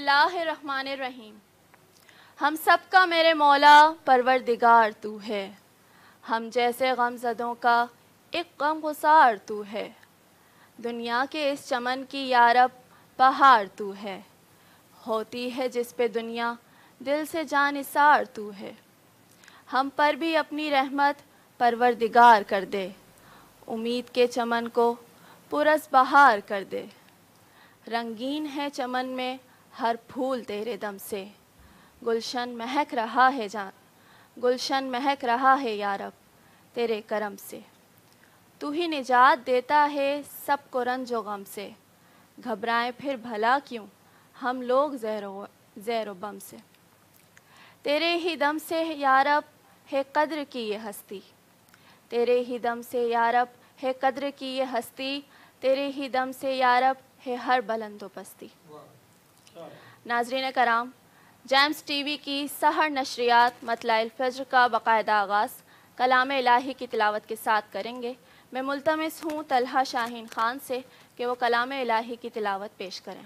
बिस्मिल्लाहिर्रहमानिर्रहीम हम सब का मेरे मौला परवरदिगार तू है हम जैसे गमजदों का एक गम गुसार तू है दुनिया के इस चमन की यारब बहार तू है होती है जिस पे दुनिया दिल से जान इसार तू है हम पर भी अपनी रहमत परवरदिगार कर दे। उम्मीद के चमन को पुरस बहार कर दे। रंगीन है चमन में हर फूल तेरे दम से। गुलशन महक रहा है जान, गुलशन महक रहा है यारब तेरे करम से। तू ही निजात देता है सबको रंजो गम से। घबराएँ फिर भला क्यों हम लोग जहरो जहरो बम से। तेरे ही दम से यारब है कद्र की ये हस्ती। तेरे ही दम से यारब है कद्र की ये हस्ती। तेरे ही दम से यारब है हर बुलंदो पस्ती नाजरीन कराम, जैम्स टीवी की सहर नशरियात मतलाइल फज्र का बाकायदा आगाज़ कलाम इलाही की तिलावत के साथ करेंगे। मैं मुलतमस हूँ तलहा शाहीन ख़ान से कि वो कलाम इलाही की तिलावत पेश करें।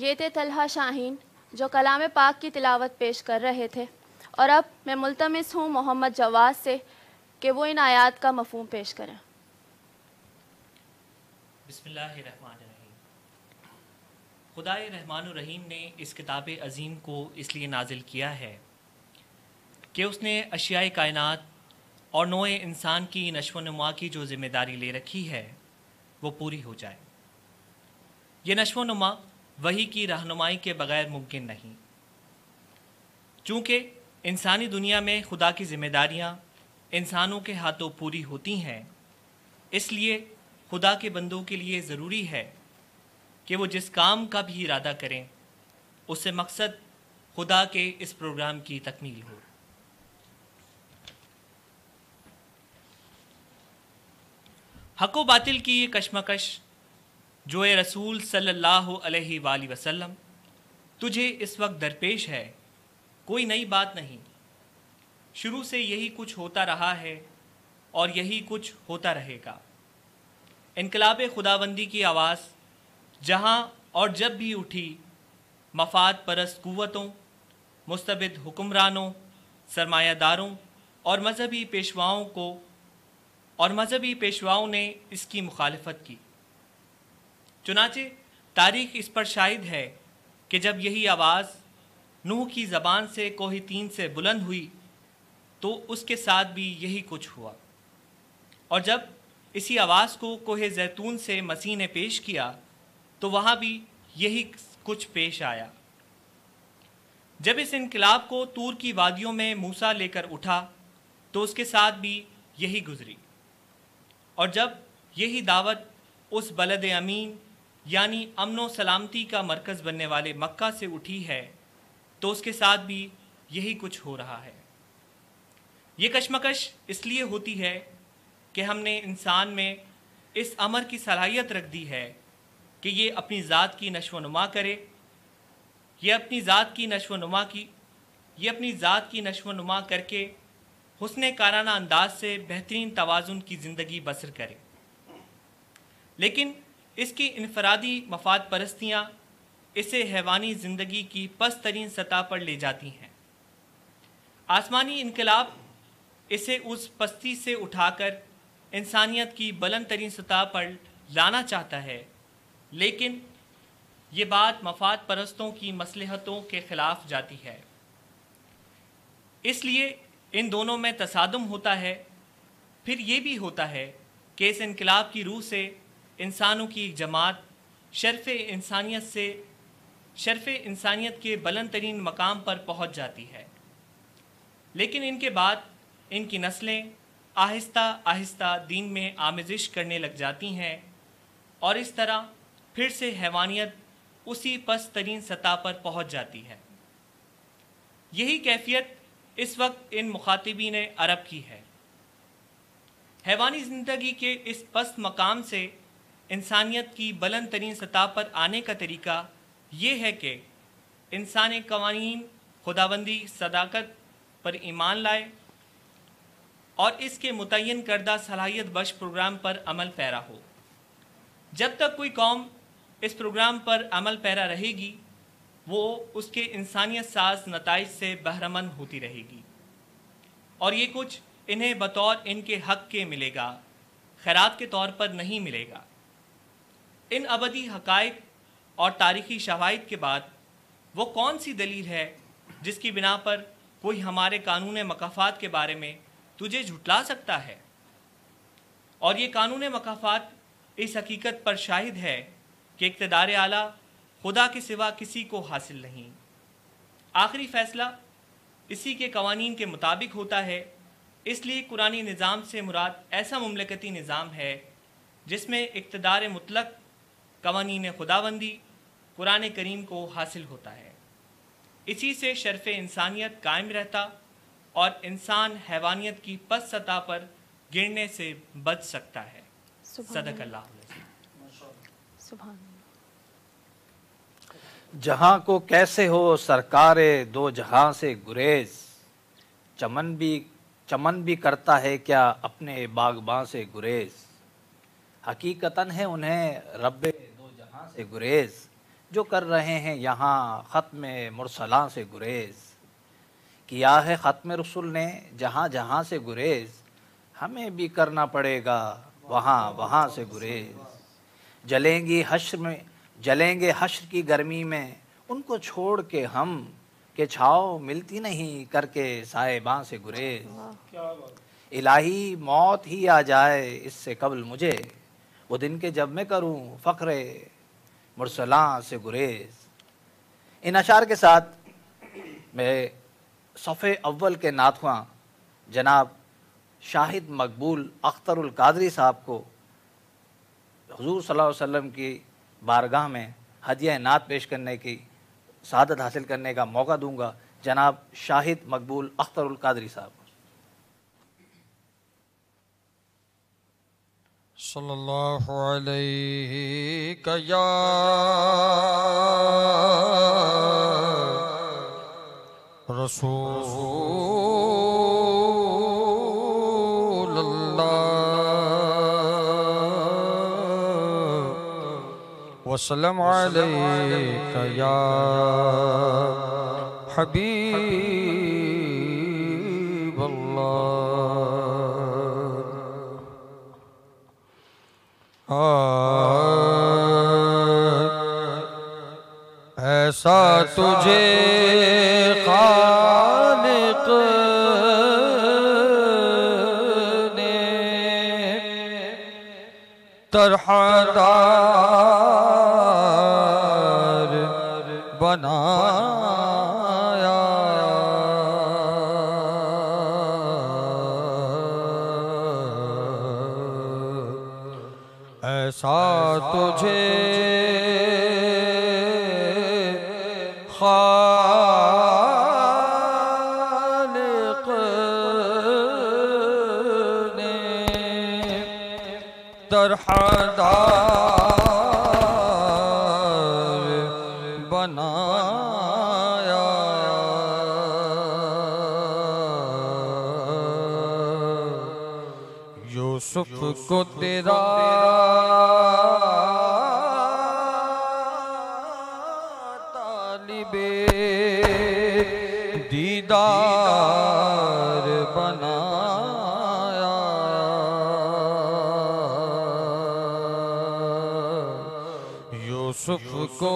ये थे तलहा शाहीन, जो कलाम पाक की तिलावत पेश कर रहे थे। और अब मैं मुलतमस हूँ मोहम्मद जवाद से कि वो इन आयात का मफहम पेश करें। खुदाए रहमान रहीम ने इस किताब अजीम को इसलिए नाजिल किया है कि उसने अशियाए कायनात और नोए इंसान की नशो नुमा की जो ज़िम्मेदारी ले रखी है, वो पूरी हो जाए। ये नशो नुमा वही की रहनुमाई के बगैर मुमकिन नहीं। चूँकि इंसानी दुनिया में खुदा की जिम्मेदारियाँ इंसानों के हाथों पूरी होती हैं, इसलिए खुदा के बंदों के लिए ज़रूरी है कि वो जिस काम का भी इरादा करें, उससे मकसद खुदा के इस प्रोग्राम की तकमील हो। हक बातिल की ये कशमकश जो रसूल सल्लल्लाहु अलैहि वसल्लम, तुझे इस वक्त दरपेश है, कोई नई बात नहीं। शुरू से यही कुछ होता रहा है और यही कुछ होता रहेगा। इनकलाब खुदाबंदी की आवाज़ जहाँ और जब भी उठी, मफाद परस्त कुवतों, मुस्तबिद हुक्मरानों, सरमायादारों और मजहबी पेशवाओं को और मजहबी पेशवाओं ने इसकी मुखालफत की। चुनाचे तारीख इस पर शाहिद है कि जब यही आवाज़ नूह की ज़बान से कोही तीन से बुलंद हुई तो उसके साथ भी यही कुछ हुआ। और जब इसी आवाज़ को कोहे जैतून से मसीह ने पेश किया तो वहाँ भी यही कुछ पेश आया। जब इस इनकलाब को तूर की वादियों में मूसा लेकर उठा तो उसके साथ भी यही गुजरी। और जब यही दावत उस बलद अमीन यानी अमन व सलामती का मरकज़ बनने वाले मक्का से उठी है तो उसके साथ भी यही कुछ हो रहा है। ये कशमकश इसलिए होती है कि हमने इंसान में इस अमर की सलाहियत रख दी है कि ये अपनी ज़ात की नशो नुमा करे, ये अपनी ज़ात की नशो नुमा की, ये अपनी ज़ात की नशो नुमा करके हुसन काराना अंदाज से बेहतरीन तोज़ुन की ज़िंदगी बसर करे। लेकिन इसकी इनफरादी मफाद परस्तियाँ इसे हैवानी ज़िंदगी की पस तरीन सतह पर ले जाती हैं। आसमानी इनकलाब इसे उस पस्ती से उठाकर इंसानियत की बुलंद तरीन सतह पर लाना चाहता है। लेकिन ये बात मफाद परस्तों की मसलहतों के ख़िलाफ़ जाती है। इसलिए इन दोनों में तसादम होता है। फिर ये भी होता है कि इस इनकलाब की रूह से इंसानों की एक जमात, शर्फ इंसानियत से, शर्फ इंसानियत के बुलंद तरीन मकाम पर पहुँच जाती है। लेकिन इनके बाद इनकी नस्लें आहिस्ता आहिस्ता दीन में आमेजिश करने लग जाती हैं और इस तरह फिर से हैवानियत उसी पस तरीन सतह पर पहुँच जाती है। यही कैफियत इस वक्त इन मुखातिबी ने अरब की है। हैवानी ज़िंदगी के इस पस्त मकाम से इंसानियत की बुलंद तरीन सतह पर आने का तरीका ये है कि इंसान कवानीन खुदाबंदी सदाकत पर ईमान लाए और इसके मुतन करदा सलाहियत बख्श प्रोग्राम पर अमल पैरा हो। जब तक कोई कौम इस प्रोग्राम पर अमल पैरा रहेगी, वो उसके इंसानियत साज नतज से बहरमंद होती रहेगी। और ये कुछ इन्हें बतौर इनके हक के मिलेगा, खैरात के तौर पर नहीं मिलेगा। इन अबदी हकाइक और तारीखी शवाहिद के बाद वो कौन सी दलील है जिसकी बिना पर कोई हमारे कानून मकाफात के बारे में तुझे झुटला सकता है? और ये कानून मकाफात इस हकीकत पर शाहिद है कि इकतदार आला खुदा के सिवा किसी को हासिल नहीं। आखिरी फैसला इसी के कवानीन के मुताबिक होता है। इसलिए कुरानी निज़ाम से मुराद ऐसा ममलकती निज़ाम है जिसमें इकतदार मुतलक कवानीन खुदाबंदी कुरान करीम को हासिल होता है। इसी से शर्फ इंसानियत कायम रहता और इंसान हैवानियत की पस सतह पर गिरने से बच सकता है। सदक अल्लाह, अल्लाह जहाँ को कैसे हो सरकार दो जहाँ से गुरेज। चमन भी चमन भी करता है क्या अपने बागबां से गुरेज। हकीकतन है उन्हें रब से गुरेज जो कर रहे हैं यहाँ ख़त्म मुरसलां से गुरेज। किया है ख़त्म रसुल ने जहाँ जहाँ से गुरेज हमें भी करना पड़ेगा वहाँ वहाँ से गुरेज। जलेंगी हश्र में जलेंगे हश्र की गर्मी में उनको छोड़ के हम के छाव मिलती नहीं करके साहिबां से गुरेज। इलाही मौत ही आ जाए इससे कबल मुझे वो दिन के जब मैं करूँ फ़ख्र मुरसलां से गुरेज। इन अशार के साथ मैं सफ़े अव्वल के नाथवा जनाब शाहिद मकबूल अख्तरुल कादरी साहब को हजूर सल्लल्लाहु अलैहि वसल्लम की बारगाह में हदिया नात पेश करने की शहादत हासिल करने का मौका दूँगा जनाब शाहिद मकबूल अख्तरुल कादरी साहब सल्लल्लाहु अलैहि या रसूल अल्लाह वसल्लम अलैका या हबीब अल्लाह ऐसा तुझे खालिक ने तरहदार को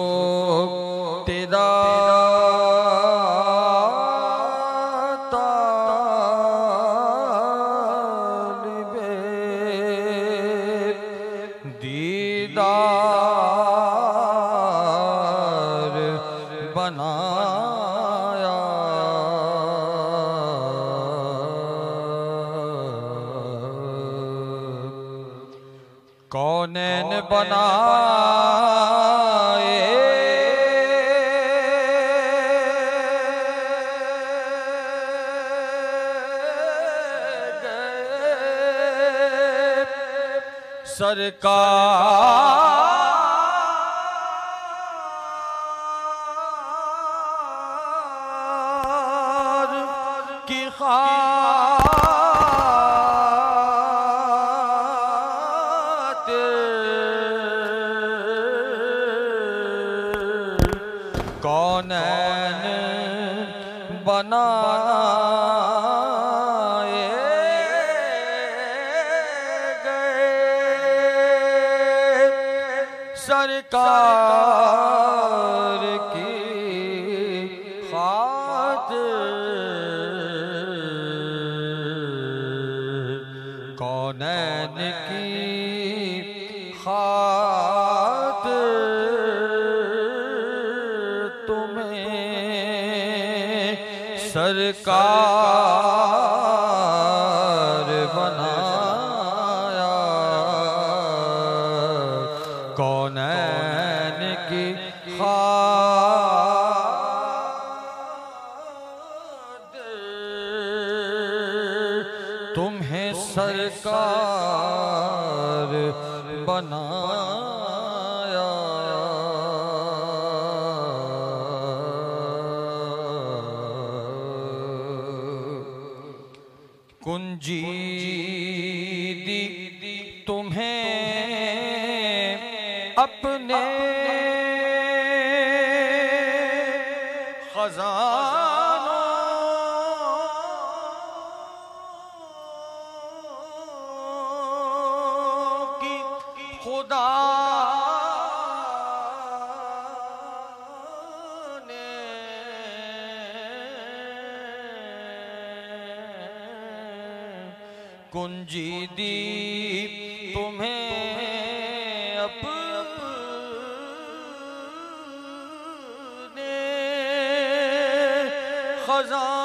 গজল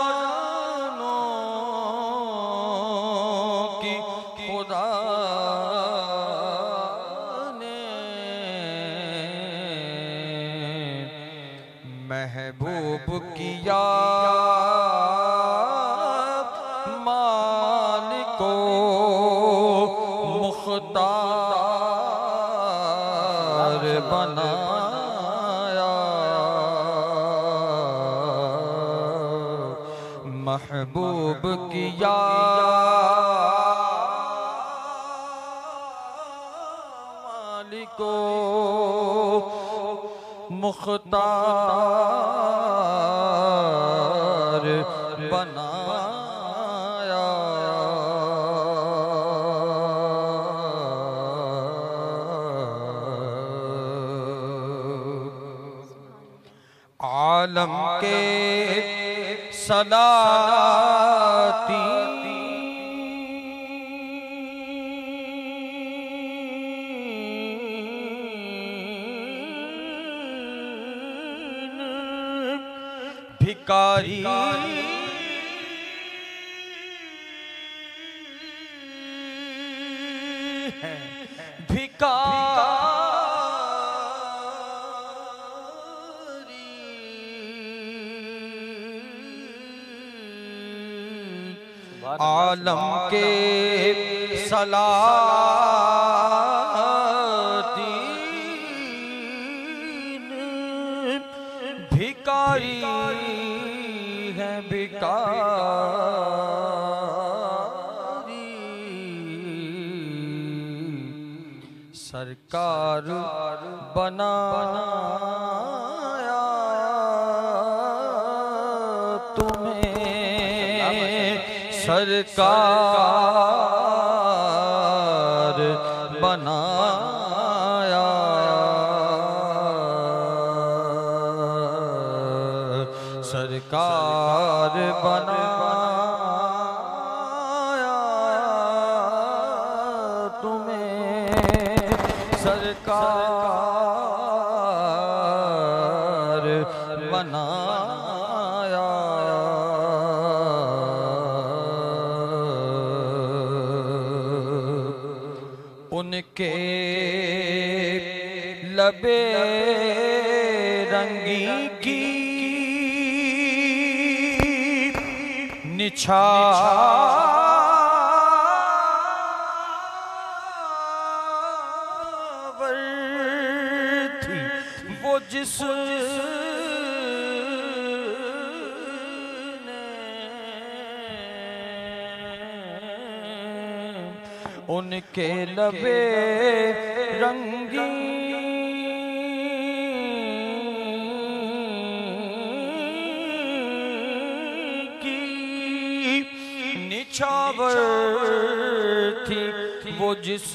जिस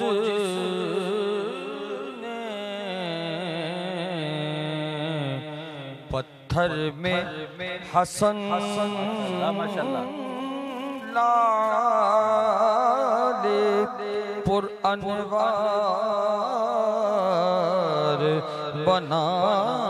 पत्थर में हसन लाले पुर अनवार बनाया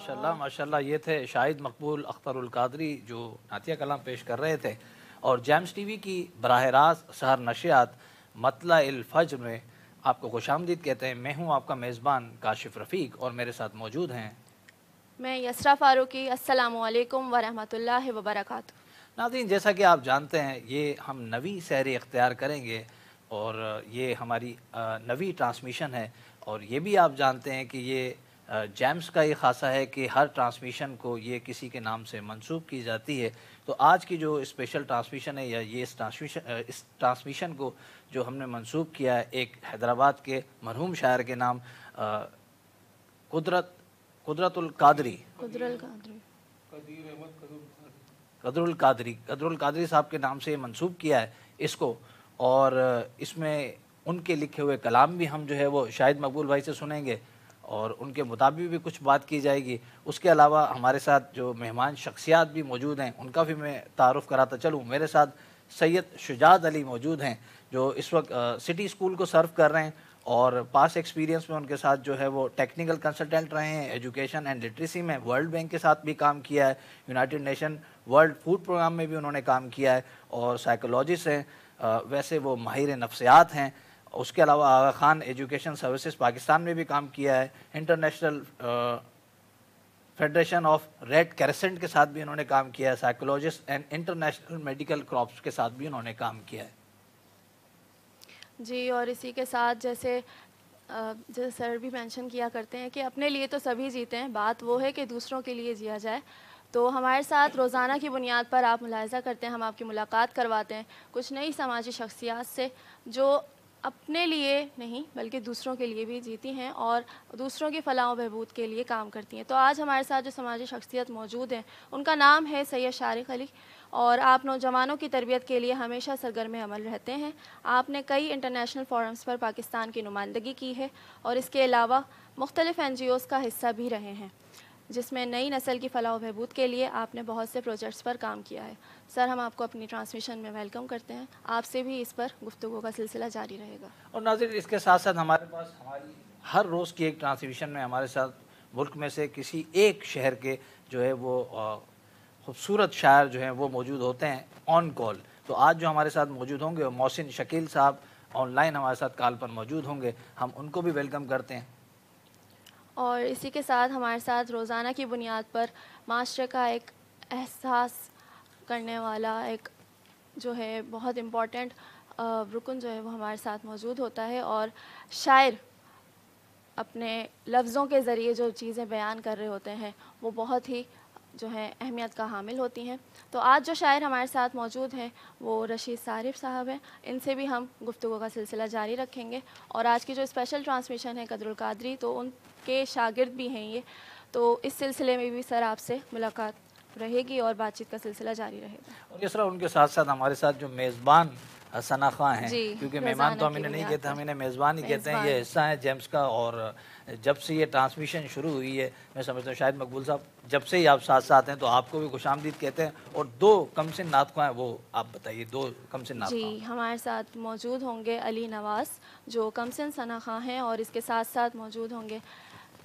माशाल्लाह माशाल्लाह ये थे शाहिद मकबूल अख्तरुल कादरी जो नातिया कलाम पेश कर रहे थे। और जैम्स टीवी की बरह रास्त सहर नशियात मतला फज्र में आपको खुश आमदीद कहते हैं मैं हूँ आपका मेज़बान काशिफ रफ़ीक और मेरे साथ मौजूद हैं। मैं यसरा फारूकी अस्सलाम वालेकुम वरहमतुल्लाहि वबरकातुहू। नादीन जैसा कि आप जानते हैं ये हम नवी सहरी इख्तियार करेंगे और ये हमारी नवी ट्रांसमिशन है और ये भी आप जानते हैं कि ये जैम्स का ये खासा है कि हर ट्रांसमिशन को ये किसी के नाम से मंसूब की जाती है। तो आज की जो स्पेशल ट्रांसमिशन है या ये इस ट्रांसमिशन इस ट्रांसमिशन को जो हमने मंसूब किया है एक हैदराबाद के मरहूम शायर के नाम कुदरत कुदरतुल कादरी। कदरुल कादरी। कदरुल कादरी साहब के नाम से मंसूब किया है इसको। और इसमें उनके लिखे हुए कलाम भी हम जो है वो शाहिद मकबूल भाई से सुनेंगे। और उनके मुताबिक भी कुछ बात की जाएगी। उसके अलावा हमारे साथ जो मेहमान शख्सियात भी मौजूद हैं, उनका भी मैं तारफ़ कराता चलूँ। मेरे साथ सैयद शुजात अली मौजूद हैं, जो इस वक्त सिटी स्कूल को सर्व कर रहे हैं और पास एक्सपीरियंस में उनके साथ जो है वो टेक्निकल कंसल्टेंट रहे हैं, एजुकेशन एंड लिटरेसी में वर्ल्ड बैंक के साथ भी काम किया है, United Nation World Food Programme में भी उन्होंने काम किया है और साइकोलॉजिस्ट हैं। वैसे वो माहिर नफ्सियात हैं। उसके अलावा आगा खान एजुकेशन सर्विसेज़ पाकिस्तान में भी काम किया है। International Federation of Red Crescent के साथ भी उन्होंने काम किया है। Psychologist and International Medical Crops के साथ भी उन्होंने काम किया है। जी, और इसी के साथ जैसे जैसे सर भी मेंशन किया करते हैं कि अपने लिए तो सभी जीते हैं। बात वो है कि दूसरों के लिए जिया जाए। तो हमारे साथ रोज़ाना की बुनियाद पर आप मुलायजा करते हैं, हम आपकी मुलाकात करवाते हैं। कुछ नई समाजी शख्सियात से जो अपने लिए नहीं, बल्कि दूसरों के लिए भी जीती हैं और दूसरों की फलाह बहबूद के लिए काम करती हैं। तो आज हमारे साथ जो समाजी शख्सियत मौजूद हैं, उनका नाम है सैयद शारिक अली और आप नौजवानों की तरबियत के लिए हमेशा सरगर्म अमल रहते हैं। आपने कई इंटरनेशनल फोरम्स पर पाकिस्तान की नुमाइंदगी की है और इसके अलावा मुख्तलिफ़ एन का हिस्सा भी रहे हैं। जिसमें नई नस्ल की फलाह बहबूद के लिए आपने बहुत से प्रोजेक्ट्स पर काम किया है। सर हम आपको अपनी ट्रांसमिशन में वेलकम करते हैं। आपसे भी इस पर गुफ्तु का सिलसिला जारी रहेगा। और नाजिर, इसके साथ साथ हमारे पास हमारी हर रोज़ की एक ट्रांसमिशन में हमारे साथ मुल्क में से किसी एक शहर के जो है वो खूबसूरत शायर जो हैं वो मौजूद होते हैं ऑन कॉल तो आज जो हमारे साथ मौजूद होंगे, मोहसिन शकील साहब ऑनलाइन हमारे साथ कॉल पर मौजूद होंगे, हम उनको भी वेलकम करते हैं। और इसी के साथ हमारे साथ रोज़ाना की बुनियाद पर माशरे का एक एहसास करने वाला एक जो है बहुत इम्पोर्टेंट रुकन जो है वो हमारे साथ मौजूद होता है और शायर अपने लफ्ज़ों के ज़रिए जो चीज़ें बयान कर रहे होते हैं, वो बहुत ही जो है अहमियत का हामिल होती हैं। तो आज जो शायर हमारे साथ मौजूद हैं, वो रशीद सारिफ साहब हैं। इनसे भी हम गुफ्तु का सिलसिला जारी रखेंगे और आज की जो स्पेशल ट्रांसमिशन है कदरुल कादरी तो उनके शागिर्द भी हैं ये। तो इस सिलसिले में भी सर आपसे मुलाकात रहेगी और बातचीत का सिलसिला जारी रहेगा। और इस तरह उनके साथ साथ हमारे साथ जो मेज़बान सना खां हैं क्योंकि मेहमान तो हम इन्हें नहीं कहते हम इन्हें मेज़बान ही कहते हैं ये हिस्सा है जेम्स का और जब से ये ट्रांसमिशन शुरू हुई है मैं समझता हूँ शायद मकबूल साहब जब से ही आप साथ साथ हैं तो आपको भी खुश आमदीद कहते हैं और दो कम से नातखा हैं वो आप बताइए दो कम से नातखा जी हमारे साथ मौजूद होंगे अली नवाज़ जो कमसन सना खां हैं और इसके साथ साथ मौजूद होंगे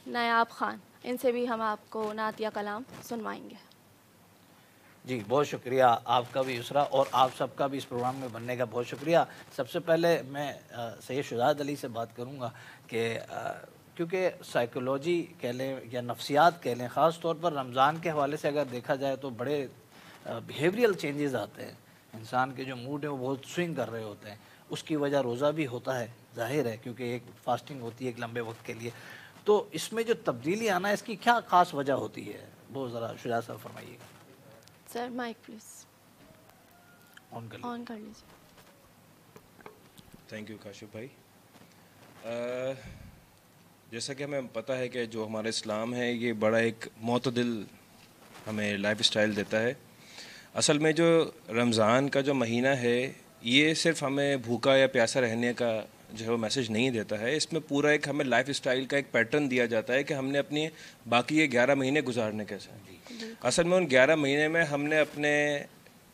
नायाब खान, इनसे भी हम आपको नातिया कलाम सुनवाएँगे। जी, बहुत शुक्रिया आपका भी उसरा और आप सबका भी इस प्रोग्राम में बनने का बहुत शुक्रिया। सबसे पहले मैं सैद शुजात अली से बात करूँगा कि क्योंकि साइकोलॉजी कह लें या नफ्सियात कह लें, ख़ास तौर पर रमज़ान के हवाले से अगर देखा जाए तो बड़े बिहेवियरल चेंजेस आते हैं। इंसान के जो मूड है वो बहुत स्विंग कर रहे होते हैं। उसकी वजह रोज़ा भी होता है, ज़ाहिर है, क्योंकि एक फास्टिंग होती है एक लंबे वक्त के लिए। तो इसमें जो तब्दीली आना है इसकी क्या ख़ास वजह होती है? वो ज़रा शुजा साहब फरमाइएगा सर माइक प्लीज़। ऑन कर लीजिए। ऑन कर लीजिए। थैंक यू काशिफ भाई। जैसा कि हमें पता है कि जो हमारा इस्लाम है ये बड़ा एक मतदिल हमें लाइफ स्टाइल देता है। असल में जो रमज़ान का जो महीना है ये सिर्फ़ हमें भूखा या प्यासा रहने का जो है वो मैसेज नहीं देता है। इसमें पूरा एक हमें लाइफ स्टाइल का एक पैटर्न दिया जाता है कि हमने अपनी बाकी ये ग्यारह महीने गुजारने कैसे हैं। असल में उन ग्यारह महीने में हमने अपने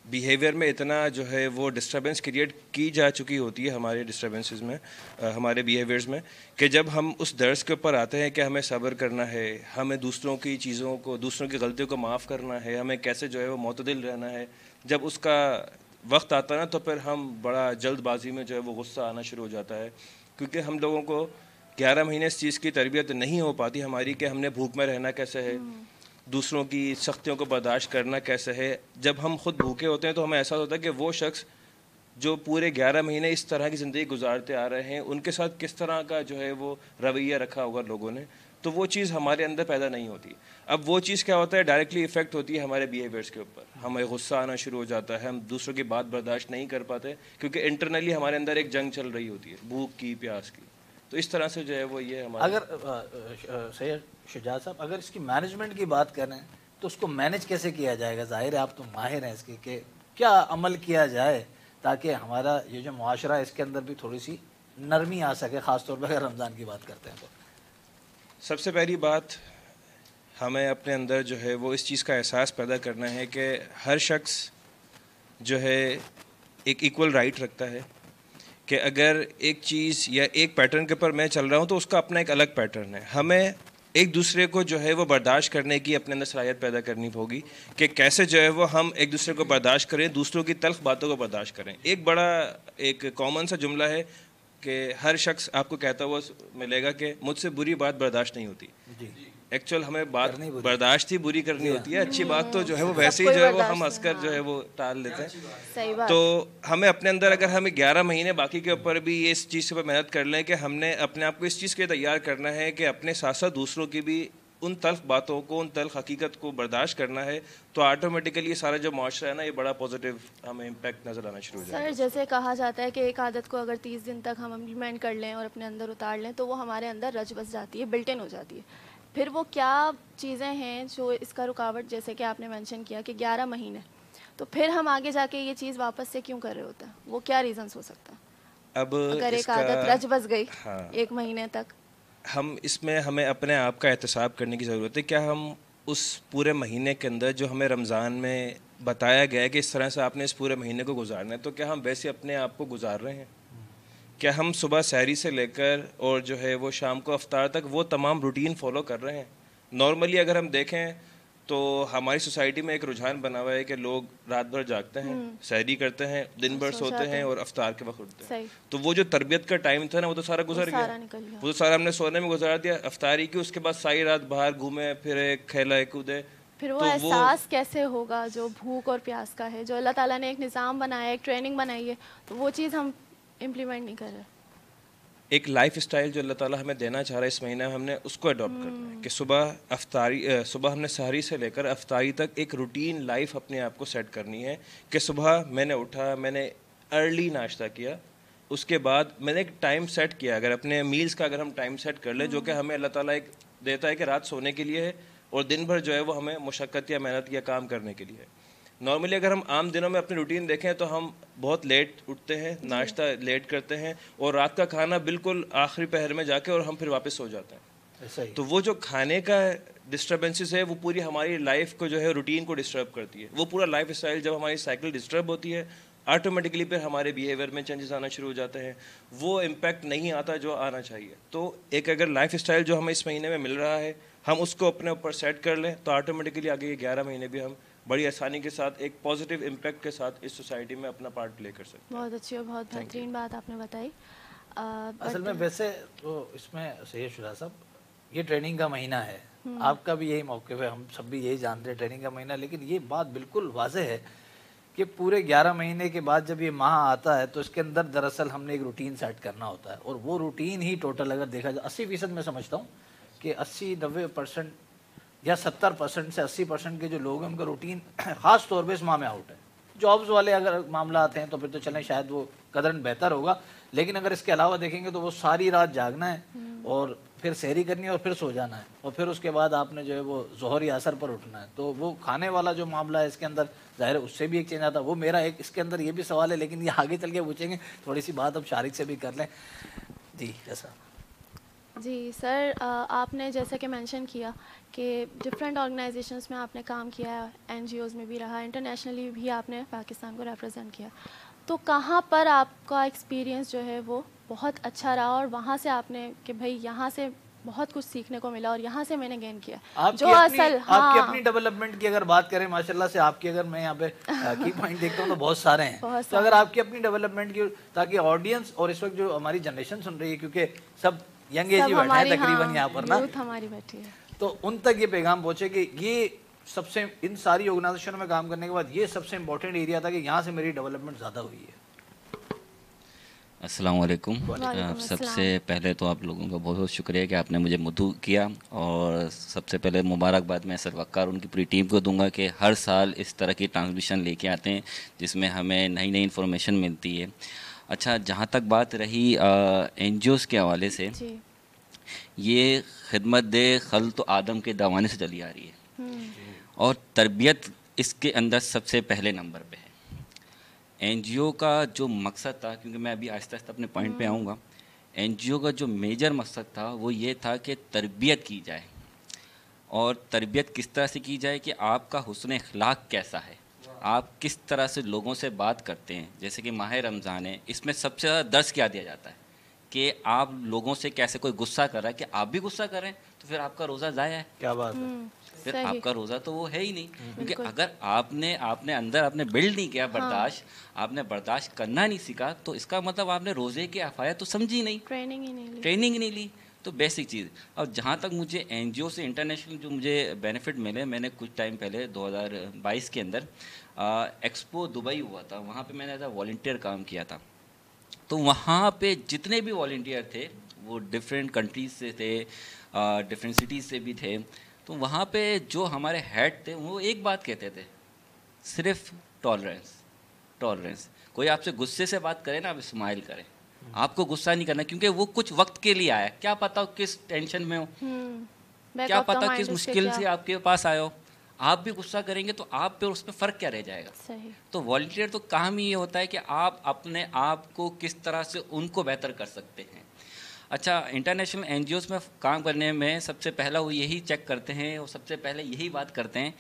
बिहेवियर में इतना जो है वो डिस्टरबेंस क्रिएट की जा चुकी होती है हमारे डिस्टरबेंसेस में अ, हमारे बिहेवियर्स में कि जब हम उस दर्ज के ऊपर आते हैं कि हमें सब्र करना है हमें दूसरों की चीज़ों को दूसरों की गलतियों को माफ़ करना है हमें कैसे जो है वो मतदिल रहना है जब उसका वक्त आता है ना तो फिर हम बड़ा जल्दबाजी में जो है वो गुस्सा आना शुरू हो जाता है। क्योंकि हम लोगों को ग्यारह महीने इस चीज़ की तरबियत नहीं हो पाती हमारी कि हमने भूख में रहना कैसे है दूसरों की सख्तियों को बर्दाश्त करना कैसे है। जब हम खुद भूखे होते हैं तो हमें एहसास होता है कि वो शख्स जो पूरे ग्यारह महीने इस तरह की ज़िंदगी गुजारते आ रहे हैं उनके साथ किस तरह का जो है वो रवैया रखा होगा लोगों ने। तो वो चीज़ हमारे अंदर पैदा नहीं होती। अब वो चीज़ क्या होता है? डायरेक्टली इफ़ेक्ट होती है हमारे बिहेवियर्स के ऊपर। हमें गुस्सा आना शुरू हो जाता है, हम दूसरों की बात बर्दाश्त नहीं कर पाते, क्योंकि इंटरनली हमारे अंदर एक जंग चल रही होती है, भूख की, प्यास की। तो इस तरह से जो है वो ये हमारा अगर सैयद शुजात साहब, अगर इसकी मैनेजमेंट की बात करें तो उसको मैनेज कैसे किया जाएगा? ज़ाहिर है आप तो माहिर हैं इसके कि क्या अमल किया जाए ताकि हमारा ये जो मुआशरा है, इसके अंदर भी थोड़ी सी नरमी आ सके ख़ास तौर पर अगर रमज़ान की बात करते हैं तो। सबसे पहली बात, हमें अपने अंदर जो है वो इस चीज़ का एहसास पैदा करना है कि हर शख्स जो है एक इक्वल राइट रखता है कि अगर एक चीज़ या एक पैटर्न के ऊपर मैं चल रहा हूँ तो उसका अपना एक अलग पैटर्न है। हमें एक दूसरे को जो है वो बर्दाश्त करने की अपने अंदर सलाहियत पैदा करनी होगी कि कैसे जो है वो हम एक दूसरे को बर्दाश्त करें, दूसरों की तल्ख बातों को बर्दाश्त करें। एक बड़ा, एक कॉमन सा जुमला है कि हर शख्स आपको कहता हुआ मिलेगा कि मुझसे बुरी बात बर्दाश्त नहीं होती। एक्चुअल हमें बात बर्दाश्त ही बुरी करनी होती है। अच्छी बात तो जो है वो वैसे ही जो है वो हम है, हंसकर जो है वो टाल लेते हैं। तो हमें अपने अंदर अगर हमें ग्यारह महीने बाकी के ऊपर भी ये इस चीज़ पर मेहनत कर लें कि हमने अपने आप को इस चीज़ के तैयार करना है कि अपने साथ साथ दूसरों की भी उन तल्ख बातों को उन तल्ख हकीकत को बर्दाश्त करना है तो ऑटोमेटिकली ये सारा जो माशरा है ना ये बड़ा पॉजिटिव हमें इम्पैक्ट नज़र आना शुरू हो जाएगा। सर जैसे कहा जाता है कि एक आदत को अगर तीस दिन तक हम इम्प्लीमेंट कर लें और अपने अंदर उतार लें तो वो हमारे अंदर रच बस जाती है बिल्ट इन हो जाती है। फिर वो क्या चीज़ें हैं जो इसका रुकावट जैसे कि आपने मेंशन किया कि 11 महीने तो फिर हम आगे जाके ये चीज़ वापस से क्यों कर रहे होते हैं? वो क्या रीजंस हो सकता है? अब अगर एक आदत रच बस गई हाँ। एक महीने तक हम इसमें हमें अपने आप का एहतसाब करने की ज़रूरत है। क्या हम उस पूरे महीने के अंदर जो हमें रमज़ान में बताया गया है कि इस तरह से आपने इस पूरे महीने को गुजारना है तो क्या हम वैसे अपने आप को गुजार रहे हैं? क्या हम सुबह सहरी से लेकर और जो है वो शाम को अफ्तार तक वो तमाम रूटीन फॉलो कर रहे हैं? नॉर्मली अगर हम देखें तो हमारी सोसाइटी में एक रुझान बना हुआ है कि लोग रात भर जागते हैं सहरी करते हैं दिन भर सोते हैं। और अफ्तार के वक्त उठते हैं। तो वो जो तरबियत का टाइम था ना वो तो सारा गुजर गया। गया। वो तो सारा हमने सोने में गुजार दिया अफ्तारी की उसके बाद सारी रात बाहर घूमे फिरे खेला कूदे। फिर वो तो वो- एहसास कैसे होगा जो भूख और प्यास का है? जो अल्लाह ताला ने एक निज़ाम बनाया है एक ट्रेनिंग बनाई है तो वो चीज़ हम इम्प्लीमेंट नहीं कर रहे। एक लाइफ स्टाइल जो अल्लाह ताला हमें देना चाह रहा है इस महीने में हमने उसको अडॉप्ट करना है कि सुबह अफ्तारी सुबह हमने सहरी से लेकर अफ्तारी तक एक रूटीन लाइफ अपने आप को सेट करनी है कि सुबह मैंने उठा मैंने अर्ली नाश्ता किया उसके बाद मैंने एक टाइम सेट किया। अगर अपने मील्स का अगर हम टाइम सेट कर लें जो कि हमें अल्लाह ताला एक देता है कि रात सोने के लिए है और दिन भर जो है वो हमें मुशक्क़त या मेहनत या काम करने के लिए है। नॉर्मली अगर हम आम दिनों में अपनी रूटीन देखें तो हम बहुत लेट उठते हैं नाश्ता लेट करते हैं और रात का खाना बिल्कुल आखिरी पहर में जाके और हम फिर वापस सो जाते हैं। ऐसा तो वो जो खाने का डिस्टर्बेंसेस है वो पूरी हमारी लाइफ को जो है रूटीन को डिस्टर्ब करती है। वो पूरा लाइफ स्टाइल जब हमारी साइकिल डिस्टर्ब होती है ऑटोमेटिकली फिर हमारे बिहेवियर में चेंजेस आना शुरू हो जाते हैं। वो इम्पैक्ट नहीं आता जो आना चाहिए। तो एक अगर लाइफ स्टाइल जो हमें इस महीने में मिल रहा है हम उसको अपने ऊपर सेट कर लें तो ऑटोमेटिकली आगे ये ग्यारह महीने भी हम बड़ी आसानी के साथ एक पॉजिटिव इम्पैक्ट के साथ इस सोसाइटी में अपना पार्ट प्ले कर सकते बहुत अच्छी और बहुत बेहतरीन बात आपने बताई। असल में वैसे तो इसमें सैयद शुरा साहब ये ट्रेनिंग का महीना है। आपका भी यही मौके है हम सब भी यही जानते हैं ट्रेनिंग का महीना लेकिन ये बात बिल्कुल वाजह है कि पूरे 11 महीने के बाद जब ये माह आता है तो इसके अंदर दरअसल हमने एक रूटीन सेट करना होता है। और वो रूटीन ही टोटल अगर देखा जाए अस्सी फ़ीसद मैं समझता हूँ कि अस्सी नब्बे परसेंट या सत्तर परसेंट से अस्सी परसेंट के जो लोग हैं उनका रूटीन ख़ास तौर पर इस माह में आउट है। जॉब्स वाले अगर मामला आते हैं तो फिर तो चलें शायद वो कदरन बेहतर होगा। लेकिन अगर इसके अलावा देखेंगे तो वो सारी रात जागना है और फिर सहरी करनी है और फिर सो जाना है। और फिर उसके बाद आपने जो है वो जोहर या असर पर उठना है। तो वो खाने वाला जो मामला है इसके अंदर ज़ाहिर है उससे भी एक चेंज आता है। वो मेरा एक इसके अंदर ये भी सवाल है लेकिन ये आगे चल के पूछेंगे। थोड़ी सी बात अब शारिक से भी कर लें। जी ऐसा जी सर आपने जैसा कि मेंशन किया कि डिफरेंट ऑर्गेनाइजेशंस में आपने काम किया है एन में भी रहा इंटरनेशनली भी आपने पाकिस्तान को रिप्रेजेंट किया। तो कहाँ पर आपका एक्सपीरियंस जो है वो बहुत अच्छा रहा और वहाँ से आपने कि भाई यहाँ से बहुत कुछ सीखने को मिला और यहाँ से मैंने गेन किया? आपकी जो असल आपकी हाँ। अपनी डेवलपमेंट की अगर बात करें माशाल्लाह से आपकी अगर मैं यहाँ पे की पॉइंट देखता हूँ तो बहुत सारे हैं। बहुत तो अगर आपकी अपनी डेवलपमेंट की ताकि ऑडियंस और इस वक्त जो हमारी जनरेशन सुन रही है क्योंकि सब यंग एज ही बैठे हैं तकरीबन हाँ, यहाँ पर ना? हमारी बैठी है। तो उन तक ये पैगाम पहुँचे कि ये सबसे इन सारी ऑर्गेनाइजेशन में काम करने के बाद ये सबसे इम्पोर्टेंट एरिया था कि यहाँ से मेरी डेवलपमेंट ज़्यादा हुई है। अस्सलाम वालेकुम। सबसे पहले तो आप लोगों का बहुत बहुत शुक्रिया कि आपने मुझे मधु किया और सबसे पहले मुबारकबाद मैं सर उनकी पूरी टीम को दूँगा कि हर साल इस तरह की ट्रांसमिशन लेके आते हैं जिसमें हमें नई नई इन्फॉर्मेशन मिलती है। अच्छा जहाँ तक बात रही एन के हवाले से जी। ये खिदमत दे खल तो आदम के दवाने से चली आ रही है। हम्म, और तरबियत इसके अंदर सबसे पहले नंबर पे है। एन का जो मकसद था क्योंकि मैं अभी आहिस्ता आहिस्ता अपने पॉइंट पे आऊँगा एन का जो मेजर मकसद था वो ये था कि तरबियत की जाए। और तरबियत किस तरह से की जाए कि आपका हुसन अखलाक कैसा है? आप किस तरह से लोगों से बात करते हैं? जैसे कि माह रमज़ान है इसमें सबसे ज़्यादा दर्ज क्या दिया जाता है कि आप लोगों से कैसे कोई गुस्सा कर रहा है कि आप भी गुस्सा करें तो फिर आपका रोज़ा ज़ाया है। क्या बात है। हम्म, फिर आपका रोज़ा तो वो है ही नहीं। क्योंकि अगर आपने आपने अंदर आपने बिल्ड नहीं किया बर्दाश्त हाँ। आपने बर्दाश्त करना नहीं सीखा तो इसका मतलब आपने रोज़े की अफाया तो समझी नहीं। ट्रेनिंग ही नहीं ली। ट्रेनिंग नहीं ली तो बेसिक चीज़। और जहाँ तक मुझे एनजीओ से इंटरनेशनल जो मुझे बेनिफिट मिले मैंने कुछ टाइम पहले 2022 के अंदर एक्सपो दुबई हुआ था वहाँ पे मैंने एज वॉल्टियर काम किया था। तो वहाँ पे जितने भी वॉल्टियर थे वो डिफरेंट कंट्रीज़ से थे डिफरेंट सिटीज़ से भी थे। तो वहाँ पे जो हमारे हेड थे वो एक बात कहते थे सिर्फ़ टॉलरेंस टॉलरेंस कोई आपसे गुस्से से बात करे ना आप स्माइल करें। आपको गुस्सा नहीं करना क्योंकि वो कुछ वक्त के लिए आया क्या पता हो किस टेंशन में हो। हम्म, क्या पता किस मुश्किल से आपके पास आए हो। आप भी गुस्सा करेंगे तो आप पे और उसमें फ़र्क क्या रह जाएगा? सही। तो वॉल्टियर तो काम ही ये होता है कि आप अपने आप को किस तरह से उनको बेहतर कर सकते हैं। अच्छा इंटरनेशनल एन में काम करने में सबसे पहला वो यही चेक करते हैं और सबसे पहले यही बात करते हैं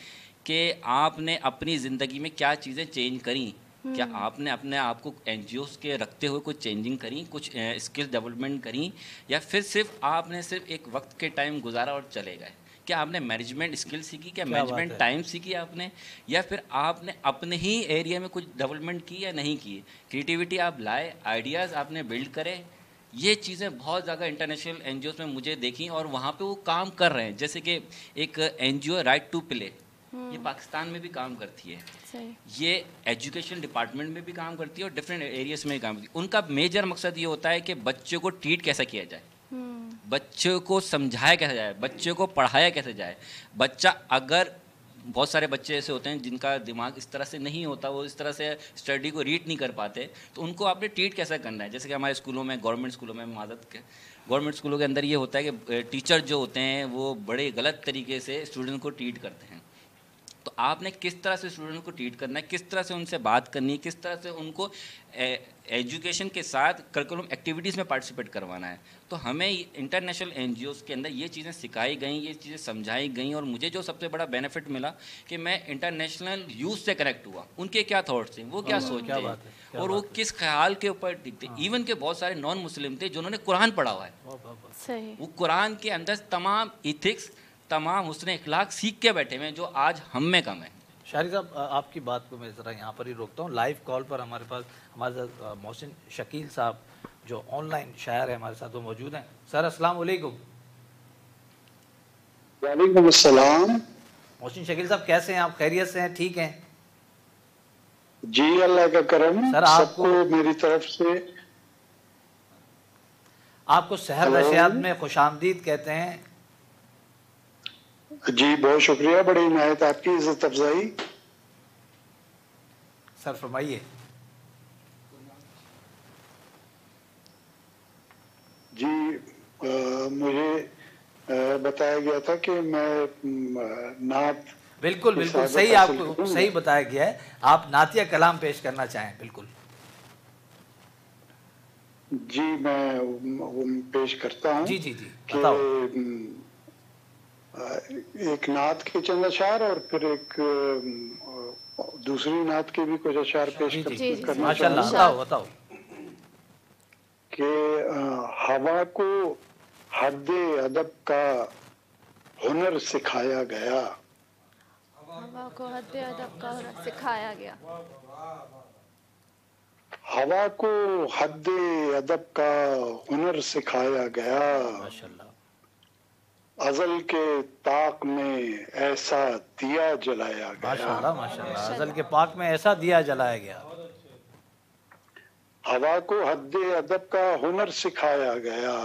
कि आपने अपनी ज़िंदगी में क्या चीज़ें चेंज करी? क्या आपने अपने आप को एन के रखते हुए कुछ चेंजिंग करी? कुछ स्किल डेवलपमेंट करी? या फिर सिर्फ़ आपने सिर्फ़ एक वक्त के टाइम गुजारा और चले गए? क्या आपने मैनेजमेंट स्किल सीखी? क्या मैनेजमेंट टाइम सीखी आपने? या फिर आपने अपने ही एरिया में कुछ डेवलपमेंट की या नहीं की? क्रिएटिविटी आप लाए आइडियाज़ आपने बिल्ड करे। ये चीज़ें बहुत ज़्यादा इंटरनेशनल एन में मुझे देखी और वहाँ पे वो काम कर रहे हैं। जैसे कि एक एनजीओ राइट टू प्ले ये पाकिस्तान में भी काम करती है। सही। ये एजुकेशन डिपार्टमेंट में भी काम करती है और डिफरेंट एरियाज़ में भी काम करती है। उनका मेजर मकसद ये होता है कि बच्चों को ट्रीट कैसा किया जाए। हम्म, बच्चों को समझाया कैसे जाए? बच्चों को पढ़ाया कैसे जाए? बच्चा अगर, बहुत सारे बच्चे ऐसे होते हैं जिनका दिमाग इस तरह से नहीं होता, वो इस तरह से स्टडी को रीड नहीं कर पाते तो उनको आपने ट्रीट कैसे करना है? जैसे कि हमारे स्कूलों में, गवर्नमेंट स्कूलों में मादत के, गवर्नमेंट स्कूलों के अंदर ये होता है कि टीचर जो होते हैं, वो बड़े गलत तरीके से स्टूडेंट को ट्रीट करते हैं। तो आपने किस तरह से स्टूडेंट को ट्रीट करना है किस तरह से उनसे बात करनी है किस तरह से उनको एजुकेशन के साथ करिकुलम एक्टिविटीज़ में पार्टिसिपेट करवाना है। तो हमें इंटरनेशनल एन के अंदर ये चीज़ें सिखाई गई ये चीज़ें समझाई गई और मुझे जो सबसे बड़ा बेनिफिट मिला कि मैं इंटरनेशनल यूथ से कनेक्ट हुआ। उनके क्या थॉट्स थे वो क्या सोचते क्या बात है, हैं क्या और वो किस ख्याल के ऊपर टिकते इवन के बहुत सारे नॉन मुस्लिम थे जिन्होंने कुरान पढ़ा हुआ है। वो कुरान के अंदर तमाम इथिक्स तमाम हुस्न अखलाक सीख के बैठे हुए हैं जो आज हम में कम है। शारी साहब आपकी बात को मैं ज़रा यहाँ पर ही रोकता हूँ। लाइव कॉल पर हमारे पास हमारे साथ मोहसिन शकील साहब जो ऑनलाइन शायर है हमारे साथ वो मौजूद हैं। सर अस्सलाम वालेकुम। वालेकुम अस्सलाम। मोहसिन शकील साहब कैसे हैं आप? खैरियत से हैं? ठीक हैं? जी अल्लाह का करम। सर, आपको- मेरी तरफ़ से। आपको शहर नशियात में खुश आमदीद कहते हैं। जी बहुत शुक्रिया बड़ी इनायत आपकी इज़्ज़त अफजाई। सर फरमाइए। जी अ, मुझे अ, बताया गया था कि मैं नात बिल्कुल बिल्कुल सही आपको सही बताया गया है। आप नातिया कलाम पेश करना चाहें बिल्कुल। जी मैं वो पेश करता हूँ जी जी जी कि एक नात के चंद अशार और फिर एक दूसरी नात के भी कुछ अशार पेश जी कर, जी करना माशाल्लाह बताओ बताओ। कि हवा को हद अदब का हुनर सिखाया गया। हवा को हद अदब का हुनर सिखाया गया। हवा को हद अदब का हुनर सिखाया गया। माशाल्लाह। अजल के ताक में ऐसा दिया जलाया गया। माशाल्लाह माशाल्लाह। अजल के पाक में ऐसा दिया जलाया गया। हवा को हद अदब का हुनर सिखाया गया।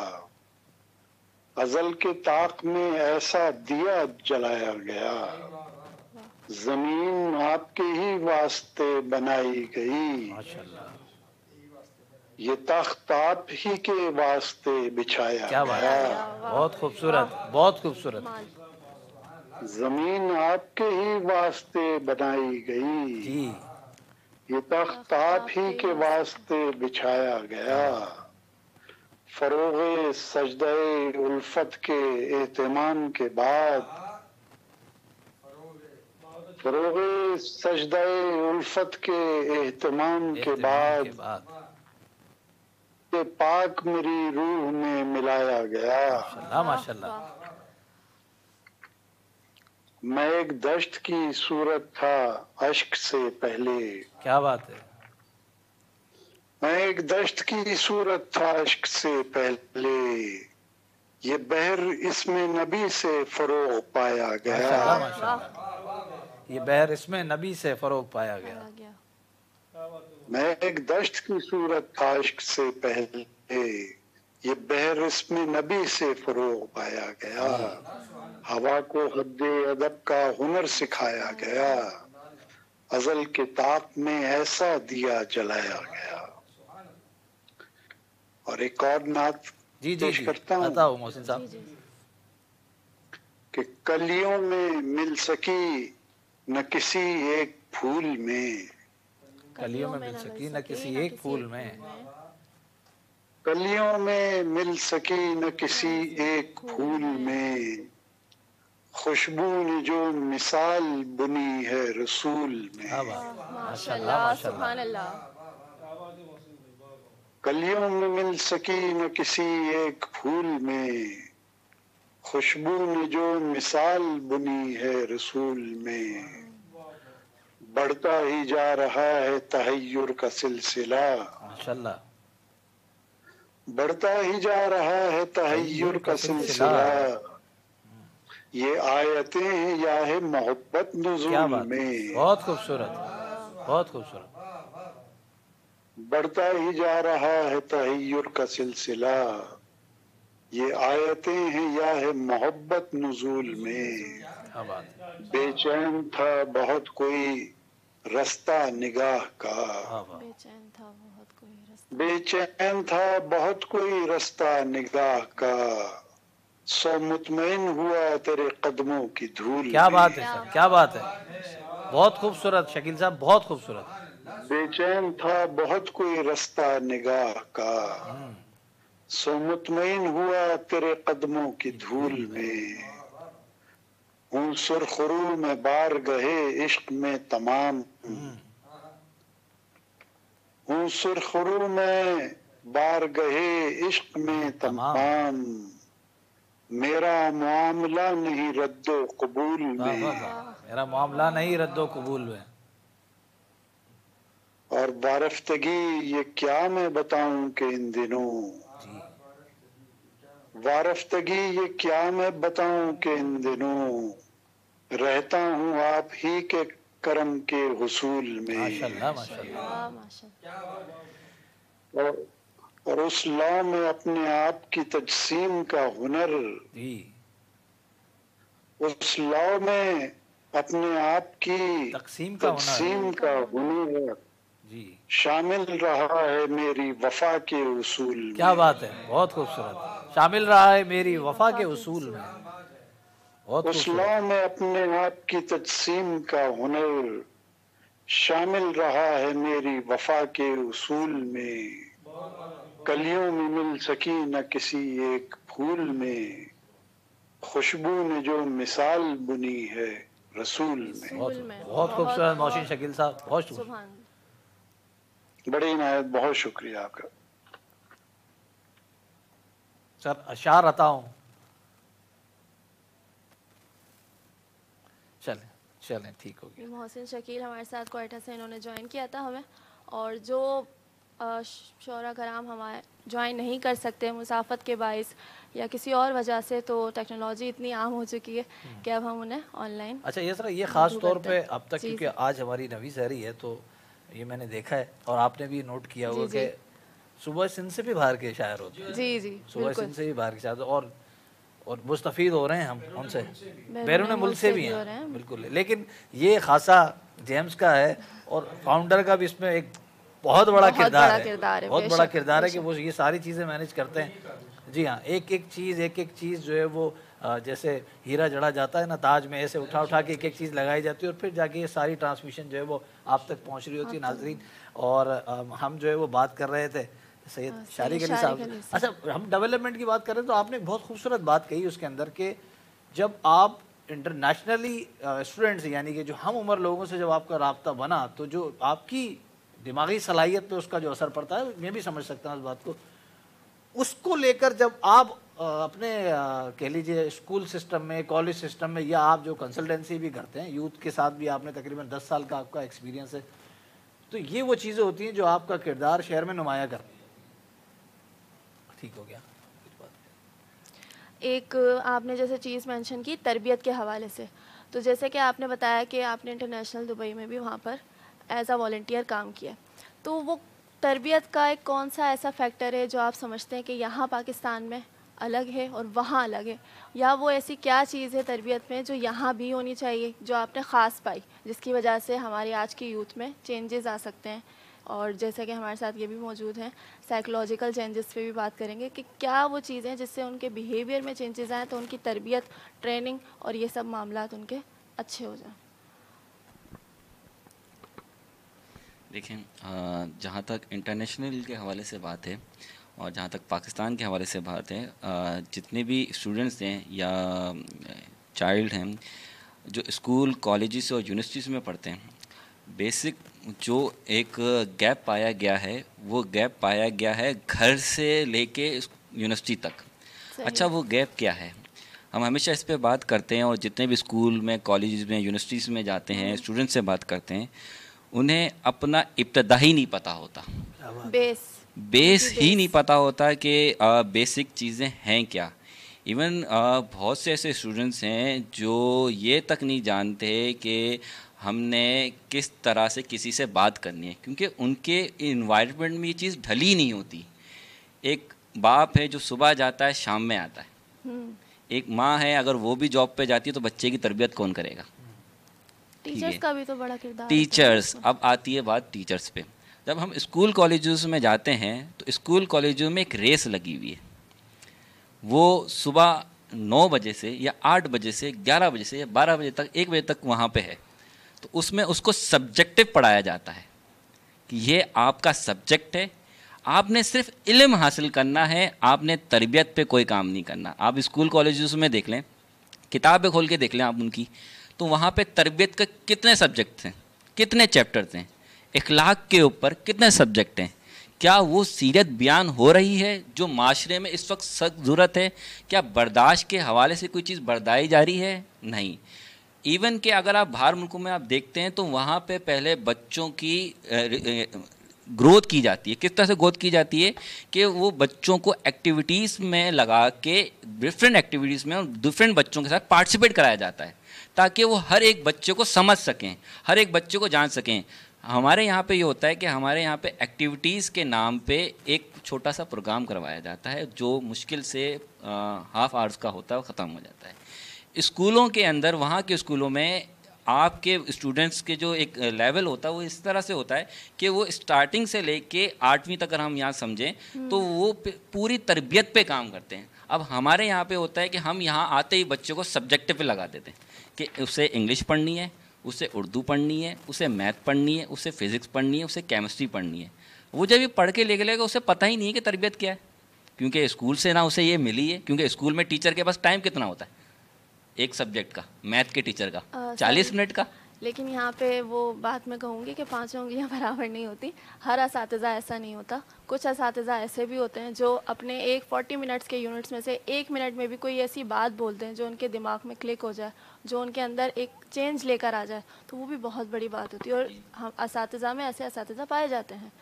अजल के ताक में ऐसा दिया जलाया गया। ज़मीन आपके ही वास्ते बनाई गई। माशाल्लाह। ये तख्त आप ही के वास्ते बिछाया क्या बात है। बहुत खूबसूरत बहुत खूबसूरत। ज़मीन आपके ही वास्ते बनाई गई। जी। ये तख्त आप ही के वास्ते बिछाया गया। फरोग सजदे उल्फत के एहतमाम के बाद फरोग सजदे उल्फत के एहतमाम के बाद। के पाक मेरी रूह में मिलाया गया। माशाल्लाह माशाल्लाह। मैं एक दश्त की सूरत था अश्क से पहले। क्या बात है। मैं एक दश्त की सूरत था अश्क से पहले। ये बहर इसमें नबी से फरोग पाया गया। माशाल्लाह ये बहर इसमें नबी से फरोग पाया गया। गया। मैं एक दश्त की सूरत था अश्क से पहले ये बहर इसमें नबी से फरोग पाया गया। हवा को हद अदब का हुनर सिखाया गया। अजल के ताक में ऐसा दिया जलाया गया। और एक और नात जी जी जी। करता हूँ। बताओ मोहसिन साहब। कि कलियों में मिल सकी न किसी एक फूल में। कलियों में मिल सकी न किसी एक फूल में। कलियों में मिल सकी न किसी एक फूल में। खुशबू ने जो मिसाल बुनी है रसूल में। कलियों में मिल सकी न किसी एक फूल में। खुशबू ने जो मिसाल बुनी है रसूल में। बढ़ता ही जा रहा है तहय्युर का सिलसिला। माशाल्लाह। बढ़ता ही जा रहा है तहय्युर का सिलसिला। ये आयतें हैं या है मोहब्बत नजुल में। बहुत खूबसूरत बहुत खूबसूरत। बढ़ता ही जा रहा है तहय्युर का सिलसिला। ये आयतें हैं या है मोहब्बत नजूल में। बेचैन था बहुत कोई। रास्ता निगाह का। वाह वाह बेचैन था बहुत कोई रास्ता। बेचैन था बहुत कोई रास्ता निगाह का। सो मुतमईन हुआ तेरे कदमों की धूल क्या बात है सर क्या बात है। बहुत खूबसूरत शकील साहब बहुत खूबसूरत। बेचैन था बहुत कोई रास्ता निगाह का। सो मुतमईन हुआ तेरे कदमों की धूल में। हूँ सुरखरू में बार गहे इश्क में तमाम। हूँ सुरखरू में बार गहे इश्क में तमाम। मेरा मामला नहीं रद्दो कबूल में। मेरा मामला नहीं रद्दो कबूल में। और बारफ्तगी ये क्या मैं बताऊँ कि इन दिनों वारफ्तगी ये क्या मैं बताऊँ कि इन दिनों रहता हूँ आप ही के करम के हुसूल में। माशाल्लाह माशाल्लाह। और, और उस लौ में अपने आप की तजसीम का हुनर। जी। उस लौ में अपने आप की तकसीम का हुनर। तकसीम का हुनर। जी। शामिल रहा है मेरी वफा के उसूल में। क्या बात है बहुत खूबसूरत। शामिल रहा है मेरी वफा के उसूल में। बहुत उस लौ में अपने आप की तकसीम का हुनर शामिल रहा है मेरी वफा के उसूल में। कलियों में मिल सकी न किसी एक फूल में। खुशबू ने जो मिसाल बुनी है रसूल में। बहुत खूबसूरत मोहसिन शकील साहब बहुत बड़ी इनायत बहुत शुक्रिया आपका। सर अशार आता हूँ। चलें चलें ठीक हो गया। मोहसिन शकील हमारे साथ कोयटा से इन्होंने ज्वाइन किया था हमें और जो शोरा कराम हमारे ज्वाइन नहीं कर सकते मुसाफत के बायस या किसी और वजह से तो टेक्नोलॉजी इतनी आम हो चुकी है कि अब हम उन्हें ऑनलाइन अच्छा ये सर ये ख़ास तौर पे अब तक क्योंकि आज हमारी नवी सहरी है तो ये मैंने देखा है और आपने भी नोट किया होगा कि सुबह सिंध से भी बाहर के शायर होते हैं। जी जी सुबह बिल्कुल। सिंध से भी बाहर के शायर और और मुस्तफ़ीद हो रहे हैं हम उनसे। बैरून बैरून मुल्क से भी हैं। बिल्कुल। लेकिन ये खासा जेम्स का है और फाउंडर का भी इसमें एक बहुत बड़ा किरदार है। है, बहुत बड़ा किरदार है कि वो ये सारी चीज़ें मैनेज करते हैं। जी हाँ एक एक चीज़ एक एक चीज़ जो है वो जैसे हीरा जड़ा जाता है ना ताज में ऐसे उठा उठा के एक एक चीज़ लगाई जाती है और फिर जाके ये सारी ट्रांसमिशन जो है वो आप तक पहुँच रही होती है नाजरीन। और हम जो है वो बात कर रहे थे सैयद हाँ, शारिक अली साहब। अच्छा हम डेवलपमेंट की बात करें तो आपने बहुत खूबसूरत बात कही उसके अंदर कि जब आप इंटरनेशनली स्टूडेंट्स यानी कि जो हम उम्र लोगों से जब आपका रबता बना तो जो आपकी दिमागी सलाहियत पे उसका जो असर पड़ता है मैं भी समझ सकता हूँ इस बात को। उसको लेकर जब आप अपने कह लीजिए, स्कूल सिस्टम में, कॉलेज सिस्टम में, या आप जो कंसल्टेंसी भी करते हैं, यूथ के साथ भी आपने तकरीबन दस साल का आपका एक्सपीरियंस है तो ये वो चीज़ें होती हैं जो आपका किरदार शहर में नुमाया करती हैं। ठीक हो गया? एक, आपने जैसे चीज़ मेंशन की, तरबियत के हवाले से। तो जैसे कि आपने बताया कि आपने इंटरनेशनल दुबई में भी वहाँ पर एज अ वॉल्टियर काम किया। तो वो तरबियत का एक कौन सा ऐसा फैक्टर है जो आप समझते हैं कि यहाँ पाकिस्तान में अलग है और वहाँ अलग है। या वो ऐसी क्या चीज़ है तरबियत में जो यहाँ भी होनी चाहिए, जो आपने ख़ास पाई, जिसकी वजह से हमारे आज की यूथ में चेंजेस आ सकते हैं? और जैसे कि हमारे साथ ये भी मौजूद हैं साइकोलॉजिकल चेंजेस पे भी बात करेंगे कि क्या वो चीज़ें हैं जिससे उनके बिहेवियर में चेंजेस आएँ तो उनकी तरबियत ट्रेनिंग और ये सब मामला उनके अच्छे हो जाए। देखें जहाँ तक इंटरनेशनल के हवाले से बात है और जहाँ तक पाकिस्तान के हवाले से बात है जितने भी स्टूडेंट्स हैं या चाइल्ड हैं जो स्कूल कॉलेजेस और यूनिवर्सिटीज़ में पढ़ते हैं बेसिक जो एक गैप पाया गया है वो गैप पाया गया है घर से लेके यूनिवर्सिटी तक। अच्छा वो गैप क्या है? हम हमेशा इस पर बात करते हैं और जितने भी स्कूल में कॉलेज में यूनिवर्सिटीज़ में जाते हैं स्टूडेंट से बात करते हैं उन्हें अपना इब्तदा ही नहीं पता होता। बेस बेस ही नहीं पता होता कि बेसिक चीज़ें हैं क्या। इवन बहुत से ऐसे स्टूडेंट्स हैं जो ये तक नहीं जानते कि हमने किस तरह से किसी से बात करनी है क्योंकि उनके इन्वायरमेंट में ये चीज़ ढली नहीं होती। एक बाप है जो सुबह जाता है शाम में आता है। हम्म, एक माँ है अगर वो भी जॉब पे जाती है तो बच्चे की तरबियत कौन करेगा? टीचर्स का भी तो बड़ा किरदार टीचर्स अब आती है बात टीचर्स पे। जब हम स्कूल कॉलेजेस में जाते हैं तो स्कूल कॉलेजों में एक रेस लगी हुई है। वो सुबह नौ बजे से या आठ बजे से, ग्यारह बजे से या बारह बजे तक, एक बजे तक वहाँ पे है। तो उसमें उसको सब्जेक्टिव पढ़ाया जाता है कि ये आपका सब्जेक्ट है। आपने सिर्फ़ इल्म हासिल करना है, आपने तरबियत पे कोई काम नहीं करना। आप स्कूल कॉलेज में देख लें, किताबें खोल के देख लें आप उनकी तो वहाँ पे तरबियत के कितने सब्जेक्ट हैं, कितने चैप्टर्स हैं इखलाक के ऊपर कितने सब्जेक्ट हैं? क्या वो सीरत बयान हो रही है जो माशरे में इस वक्त सख्त ज़रूरत है? क्या बर्दाश्त के हवाले से कोई चीज़ बर्दाई जा रही है? नहीं। इवन कि अगर आप बाहर मुल्कों में आप देखते हैं तो वहाँ पे पहले बच्चों की ग्रोथ की जाती है। किस तरह से ग्रोथ की जाती है? कि वो बच्चों को एक्टिविटीज़ में लगा के डिफरेंट एक्टिविटीज़ में डिफरेंट बच्चों के साथ पार्टिसिपेट कराया जाता है। ताकि वो हर एक बच्चे को समझ सकें, हर एक बच्चे को जान सकें। हमारे यहाँ पे ये यह होता है कि हमारे यहाँ पे एक्टिविटीज़ के नाम पे एक छोटा सा प्रोग्राम करवाया जाता है जो मुश्किल से हाफ़ आवर्स का होता है ख़त्म हो जाता है। स्कूलों के अंदर वहाँ के स्कूलों में आपके स्टूडेंट्स के जो एक लेवल होता है वो इस तरह से होता है कि वो स्टार्टिंग से लेके आठवीं तक अगर हम यहाँ समझें तो वो पूरी तरबियत पे काम करते हैं। अब हमारे यहाँ पे होता है कि हम यहाँ आते ही बच्चों को सब्जेक्ट पे लगा देते हैं कि उसे इंग्लिश पढ़नी है उसे उर्दू पढ़नी है उसे मैथ पढ़नी है उसे फिज़िक्स पढ़नी है उसे केमिस्ट्री पढ़नी है। वो जब ये पढ़ के ले लेगा उसे पता ही नहीं है कि तरबियत क्या है। क्योंकि स्कूल से ना उसे ये मिली है क्योंकि स्कूल में टीचर के पास टाइम कितना होता है? एक सब्जेक्ट का मैथ के टीचर का चालीस मिनट का। लेकिन यहाँ पे वो बात मैं कहूँगी कि पाँचों उंगलियाँ बराबर नहीं होती। हर इस ऐसा नहीं होता। कुछ इस ऐसे भी होते हैं जो अपने एक 40 मिनट्स के यूनिट्स में से एक मिनट में भी कोई ऐसी बात बोलते हैं जो उनके दिमाग में क्लिक हो जाए जो उनके अंदर एक चेंज लेकर आ जाए तो वो भी बहुत बड़ी बात होती है और हम इस में ऐसे इस पाए जाते हैं।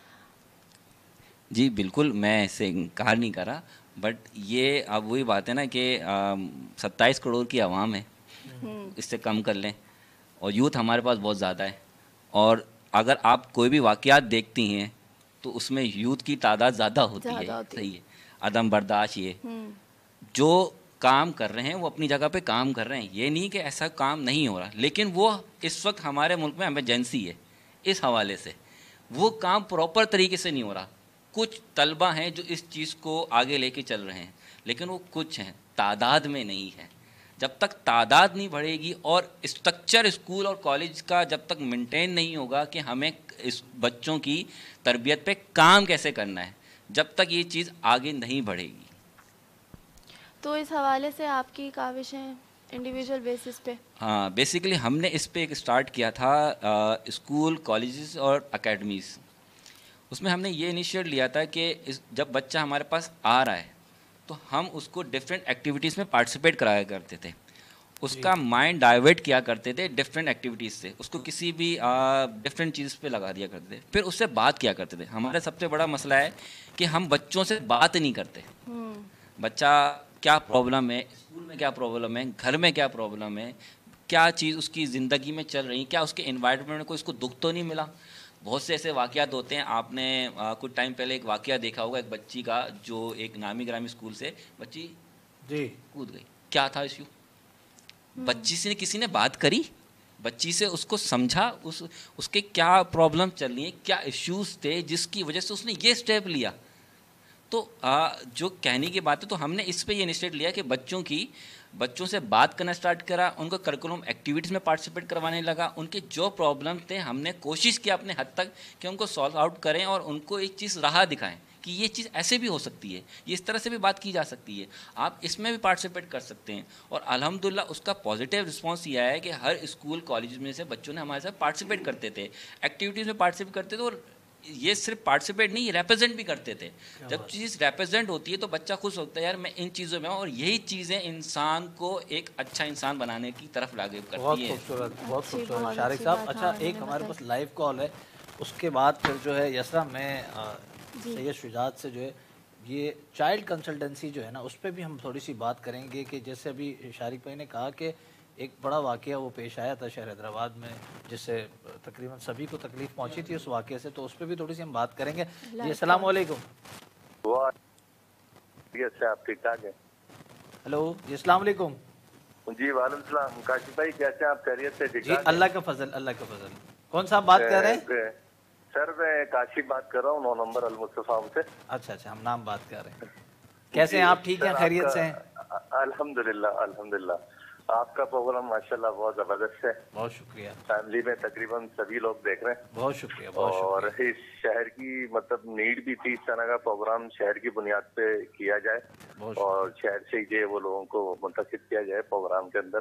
जी बिल्कुल मैं ऐसे इनकार नहीं करा बट ये अब वही बात है ना कि सत्ताईस करोड़ की आवाम है। इससे कम कर लें। और यूथ हमारे पास बहुत ज़्यादा है। और अगर आप कोई भी वाक़ात देखती हैं तो उसमें यूथ की तादाद ज़्यादा होती है। होती। सही है। अदम बर्दाश्त ये। हम्म, जो काम कर रहे हैं वो अपनी जगह पे काम कर रहे हैं। ये नहीं कि ऐसा काम नहीं हो रहा। लेकिन वो इस वक्त हमारे मुल्क में एमरजेंसी है इस हवाले से। वो काम प्रॉपर तरीके से नहीं हो रहा। कुछ तलबा हैं जो इस चीज़ को आगे लेके चल रहे हैं लेकिन वो कुछ हैं। तादाद में नहीं है। जब तक तादाद नहीं बढ़ेगी और स्ट्रक्चर स्कूल और कॉलेज का जब तक मेंटेन नहीं होगा कि हमें इस बच्चों की तरबियत पे काम कैसे करना है जब तक ये चीज़ आगे नहीं बढ़ेगी। तो इस हवाले से आपकी काविशें इंडिविजुअल बेसिस पे? हाँ बेसिकली हमने इस पे एक स्टार्ट किया था स्कूल कॉलेजेस और अकेडमीज़ उसमें हमने ये इनिशिएट लिया था कि इस जब बच्चा हमारे पास आ रहा है तो हम उसको डिफरेंट एक्टिविटीज़ में पार्टिसिपेट कराया करते थे। उसका माइंड डाइवर्ट किया करते थे डिफरेंट एक्टिविटीज़ से। उसको किसी भी डिफरेंट चीज़ पे लगा दिया करते थे। फिर उससे बात किया करते थे। हमारा सबसे बड़ा मसला है कि हम बच्चों से बात नहीं करते। बच्चा क्या प्रॉब्लम है स्कूल में क्या प्रॉब्लम है घर में क्या प्रॉब्लम है क्या चीज़ उसकी ज़िंदगी में चल रही क्या उसके इन्वायरमेंट में कोई उसको दुख तो नहीं मिला? बहुत से ऐसे वाक़यात होते हैं। आपने आ, कुछ टाइम पहले एक वाक़या देखा होगा एक बच्ची का जो एक नामी ग्रामी स्कूल से बच्ची जी। कूद गई। क्या था इश्यू बच्ची से किसी ने बात करी? बच्ची से उसको समझा? उस उसके क्या प्रॉब्लम चल रही है? क्या इश्यूज़ थे जिसकी वजह से उसने ये स्टेप लिया? तो आ, जो कहने की बात है तो हमने इस पे ये इनिशिएट लिया कि बच्चों की बच्चों से बात करना स्टार्ट करा, उनको करिकुलम एक्टिविटीज़ में पार्टिसिपेट करवाने लगा। उनके जो प्रॉब्लम थे, हमने कोशिश की अपने हद तक कि उनको सॉल्व आउट करें और उनको एक चीज़ राह दिखाएँ कि ये चीज़ ऐसे भी हो सकती है, ये इस तरह से भी बात की जा सकती है। आप इसमें भी पार्टिसिपेट कर सकते हैं। और अल्हम्दुलिल्लाह उसका पॉजिटिव रिस्पॉन्स ये आया है कि हर स्कूल कॉलेज में से बच्चों ने हमारे साथ पार्टिसिपेट करते थे। एक्टिविटीज़ में पार्टिसिपेट करते थे और ये सिर्फ़ पार्टिसिपेट नहीं रिप्रेजेंट भी करते थे। जब चीज़ रिप्रेजेंट होती है तो बच्चा खुश होता है यार मैं इन चीज़ों में हूँ। और यही चीज़ें इंसान को एक अच्छा इंसान बनाने की तरफ़ लागे बहुत करती है। खूबसूरत बहुत खूबसूरत। शारिक साहब अच्छा एक हमारे पास लाइव कॉल है। उसके बाद फिर जो है यसरा मैं सैयद शुजात से जो है ये चाइल्ड कंसल्टेंसी जो है ना उस पर भी हम थोड़ी सी बात करेंगे कि जैसे अभी शारिक भाई ने कहा कि एक बड़ा वाक़या वो पेश आया था शहर हैदराबाद में जिससे तकरीबन सभी को तकलीफ़ पहुँची थी उस वाक़े से तो उस पर भी थोड़ी सी हम बात करेंगे। जी है आप ठीक ठाक है? हेलो जी अस्सलाम जी वालेकुम सलाम काशिफ भाई कैसे आप? खैरियत से जी अल्लाह का फजल अल्लाह का फजल। कौन सा आप बात कर रहे हैं? सर मैं काशिफ बात कर रहा हूँ नौ नंबर अलमुस्तफा से अच्छा अच्छा हम नाम बात कर रहे हैं। कैसे हैं आप? ठीक हैं खैरियत से हैं? अल्हम्दुलिल्लाह अल्हम्दुलिल्लाह। आपका प्रोग्राम माशाल्लाह बहुत ज़बरदस्त है। बहुत शुक्रिया। फैमिली में तकरीबन सभी लोग देख रहे हैं। बहुत शुक्रिया बहुत और शुक्रिया इस शहर की मतलब नीड भी थी इस तरह का प्रोग्राम शहर की बुनियाद पे किया जाए। और शहर से ही जो वो लोगों को मुंतखब किया जाए प्रोग्राम के अंदर।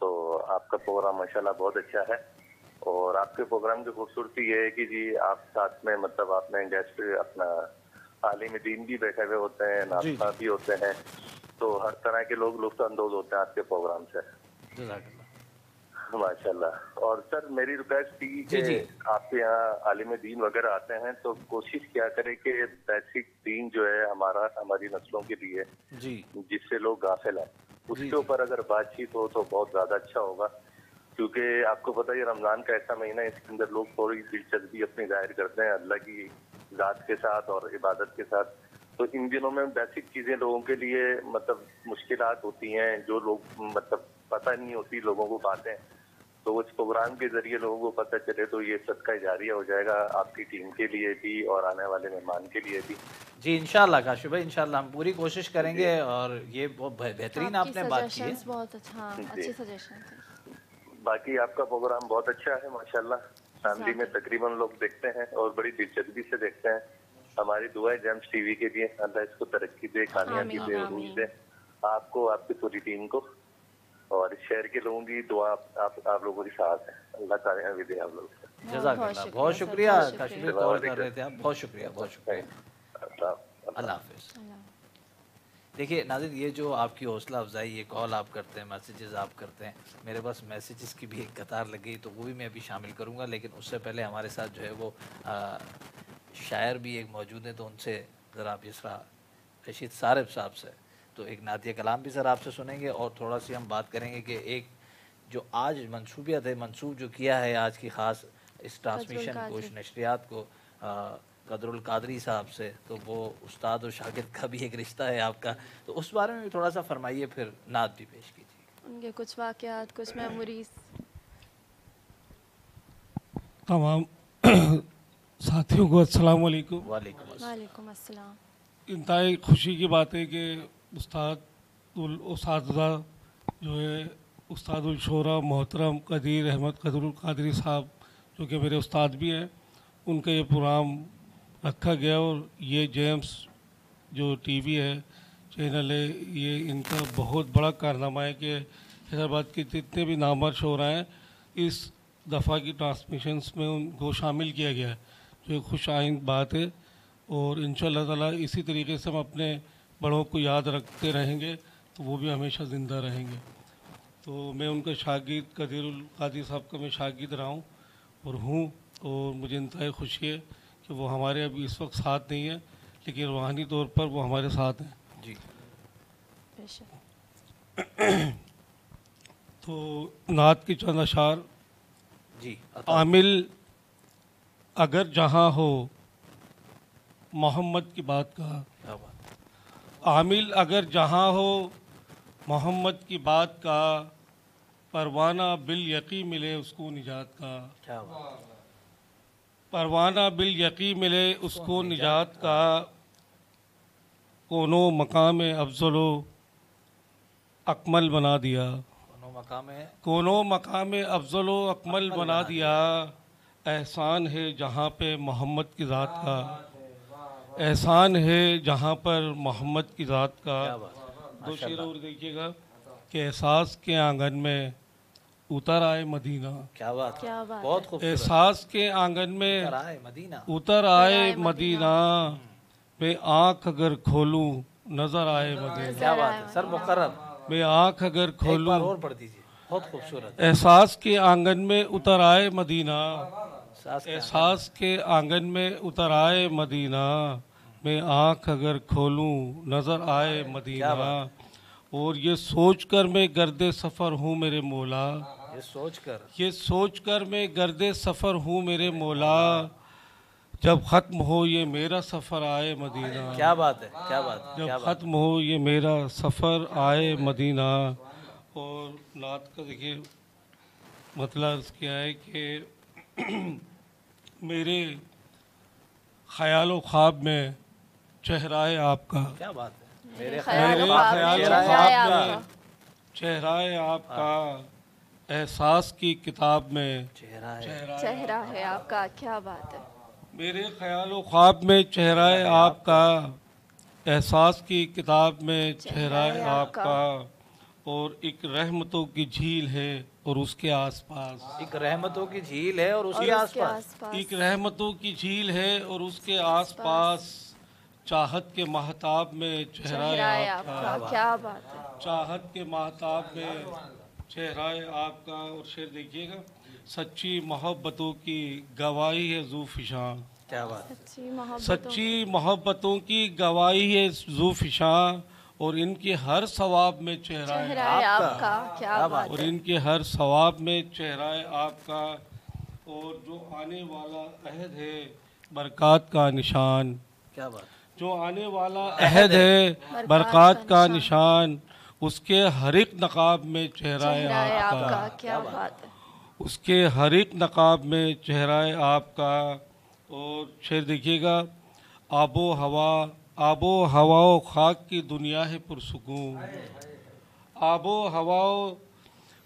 तो आपका प्रोग्राम माशाल्लाह बहुत अच्छा है। और आपके प्रोग्राम की खूबसूरती ये है कि जी आप साथ में मतलब आपने गेस्ट अपना आलिम दीन भी बैठे हुए होते हैं नाश्ता भी होते हैं। तो हर तरह के लोग लुफ्त अंदोज होते हैं आपके प्रोग्राम से। माशाल्लाह। और सर मेरी रिक्वेस्ट थी कि आपके यहाँ आलिम दीन वगैरह आते हैं तो कोशिश क्या करें कि बेसिक दीन जो है हमारा हमारी नस्लों के लिए जिससे लोग गाफिल हैं। उसके ऊपर अगर बातचीत हो तो बहुत ज़्यादा अच्छा होगा क्योंकि आपको पता है रमज़ान का ऐसा महीना है इसके अंदर लोग थोड़ी दिलचस्पी अपनी ज़ाहिर करते हैं अल्लाह की जात के साथ और इबादत के साथ। तो इन दिनों में बेसिक चीज़ें लोगों के लिए मतलब मुश्किलात होती हैं जो लोग मतलब पता नहीं होती लोगों को बातें। तो उस प्रोग्राम के ज़रिए लोगों को पता चले तो ये सदका जारिया हो जाएगा आपकी टीम के लिए भी और आने वाले मेहमान के लिए भी। जी इनशाला काशिफ भाई इंशाल्लाह हम पूरी कोशिश करेंगे और ये बहुत बेहतरीन आपने बात की है। बहुत अच्छा हाँ। अच्छी सजेशन बाकी आपका प्रोग्राम बहुत अच्छा है माशाल्लाह। फैमिली में तकरीबन लोग देखते हैं और बड़ी दिलचस्पी से देखते हैं। हमारी दुआ है जेम्स टीवी के लिए। अल्लाह इसको तरक्की दे कामयाबी दे। रूज दे। आपको आपकी पूरी टीम को। और इस शहर के लोगों की दुआ आप आप, आप लोगों के साथ है। अल्लाह कामयाबी दे आप लोगों बहुत शुक्रिया काशिफ कॉल कर रहे थे आप। बहुत शुक्रिया बहुत शुक्रिया। अल्लाह हाफिज। देखिए नाजिर ये जो आपकी हौसला अफजाई ये कॉल आप करते हैं मैसेजेस आप करते हैं मेरे पास मैसेजेस की भी एक कतार लग गई तो वो भी मैं अभी शामिल करूँगा लेकिन उससे पहले हमारे साथ जो है वो आ, शायर भी एक मौजूद हैं तो उनसे ज़रा तरह रशीद सारब साहब से तो एक नातिया कलाम भी सर आपसे सुनेंगे और थोड़ा सी हम बात करेंगे कि एक जो आज मनसूबियत है मनसूब जो किया है आज की ख़ास इस ट्रांसमिशन को इस नशरियात को कदरुल कादरी साहब से तो वो उस्ताद और शागिर्द का भी एक रिश्ता है आपका तो उस बारे में भी थोड़ा सा फरमाइए फिर नात भी पेश कीजिए। उनके कुछ वाकयात कुछ मेमोरीज। तमाम साथियों को अस्सलाम वालेकुम। वालेकुम अस्सलाम। इंतहाई खुशी की बात है कि उस्ताद जो है उस्तादुल शोरा मोहतरम कदीर अहमद कदरुल कादरी साहब जो कि मेरे उस्ताद भी हैं उनका ये प्रोग्राम रखा गया और ये जेम्स जो टीवी है चैनल है ये इनका बहुत बड़ा कारनामा है कि हैदराबाद के जितने भी नामवर शोरा हैं इस दफ़ा की ट्रांसमिशंस में उनको शामिल किया गया है। जो एक खुश आइंद बात है और इन ताला इसी तरीके से हम अपने बड़ों को याद रखते रहेंगे तो वो भी हमेशा ज़िंदा रहेंगे। तो मैं उनका शागिद कदीरुल कादी साहब का मैं शागिद रहा हूँ और हूँ और मुझे इंतहाई खुशी है कि वो हमारे अभी इस वक्त साथ नहीं है लेकिन रूहानी तौर पर वो हमारे साथ हैं। जी। तो नात के चंद अशार। जी आमिल अगर जहाँ हो मोहम्मद की बात बात आमिल अगर जहाँ हो मोहम्मद की बात का परवाना बिल यकी मिले उसको निजात का। क्या परवाना बिल यकी मिले उसको निजात का। कोनो मकाम अफजलो अकमल बना दिया। कोनो मकाम अफजलो अकमल बना दिया। एहसान है जहाँ पे मोहम्मद की ज़ात का। एहसान है जहाँ पर मोहम्मद की ज़ात का। दो शेर और देखिएगा कि एहसास के आँगन में उतर आए मदीना। क्या बात क्या बात बहुत एहसास के आँगन में उतर आए मदीना। उतर आए मदीना। मैं आँख अगर खोलूं नज़र आए मदीना। क्या बात है। सर मुकर्रम। मैं आँख अगर खोलूं। और पढ़ दीजिए। बहुत खूबसूरत। एहसास के आँगन में उतर आए मदीना। एहसास के आँगन में उतर आए मदीना मैं आँख अगर खोलूं नज़र आए मदीना। और ये सोच कर मैं गर्दे सफ़र हूँ मेरे मौला। ये सोच कर ये सोच कर मैं गर्दे सफ़र हूँ मेरे मौला। जब ख़त्म हो ये मेरा सफ़र आए मदीना। क्या बात है क्या बात है जब ख़त्म हो ये मेरा सफ़र आए मदीना। और नात का देखिए मतलब क्या है कि मेरे ख्याल ख्वाब में चेहराए आपका। क्या बात है? मेरे ख्याल ख्वाब में चेहराए आपका। एहसास की किताब में चेहरा है चेहरा चेहरा है आपका क्या बात है। मेरे ख्याल ख्वाब में चेहराए आपका एहसास की किताब में चेहराए चेहराए आपका। और एक रहमतों की झील है। और उसके आसपास। एक रहमतों की झील है और उसके आसपास। एक रहमतों की झील है और उसके आसपास चाहत के महताब में चेहराए आपका। क्या बात है। चाहत के महताब में चेहराए आपका। और शेर देखिएगा सच्ची मोहब्बतों की गवाही है जूफिशां क्या बात है। सच्ची सच्ची मोहब्बतों की गवाही है जूफिशां और इनके हर सवाब में चेहरा है आपका। आपका क्या बात और इनके हर सवाब में चेहराए आपका। और जो आने वाला अहद है बरक़ात का निशान। क्या बात जो आने वाला अहद है। बरक़ात का निशान। उसके हर एक नकाब में चेहरा है आपका। आपका क्या बात है। उसके हर एक नकाब में चेहरा है आपका। और शेर देखिएगा आबो हवा आबो हवाओ खाक की दुनिया है पुरसकून। आबो हवाओ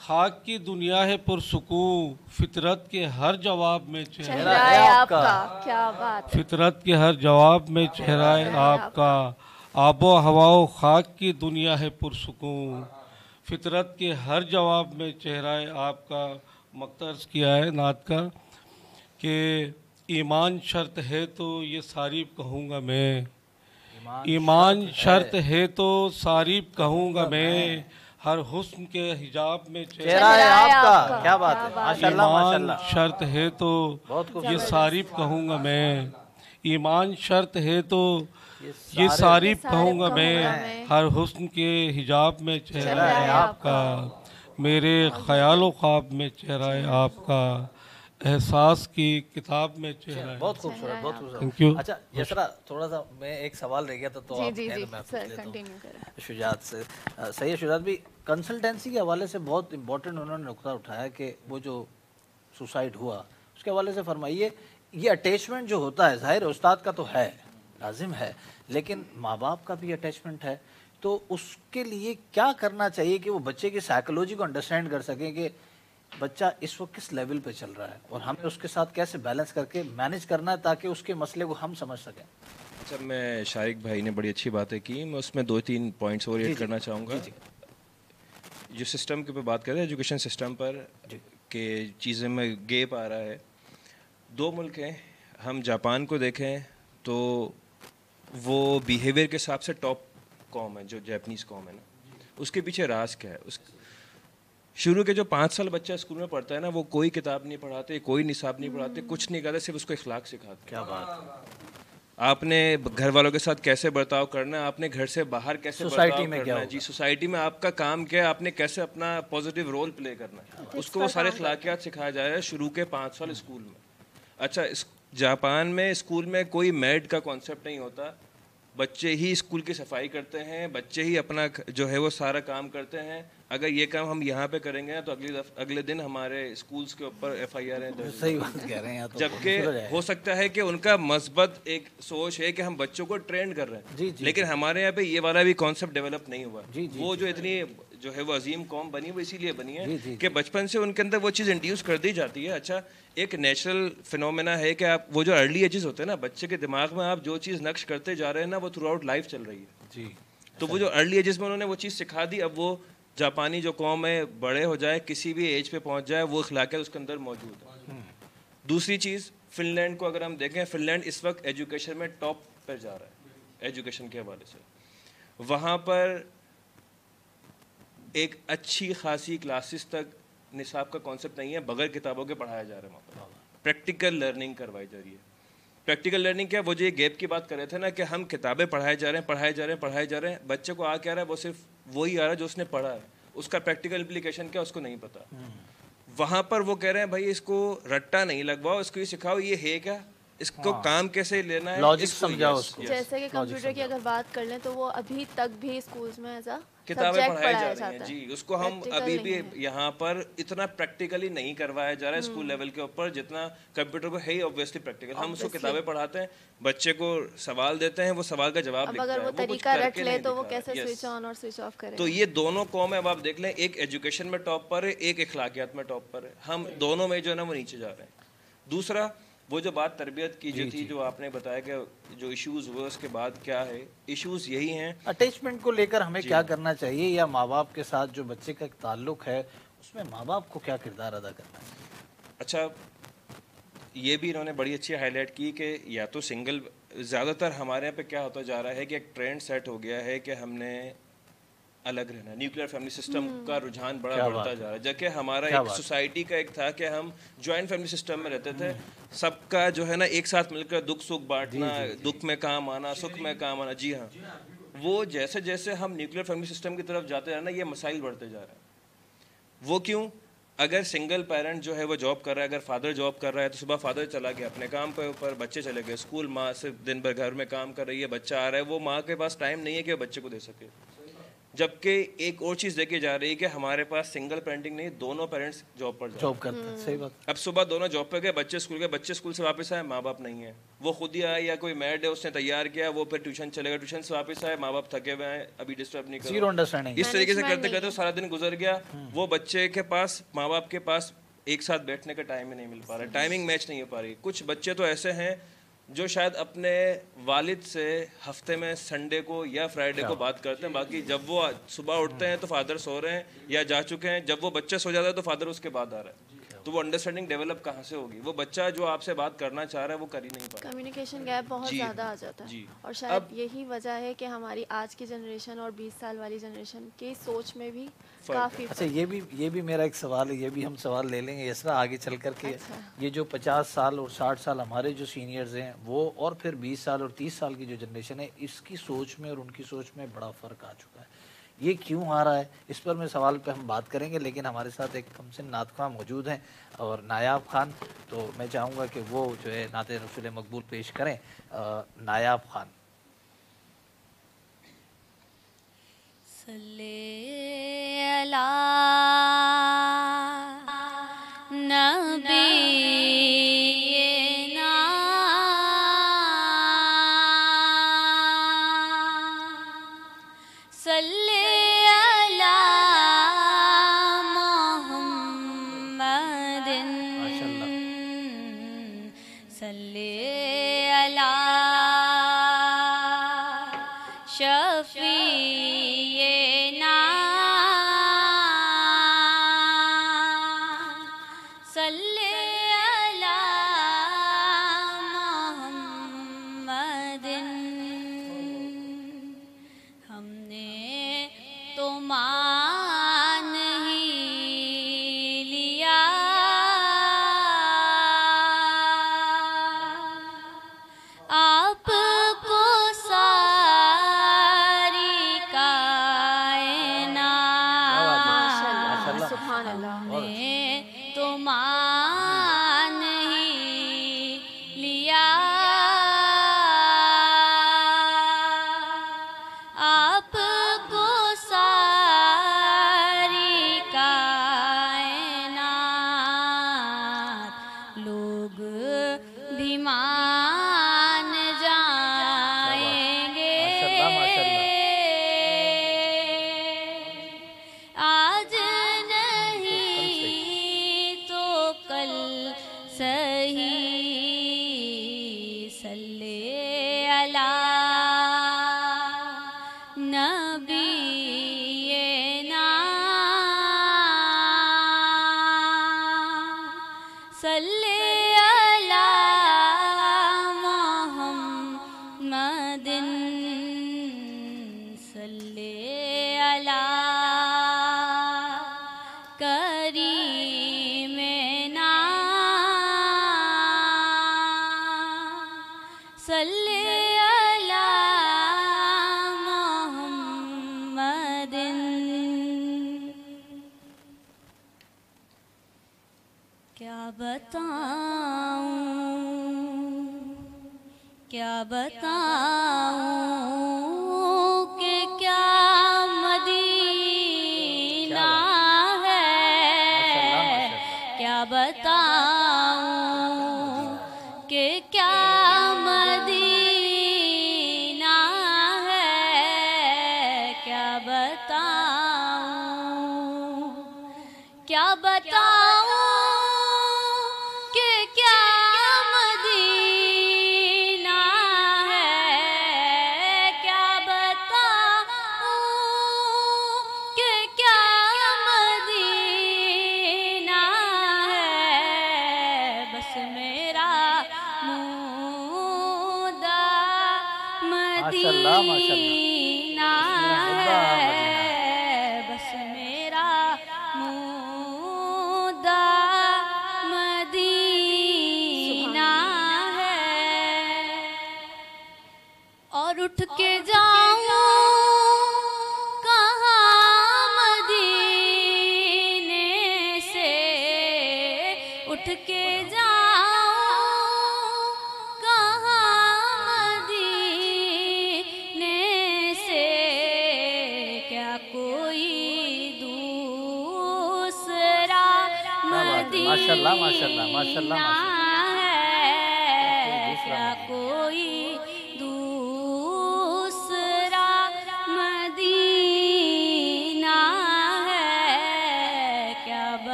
खाक की दुनिया है पुरसकून। फितरत के हर जवाब में चेहरा है आपका। क्या बात फितरत के हर जवाब में चेहरा है आपका। आबो हवाओ खाक की दुनिया है पुरसकून। फितरत के हर जवाब में चेहरा है आपका। मकतर्ज किया है नात का कि ईमान शर्त है तो ये सारीब कहूँगा मैं। ईमान शर्त है। तो सारीब कहूँगा मैं हर हुस्न के हिजाब में चेहरा है आपका। क्या बात है। माशाल्लाह ईमान माशाल्लाह। शर्त है तो ये सारीफ कहूँगा मैं। ईमान शर्त है तो ये सारिफ- सारीफ सारिफ कहूँगा मैं हर हुस्न के हिजाब में चेहरा है है आपका। मेरे ख्याल ख्वाब में चेहरा है आपका। एहसास की किताब में चेहरा है। बहुत खूबसूरत बहुत खूबसूरत। Thank you. अच्छा यसरा थोड़ा सा मैं एक सवाल रह गया था तो जी आप जी जी मैं सर कंटिन्यू शुजात से। अ, सही है शुजात भी कंसल्टेंसी के हवाले से बहुत इम्पोर्टेंट उन्होंने नुकता उठाया कि वो जो सुसाइड हुआ उसके हवाले से फरमाइए ये अटैचमेंट जो होता है ज़ाहिर है, उस्ताद का तो है लाजिम है लेकिन माँ बाप का भी अटैचमेंट है तो उसके लिए क्या करना चाहिए कि वो बच्चे की साइकोलॉजी को अंडरस्टैंड कर सकें कि बच्चा इस वक्त किस लेवल पे चल रहा है? और हमें उसके साथ कैसे बैलेंस करके मैनेज करना है ताकि उसके मसले को हम समझ सकें? अच्छा मैं शारिक भाई ने बड़ी अच्छी बातें की। मैं उसमें दो तीन पॉइंट्स और जी। करना चाहूँगा। जो सिस्टम के ऊपर बात कर रहे हैं एजुकेशन सिस्टम पर के चीज़ें में गेप आ रहा है। दो मुल्क हैं। हम जापान को देखें तो वो बिहेवियर के हिसाब से टॉप कॉम है जो जैपनीज़ कॉम है ना। उसके पीछे राज क्या है? उस शुरू के जो पाँच साल बच्चा स्कूल में पढ़ता है ना वो कोई किताब नहीं पढ़ाते कोई निसाब नहीं पढ़ाते कुछ नहीं करते सिर्फ़ उसको इखलाक सिखाते क्या बात आपने घर वालों के साथ कैसे बर्ताव करना है आपने घर से बाहर कैसे सोसाइटी में क्या है? जी सोसाइटी में आपका काम क्या है? आपने कैसे अपना पॉजिटिव रोल प्ले करना है? उसको वो सारे अखलाकियात सिखाया जा रहा है शुरू के पाँच साल स्कूल में। अच्छा जापान में स्कूल में कोई मेड का कॉन्सेप्ट नहीं होता। बच्चे ही स्कूल की सफ़ाई करते हैं बच्चे ही अपना जो है वो सारा काम करते हैं। अगर ये काम हम यहाँ पे करेंगे तो अगली अगले दिन हमारे स्कूल्स के ऊपर एफ़ आई आर है सही बात कह रहे हैं तो। जबकि हो सकता है कि उनका मस्बत एक सोच है कि हम बच्चों को ट्रेंड कर रहे हैं। जी, जी, लेकिन हमारे यहाँ पे ये वाला भी कॉन्सेप्ट डेवलप नहीं हुआ। जी, जी, वो जो। इतनी जो है वो अजीम कौम बनी वो इसीलिए बनी है कि बचपन से उनके अंदर वो चीज़ इंड्यूस कर दी जाती है। अच्छा एक नेचुरल फिनोमेना है कि आप वो जो अर्ली एजेस होते हैं ना बच्चे के दिमाग में आप जो चीज़ नक्श करते जा रहे हैं ना वो थ्रू आउट लाइफ चल रही है। जी। तो वो जो अर्ली एजेस में उन्होंने वो चीज़ सिखा दी अब वो जापानी जो कौम है बड़े हो जाए किसी भी एज पे पहुँच जाए वो अखलाकियात उसके अंदर मौजूद है। दूसरी चीज़ फिनलैंड को अगर हम देखें फिनलैंड इस वक्त एजुकेशन में टॉप पर जा रहा है एजुकेशन के हवाले से। वहाँ पर एक अच्छी खासी क्लासेस तक निसाब का कॉन्सेप्ट नहीं है बगैर किताबों के पढ़ाया जा रहा है वहाँ पर। प्रैक्टिकल लर्निंग करवाई जा रही है। प्रैक्टिकल लर्निंग क्या वो जो ये गैप की बात कर रहे थे ना कि हम किताबें पढ़ाए जा रहे हैं पढ़ाए जा रहे हैं पढ़ाए जा रहे हैं बच्चे को आ क्या रहा है वो सिर्फ़ वही आ रहा है जो उसने पढ़ा है। उसका प्रैक्टिकल इम्प्लीकेशन क्या उसको नहीं पता। वहाँ पर वो कह रहे हैं भाई इसको रट्टा नहीं लगवाओ इसको ये सिखाओ ये है क्या? इसको हाँ। काम कैसे लेना है इसको- समझाओ उसको। जैसे कि कंप्यूटर की अगर बात कर लें तो वो अभी तक भी स्कूल्स में अ किताबें पढ़ाई जा रही हैं। जी उसको हम अभी भी यहाँ पर इतना प्रैक्टिकली नहीं करवाया जा रहा है स्कूल लेवल के ऊपर जितना कंप्यूटर को है ही ऑब्वियसली प्रैक्टिकल हम उसको किताबें पढ़ाते हैं बच्चे को सवाल देते हैं वो सवाल का जवाब अगर है। वो तरीका रट ले तो वो। कैसे स्विच ऑन और स्विच ऑफ़ करे तो ये दोनों कौम है अब आप देख लें एक एजुकेशन में टॉप पर है एक इखलाकियात में टॉप पर है। हम दोनों में जो है ना वो नीचे जा रहे हैं। दूसरा वो जो बात तरबियत की जो थी जो। आपने बताया कि जो इश्यूज़ हुए उसके बाद क्या है? इश्यूज़ यही हैं। अटैचमेंट को लेकर हमें क्या करना चाहिए या माँ बाप के साथ जो बच्चे का एक ताल्लुक है उसमें माँ बाप को क्या किरदार अदा करना चाहिए अच्छा ये भी इन्होंने बड़ी अच्छी हाईलाइट की कि या तो सिंगल ज़्यादातर हमारे यहाँ पे क्या होता जा रहा है कि एक ट्रेंड सेट हो गया है कि हमने अलग रहना। न्यूक्लियर फैमिली सिस्टम का रुझान बड़ा बढ़ता जा रहा है। जबकि हमारा एक सोसाइटी का एक था कि हम जॉइंट फैमिली सिस्टम में रहते थे। सबका जो है ना एक साथ मिलकर दुख सुख बांटना दुख में काम आना सुख में काम आना। जी हाँ। वो जैसे जैसे हम न्यूक्लियर फैमिली सिस्टम की तरफ़ जाते हैं ना ये मसाइल बढ़ते जा रहे हैं। वो क्यों? अगर सिंगल पेरेंट जो है वो जॉब कर रहा है अगर फादर जॉब कर रहा है तो सुबह फादर चला गया अपने काम पे ऊपर बच्चे चले गए। स्कूल माँ सिर्फ़ दिन भर घर में काम कर रही है बच्चा आ रहा है। वो माँ के पास टाइम नहीं है कि वो बच्चे को दे सके। जबकि एक और चीज़ देखी जा रही है कि हमारे पास सिंगल पेरेंटिंग नहीं दोनों पेरेंट्स जॉब पर जॉब करते हैं सही बात। अब सुबह दोनों जॉब पे गए बच्चे स्कूल गए बच्चे स्कूल से वापस आए माँ बाप नहीं है। वो खुद ही आए या कोई मैड है उसने तैयार किया वो फिर ट्यूशन चले गए ट्यूशन से वापस आए माँ बाप थके हुए हैं अभी डिस्टर्ब नहीं करो understanding. इस तरीके से करते करते सारा दिन गुजर गया। वो बच्चे के पास माँ बाप के पास एक साथ बैठने का टाइम ही नहीं मिल पा रहा। टाइमिंग मैच नहीं हो पा रही। कुछ बच्चे तो ऐसे हैं जो शायद अपने वालिद से हफ़्ते में संडे को या फ्राइडे को बात करते हैं बाकी जब वो सुबह उठते हैं तो फादर सो रहे हैं या जा चुके हैं जब वो बच्चे सो जाता है तो फादर उसके बाद आ रहा है। तो वो अंडरस्टैंडिंग डेवलप कहाँ से होगी? वो बच्चा जो आपसे बात करना चाह रहा है वो कर ही नहीं पा कम्युनिकेशन गैप बहुत ज़्यादा आ जाता है। जी। और शायद यही वजह है कि हमारी आज की जनरेशन और 20 साल वाली जनरेशन की सोच में भी काफ़ी अच्छा ये भी ये भी मेरा एक सवाल है ये भी हम सवाल ले लेंगे इसरा आगे चल कर के अच्छा। ये जो पचास साल और साठ साल हमारे जो सीनियर्स हैं वो और फिर बीस साल और तीस साल की जो जनरेशन है इसकी सोच में और उनकी सोच में बड़ा फ़र्क आ चुका है। ये क्यों आ रहा है? इस पर मैं सवाल पे हम बात करेंगे लेकिन हमारे साथ एक हमसे नात खां मौजूद हैं और नायाब खान। तो मैं चाहूँगा कि वो जो है नात रसूल मकबूल पेश करें। अ, नायाब खान। सल्ले सही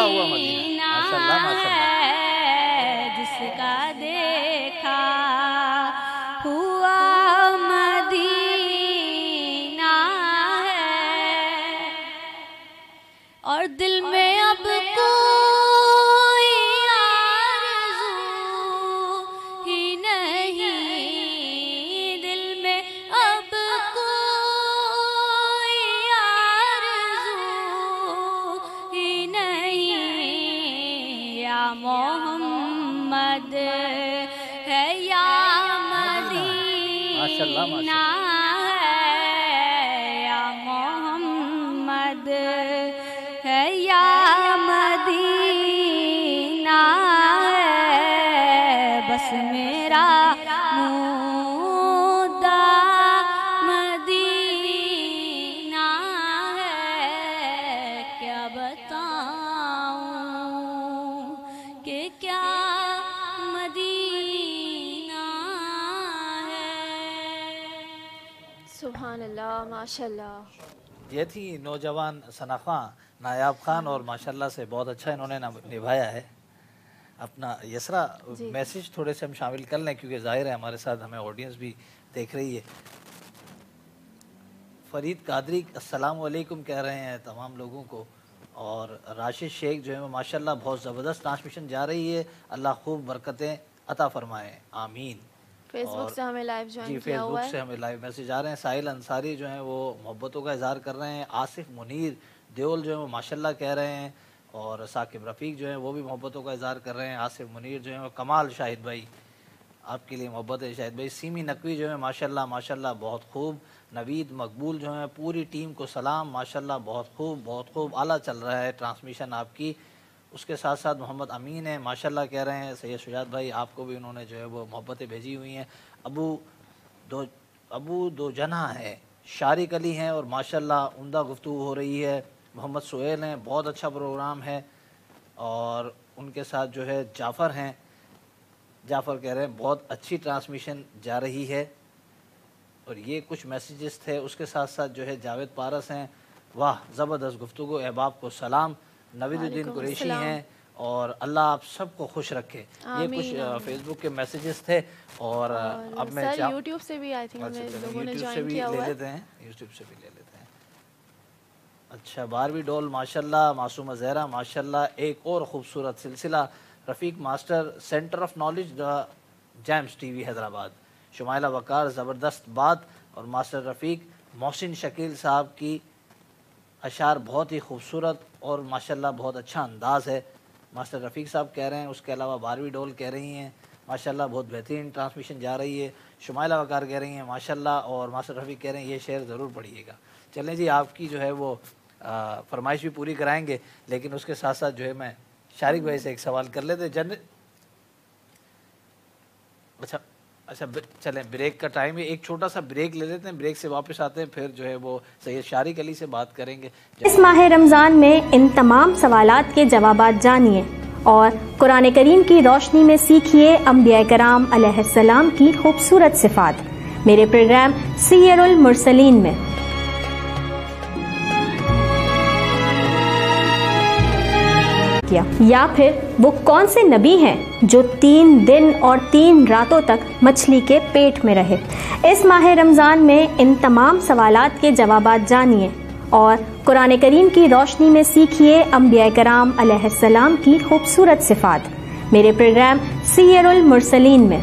जिसका देखा हुआ मदीना माशाल्लाह। ये थी नौजवान सना खां नायाब खान और माशाल्लाह से बहुत अच्छा इन्होंने निभाया है। अपना यसरा मैसेज थोड़े से हम शामिल कर लें क्योंकि ज़ाहिर है हमारे साथ हमें ऑडियंस भी देख रही है। फरीद कादरी अस्सलाम वालेकुम कह रहे हैं तमाम लोगों को। और राशिद शेख जो है माशाल्लाह बहुत ज़बरदस्त ट्रांसमिशन जा रही है। अल्लाह खूब बरकतें अता फरमाएँ। आमीन। फेसबुक से हमें लाइव ज्वाइन किया हुआ फेसबुक से हमें लाइव मैसेज आ रहे हैं। साहिल अंसारी जो हैं वो मोहब्बतों का इजहार कर रहे हैं। आसिफ मुनीर देओल जो है वो माशाल्लाह कह रहे हैं। और साकिब रफ़ीक जो है वो भी मोहब्बतों का इजहार कर रहे हैं। आसिफ मुनीर जो है वो कमाल शाहिद भाई आपके लिए मोहब्बत है शाहिद भाई। सीमी नकवी जो है माशाल्लाह माशाल्लाह बहुत खूब। नवीद मकबूल जो है पूरी टीम को सलाम माशाल्लाह बहुत खूब बहुत खूब। आला चल रहा है ट्रांसमिशन आपकी। उसके साथ साथ मोहम्मद अमीन है, माशाल्लाह कह रहे हैं, सैयद शुजात भाई, आपको भी उन्होंने जो है वो मोहब्बतें भेजी हुई हैं। अबू दो अबू दो जना है, शारिक अली हैं और माशाल्लाह उम्दा गुफ्तु हो रही है। मोहम्मद सुहेल हैं, बहुत अच्छा प्रोग्राम है और उनके साथ जो है जाफ़र हैं। जाफ़र कह रहे हैं, बहुत अच्छी ट्रांसमिशन जा रही है और ये कुछ मैसेजेस थे। उसके साथ साथ जो है जावेद पारस हैं, वाह, ज़बरदस्त गुफ्तु अहबाब को सलाम। नवीदुद्दीन कुरैशी हैं और अल्लाह आप सबको खुश रखे। ये कुछ। फेसबुक के मैसेजेस थे और, अब मैं यूट्यूब से भी आई थिंक यूट्यूब से भी ले लेते हैं यूट्यूब से भी ले लेते हैं। अच्छा बारहवीं डोल माशाल्लाह मासूमा जहरा माशाल्लाह एक और ख़ूबसूरत सिलसिला। Rafiq Master centre of knowledge the Gems TV Hyderabad. Shumaila Waqar ज़बरदस्त बात। और मास्टर रफ़ीक मोहसिन शकील साहब की अशार बहुत ही खूबसूरत और माशाल्लाह बहुत अच्छा अंदाज है। मास्टर रफ़ीक साहब कह रहे हैं, उसके अलावा बारहवीं डोल कह रही हैं। माशाल्लाह बहुत बेहतरीन ट्रांसमिशन जा रही है। शुमाइला वकार कह रही हैं, माशाल्लाह, और मास्टर रफ़ीक कह रहे हैं, ये शेर ज़रूर पढ़िएगा। चलें जी, आपकी जो है वो फरमाइश भी पूरी कराएँगे, लेकिन उसके साथ साथ जो है मैं शारिक भाई से एक सवाल कर लेते जन अच्छा अच्छा चलें ब्रेक का टाइम है एक छोटा सा ब्रेक ले लेते हैं ब्रेक से वापस आते हैं, फिर जो है वो सैयद शारिक अली से बात करेंगे। इस माह रमज़ान में इन तमाम सवाल के जवाब जानिए और कुरान करीम की रोशनी में सीखिए अम्बिया कराम अलैहिस्सलाम की खूबसूरत सिफात। मेरे प्रोग्राम सीयरुल मुरसलीन में। किया। या फिर वो कौन से नबी हैं जो तीन दिन और तीन रातों तक मछली के पेट में रहे? इस माह रमज़ान में इन तमाम सवाल के जवाब जानिए और कुरान करीम की रोशनी में सीखिए अम्बिया कराम की खूबसूरत सिफात। मेरे प्रोग्राम सीयरुल मुरसलीन में।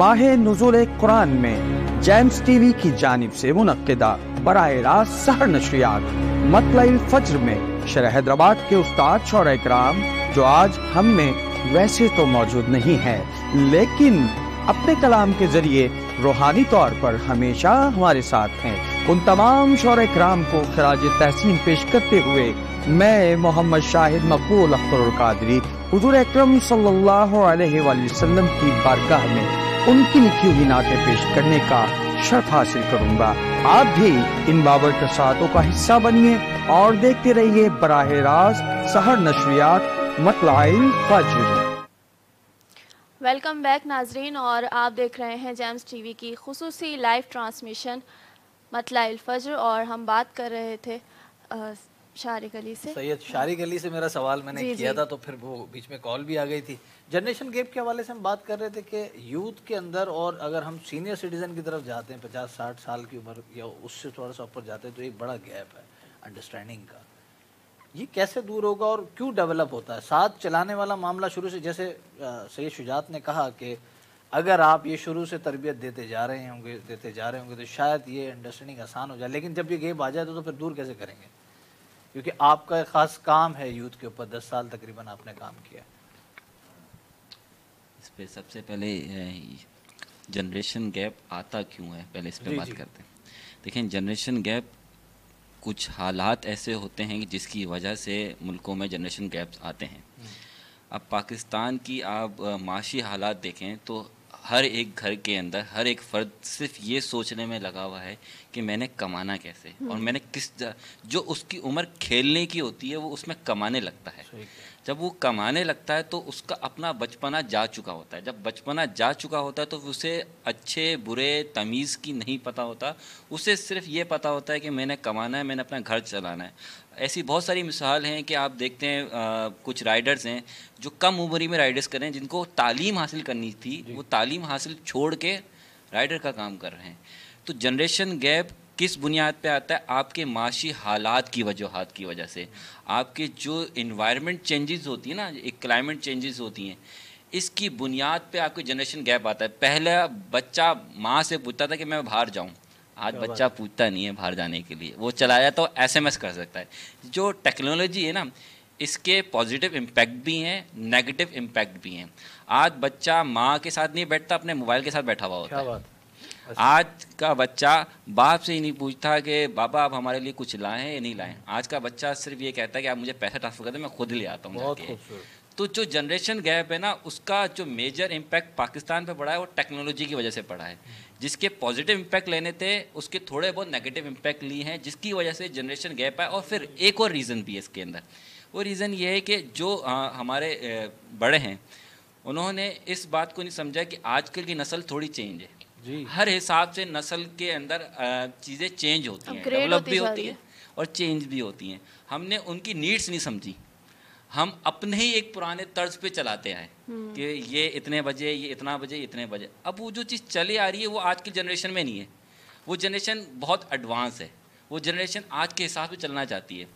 माह नजुल कुरान में जेम्स टीवी की जानिब से मुनदा बर रास्त सहर नशरियात मतल फज्र में शर हैदराबाद के उस्ताद शौर कराम जो आज हम में वैसे तो मौजूद नहीं है लेकिन अपने कलाम के जरिए रूहानी तौर पर हमेशा हमारे साथ हैं उन तमाम शौर कराम को खराज तहसीन पेश करते हुए मैं मोहम्मद शाहिद मकबूल अख्तर कादरी, हजूर अक्रम वसल्लम की बारगाह में उनकी लिखी हुई नातें पेश करने का शर्फ हासिल करूँगा। आप भी इन बाबर कसातों का हिस्सा बनिए और देखते रहिए बराह रास्त सहर नशरियात फज्र वेलकम बैक नाजरीन और आप देख रहे हैं जेम्स टीवी की खसूसी लाइव ट्रांसमिशन। मतला फज्र और हम बात कर रहे थे शारिक अली से। सैयद शारिक अली से मेरा सवाल मैंने जी, किया जी। था तो फिर वो बीच में कॉल भी आ गई थी। जनरेशन गैप के हवाले से हम बात कर रहे थे कि यूथ के अंदर और अगर हम सीनियर सिटीजन की तरफ़ जाते हैं पचास साठ साल की उम्र या उससे थोड़ा सा ऊपर जाते हैं तो एक बड़ा गैप है अंडरस्टैंडिंग का। ये कैसे दूर होगा और क्यों डेवलप होता है? साथ चलाने वाला मामला शुरू से जैसे सैयद शुजात ने कहा कि अगर आप ये शुरू से तरबियत देते जा रहे होंगे देते जा रहे होंगे तो शायद ये अंडरस्टैंडिंग आसान हो जाए। लेकिन जब ये गेप आ जाए तो, तो फिर दूर कैसे करेंगे? क्योंकि आपका एक खास काम है यूथ के ऊपर दस साल तकरीबन आपने काम किया। इस पर सबसे पहले जनरेशन गैप आता क्यों है? पहले इस पर बात जी। करते हैं। देखें जनरेशन गैप कुछ हालात ऐसे होते हैं जिसकी वजह से मुल्कों में जनरेशन गैप्स आते हैं। अब पाकिस्तान की आप माशी हालात देखें तो हर एक घर के अंदर हर एक फ़र्द सिर्फ़ ये सोचने में लगा हुआ है कि मैंने कमाना कैसे और हम्म। मैंने किस जो उसकी उम्र खेलने की होती है वो उसमें कमाने लगता है। जब वो कमाने लगता है तो उसका अपना बचपना जा चुका होता है। जब बचपना जा चुका होता है तो उसे अच्छे बुरे तमीज़ की नहीं पता होता। उसे सिर्फ़ ये पता होता है कि मैंने कमाना है मैंने अपना घर चलाना है। ऐसी बहुत सारी मिसाल हैं कि आप देखते हैं अ, कुछ राइडर्स हैं जो कम उम्र में राइडर्स कर रहे हैं जिनको तालीम हासिल करनी थी वो तालीम हासिल छोड़ के राइडर का काम कर रहे हैं। तो जनरेशन गैप किस बुनियाद पे आता है? आपके माशी हालात की वजूहत की वजह से। आपके जो इन्वायरमेंट चेंजेस होती है ना एक क्लाइमेट चेंजेस होती हैं इसकी बुनियाद पे आपके जनरेशन गैप आता है। पहले बच्चा माँ से पूछता था कि मैं बाहर जाऊँ आज बच्चा पूछता नहीं है बाहर जाने के लिए। वो चला जाए तो एस एम एस कर सकता है। जो टेक्नोलॉजी है ना इसके पॉजिटिव इम्पैक्ट भी हैं नेगेटिव इम्पैक्ट भी हैं। आज बच्चा माँ के साथ नहीं बैठता अपने मोबाइल के साथ बैठा हुआ होता है। बात आज का बच्चा बाप से ही नहीं पूछता कि बाबा आप हमारे लिए कुछ लाएँ या नहीं लाएँ? आज का बच्चा सिर्फ़ ये कहता है कि आप मुझे पैसा ट्रांसफ़र कर दें मैं खुद ले आता हूँ तो जो जनरेशन गैप है ना उसका जो मेजर इम्पैक्ट पाकिस्तान पे पड़ा है वो टेक्नोलॉजी की वजह से पड़ा है। जिसके पॉजिटिव इम्पैक्ट लेने थे उसके थोड़े बहुत नेगेटिव इम्पैक्ट लिए हैं जिसकी वजह से जनरेशन गैप है और फिर एक और रीज़न भी है इसके अंदर। वो रीज़न ये है कि जो आ, हमारे बड़े हैं उन्होंने इस बात को नहीं समझा कि आजकल की नस्ल थोड़ी चेंज है। जी। हर हिसाब से नस्ल के अंदर चीज़ें चेंज होती हैं डेवलप भी होती हैं और चेंज भी होती हैं। हमने उनकी नीड्स नहीं समझी। हम अपने ही एक पुराने तर्ज पे चलाते आए हम्म। कि ये इतने बजे ये इतना बजे इतने बजे। अब वो जो चीज़ चली आ रही है वो आज की जनरेशन में नहीं है। वो जनरेशन बहुत एडवांस है। वो जनरेशन आज के हिसाब से चलना चाहती है।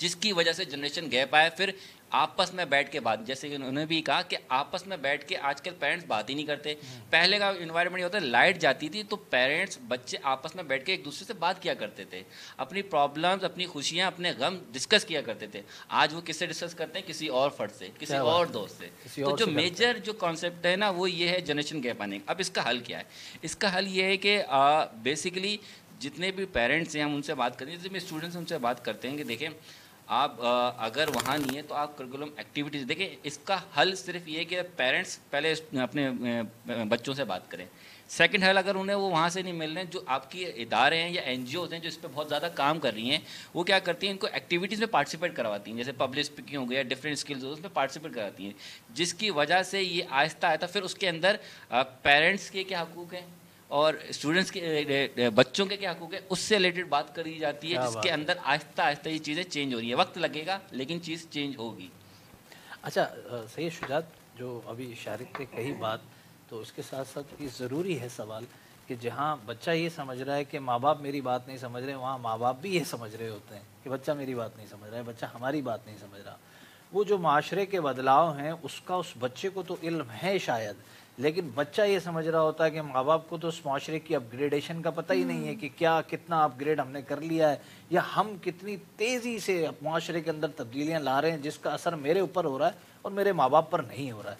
जिसकी वजह से जनरेशन गैप आया फिर आपस में बैठ के बात जैसे कि उन्होंने भी कहा कि आपस में बैठ के आजकल पेरेंट्स बात ही नहीं करते। पहले का इन्वायरमेंट ये होता है लाइट जाती थी तो पेरेंट्स बच्चे आपस में बैठ के एक दूसरे से बात किया करते थे। अपनी प्रॉब्लम्स अपनी खुशियाँ अपने गम डिस्कस किया करते थे। आज वो किससे डिस्कस करते हैं? किसी और फर्द से किसी और दोस्त से। तो जो मेजर जो कॉन्सेप्ट है ना वो ये है जनरेशन गैप आने अब इसका हल क्या है? इसका हल ये है कि बेसिकली जितने भी पेरेंट्स हैं हम उनसे बात करते हैं जितने भी स्टूडेंट्स उनसे बात करते हैं कि देखें आप अगर वहाँ नहीं है तो आप करिकुलम एक्टिविटीज़ देखें इसका हल सिर्फ़ ये कि पेरेंट्स पहले अपने बच्चों से बात करें। सेकंड हल अगर उन्हें वो वहाँ से नहीं मिल रहे हैं, जो आपकी इदारे हैं या एन हैं जो इस पर बहुत ज़्यादा काम कर रही हैं, वो क्या करती हैं, इनको एक्टिविटीज़ में पार्टिसिपेट करवाती हैं। जैसे पब्लिक स्पीकिंग हो गया डिफरेंट स्किल्स हो उसमें पार्टिसिपेट करवाती हैं। जिसकी वजह से ये आहिस्ता आहिस्ता फिर उसके अंदर पेरेंट्स के क्या हकूक़ हैं? और स्टूडेंट्स के बच्चों के क्या हकूक़ है? उससे रिलेटेड बात करी जाती है जिसके अंदर आहिस्ता आहिस्ता ये चीज़ें चेंज हो रही है। वक्त लगेगा लेकिन चीज़ चेंज होगी। अच्छा सही शुजात जो अभी शारिक ने कही बात तो उसके साथ साथ ये ज़रूरी है सवाल कि जहाँ बच्चा ये समझ रहा है कि माँ बाप मेरी बात नहीं समझ रहे वहाँ माँ बाप भी ये समझ रहे होते हैं कि बच्चा मेरी बात नहीं समझ रहा है बच्चा हमारी बात नहीं समझ रहा। वो जो माशरे के बदलाव हैं उसका उस बच्चे को तो इल्म है शायद लेकिन बच्चा ये समझ रहा होता है कि माँ बाप को तो उस माशरे की अपग्रेडेशन का पता ही नहीं है कि क्या कितना अपग्रेड हमने कर लिया है या हम कितनी तेज़ी से माशरे के अंदर तब्दीलियाँ ला रहे हैं जिसका असर मेरे ऊपर हो रहा है और मेरे माँ बाप पर नहीं हो रहा है।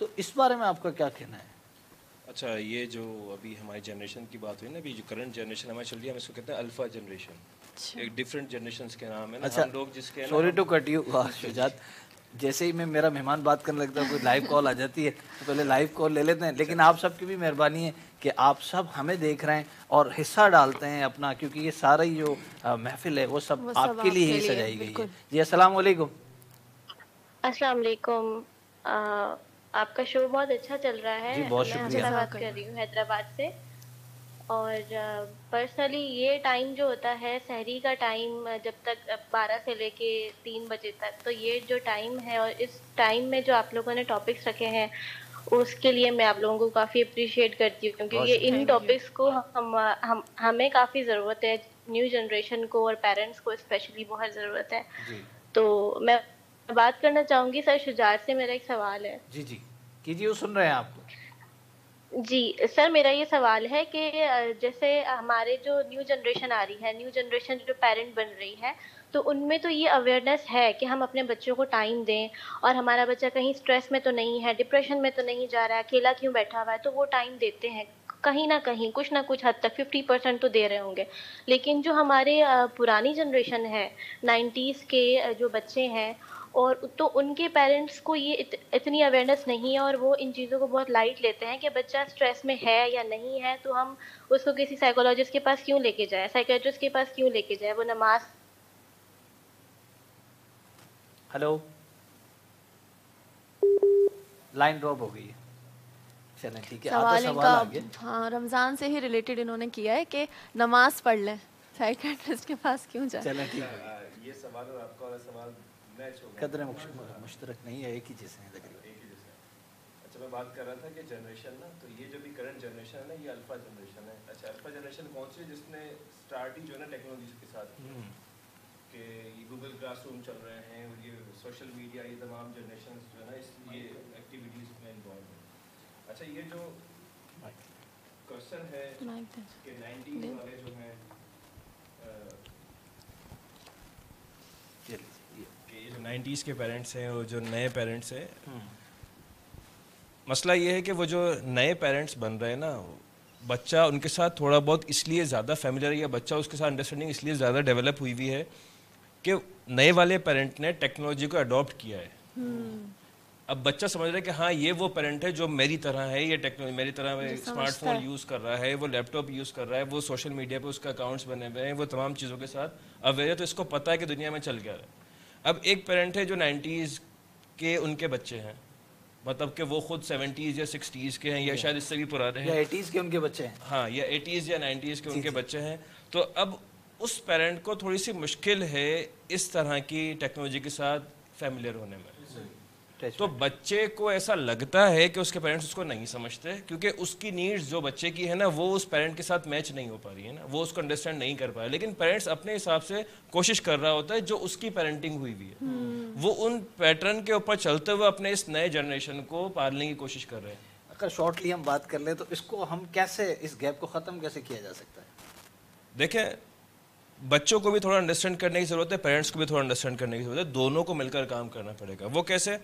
तो इस बारे में आपका क्या कहना है? अच्छा ये जो अभी हमारी जनरेशन की बात हुई ना अभी जो करंट जनरेशन हमारी चल रही है हम इसको कहते हैं अल्फ़ा जनरेशन एक डिफरेंट जनरेशन के नाम है ना अच्छा हम लोग जिसके sorry to cut you Shujaat जैसे ही मैं मेरा मेहमान बात करने लगता है कोई लाइव कॉल आ जाती है तो पहले लाइव कॉल ले लेते हैं। लेकिन आप सबकी भी मेहरबानी है कि आप सब हमें देख रहे हैं और हिस्सा डालते हैं अपना क्योंकि ये सारा ही जो महफिल है वो सब वो सब आपके लिए ही सजाई गई है। जी अस्सलाम वालेकुम अस्सलाम वालेकुम आपका शो बहुत अच्छा चल रहा है। जी, बहुत शुक्रिया। बात कर रही हूँ हैदराबाद से। और पर्सनली ये टाइम जो होता है शहरी का टाइम जब तक बारह से लेके तीन बजे तक तो ये जो टाइम है और इस टाइम में जो आप लोगों ने टॉपिक्स रखे हैं उसके लिए मैं आप लोगों को काफ़ी अप्रिशिएट करती हूँ क्योंकि ये इन टॉपिक्स को हम हम हमें काफ़ी ज़रूरत है न्यू जनरेशन को और पेरेंट्स को स्पेशली बहुत ज़रूरत है। तो मैं बात करना चाहूँगी सर शुजात से मेरा एक सवाल है। जी जी। कीजिए वो सुन रहे हैं आपको जी, सर मेरा ये सवाल है कि जैसे हमारे जो न्यू जनरेशन आ रही है न्यू जनरेशन जो पेरेंट बन रही है तो उनमें तो ये अवेयरनेस है कि हम अपने बच्चों को टाइम दें और हमारा बच्चा कहीं स्ट्रेस में तो नहीं है डिप्रेशन में तो नहीं जा रहा है, अकेला क्यों बैठा हुआ है तो वो टाइम देते हैं। कहीं ना कहीं, कुछ ना कुछ हद तक फिफ्टी परसेंट तो दे रहे होंगे। लेकिन जो हमारे पुरानी जनरेशन है नाइन्टीज़ के जो बच्चे हैं और तो उनके पेरेंट्स को ये इत, इतनी अवेयरनेस नहीं है और वो इन चीज़ों को बहुत लाइट लेते हैं कि बच्चा स्ट्रेस में है या नहीं है तो हम उसको किसी साइकोलॉजिस्ट के पास क्यों लेके जाए? साइकेट्रिस्ट के पास क्यों लेके जाए? वो नमाज़ हेलो लाइन ड्रॉप हो गई है। चलें ठीक है सवाल सवाल इनका हाँ रमज़ान से ही रिलेटेड इन्होंने किया है कि नमाज़ पढ़ लें। साइकेट्रिस्ट के पास क्यों जाए? चलें ठीक है। ये सवाल और आपका वाला सवाल हो कदर मुश्तरक नहीं है एक ही जैसे हैं तकरीबन एक ही जैसा अच्छा मैं बात कर रहा था कि जनरेशन ना तो ये जो भी करंट जनरेशन है ना ये अल्फ़ा जनरेशन है। अच्छा अल्फ़ा जनरेशन कौन सी है जिसने स्टार्ट ही जो है ना टेक्नोलॉजी के साथ की हम्म। कि ये गूगल क्लासरूम चल रहे हैं और ये सोशल मीडिया ये तमाम जनरेशन जो है ना इस ये एक्टिविटीज़ में इन्वॉल्व है। अच्छा ये जो क्वेश्चन है कि 90s वाले जो हैं चलिए ये जो 90s के पेरेंट्स हैं और जो नए पेरेंट्स हैं। मसला ये है कि वो जो नए पेरेंट्स बन रहे हैं ना बच्चा उनके साथ थोड़ा बहुत इसलिए ज़्यादा फैमिलियर या बच्चा उसके साथ अंडरस्टैंडिंग इसलिए ज़्यादा डेवलप हुई हुई है कि नए वाले पेरेंट ने टेक्नोलॉजी को अडॉप्ट किया है अब बच्चा समझ रहा है कि हाँ ये वो पेरेंट है जो मेरी तरह है ये टेक्नोलॉजी मेरी तरह स्मार्टफ़ोन यूज़ कर रहा है वो लैपटॉप यूज़ कर रहा है वो सोशल मीडिया पे उसका अकाउंट्स बने हुए हैं वो तमाम चीज़ों के साथ अवेयर है तो इसको पता है कि दुनिया में चल क्या रहा है अब एक पेरेंट है जो नाइन्टीज़ के उनके बच्चे हैं। मतलब कि वो खुद सेवेंटीज़ या सिक्सटीज़ के हैं या शायद इससे भी पुराने हैं। या एटीज़ के उनके बच्चे हैं। हाँ या एटीज़ या नाइन्टीज़ के उनके बच्चे हैं। तो अब उस पेरेंट को थोड़ी सी मुश्किल है इस तरह की टेक्नोलॉजी के साथ फैमिलियर होने में। तो बच्चे को ऐसा लगता है कि उसके पेरेंट्स उसको नहीं समझते क्योंकि उसकी नीड्स जो बच्चे की है ना वो उस पेरेंट के साथ मैच नहीं हो पा रही है ना वो उसको अंडरस्टैंड नहीं कर पा रहा लेकिन पेरेंट्स अपने हिसाब से कोशिश कर रहा होता है जो उसकी पेरेंटिंग हुई हुई है। वो उन पैटर्न के ऊपर चलते हुए अपने इस नए जनरेशन को पालने की कोशिश कर रहे हैं। अगर शॉर्टली हम बात कर ले तो इसको हम कैसे इस गैप को ख़त्म कैसे किया जा सकता है? देखें बच्चों को भी थोड़ा अंडरस्टैंड करने की ज़रूरत है पेरेंट्स को भी थोड़ा अंडरस्टैंड करने की ज़रूरत है। दोनों को मिलकर काम करना पड़ेगा। वो कैसे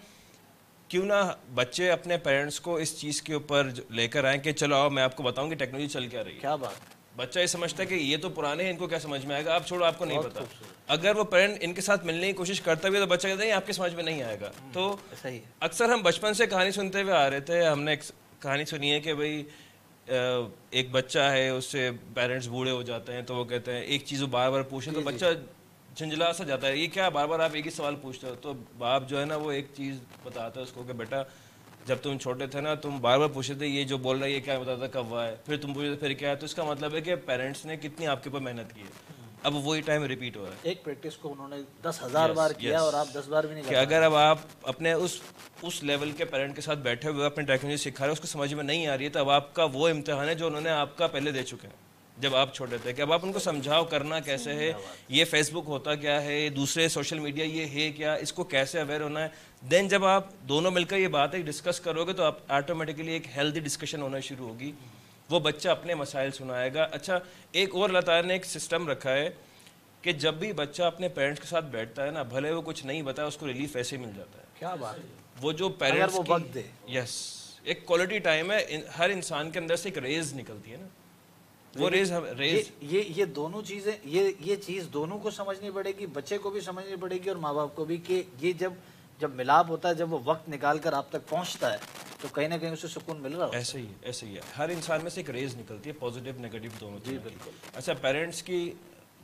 क्यों ना बच्चे अपने पेरेंट्स को इस चीज़ के ऊपर लेकर आए कि चलो आओ मैं आपको बताऊँ कि टेक्नोलॉजी चल क्या रही है। क्या बात बच्चा ये समझता है कि ये तो पुराने हैं इनको क्या समझ में आएगा? आप छोड़ो आपको नहीं पता। अगर वो पेरेंट इनके साथ मिलने की कोशिश करता भी है तो बच्चा कहता है आपके समझ में नहीं आएगा। तो सही अक्सर हम बचपन से कहानी सुनते हुए आ रहे थे हमने कहानी सुनी है कि भाई एक बच्चा है उससे पेरेंट्स बूढ़े हो जाते हैं तो वो कहते हैं एक चीज़ वो बार बार पूछे तो बच्चा झंझला सा जाता है। ये क्या बार बार आप एक ही सवाल पूछते हो? तो बाप जो है ना वो एक चीज़ बताता है उसको कि बेटा जब तुम छोटे थे ना तुम बार बार पूछते थे ये जो बोल रहा है ये क्या बताता कौवा है? फिर तुम पूछते फिर क्या है? तो इसका मतलब है कि पेरेंट्स ने कितनी आपके ऊपर मेहनत की है। अब वही टाइम रिपीट हो रहा है। एक प्रैक्टिस को उन्होंने दस हज़ार yes, बार किया yes. और आप दस बार भी नहीं कि अगर अब आप अपने उस उस लेवल के पेरेंट के साथ बैठे हुए अपनी टेक्नोलॉजी सिखा रहे हैं उसको समझ में नहीं आ रही है तो अब आपका वो इम्तहान है जो उन्होंने आपका पहले दे चुके हैं। जब आप छोटे थे कि अब आप उनको समझाओ करना कैसे है ये फेसबुक होता क्या है दूसरे सोशल मीडिया ये है क्या इसको कैसे अवेयर होना है? देन जब आप दोनों मिलकर ये बात है डिस्कस करोगे तो आप ऑटोमेटिकली एक हेल्दी डिस्कशन होना शुरू होगी। वो बच्चा अपने मसाइल सुनाएगा। अच्छा एक और लता ने एक सिस्टम रखा है कि जब भी बच्चा अपने पेरेंट्स के साथ बैठता है ना भले वो कुछ नहीं बताया उसको रिलीफ ऐसे मिल जाता है। क्या बात है। वो जो पेरेंट्स वो वक्त दे। यस एक क्वालिटी टाइम है हर इंसान के अंदर से एक रेज निकलती है ना। वो रेज रेज ये ये दोनों चीज़ें ये ये चीज़ दोनों को समझनी पड़ेगी बच्चे को भी समझनी पड़ेगी और माँ बाप को भी कि ये जब जब मिलाप होता है जब वो वक्त निकाल कर आप तक पहुँचता है तो कहीं ना कहीं उसे सुकून मिल रहा है। ऐसे ही ऐसे ही है। हर इंसान में से एक रेज निकलती है पॉजिटिव नेगेटिव दोनों जी बिल्कुल। अच्छा पेरेंट्स की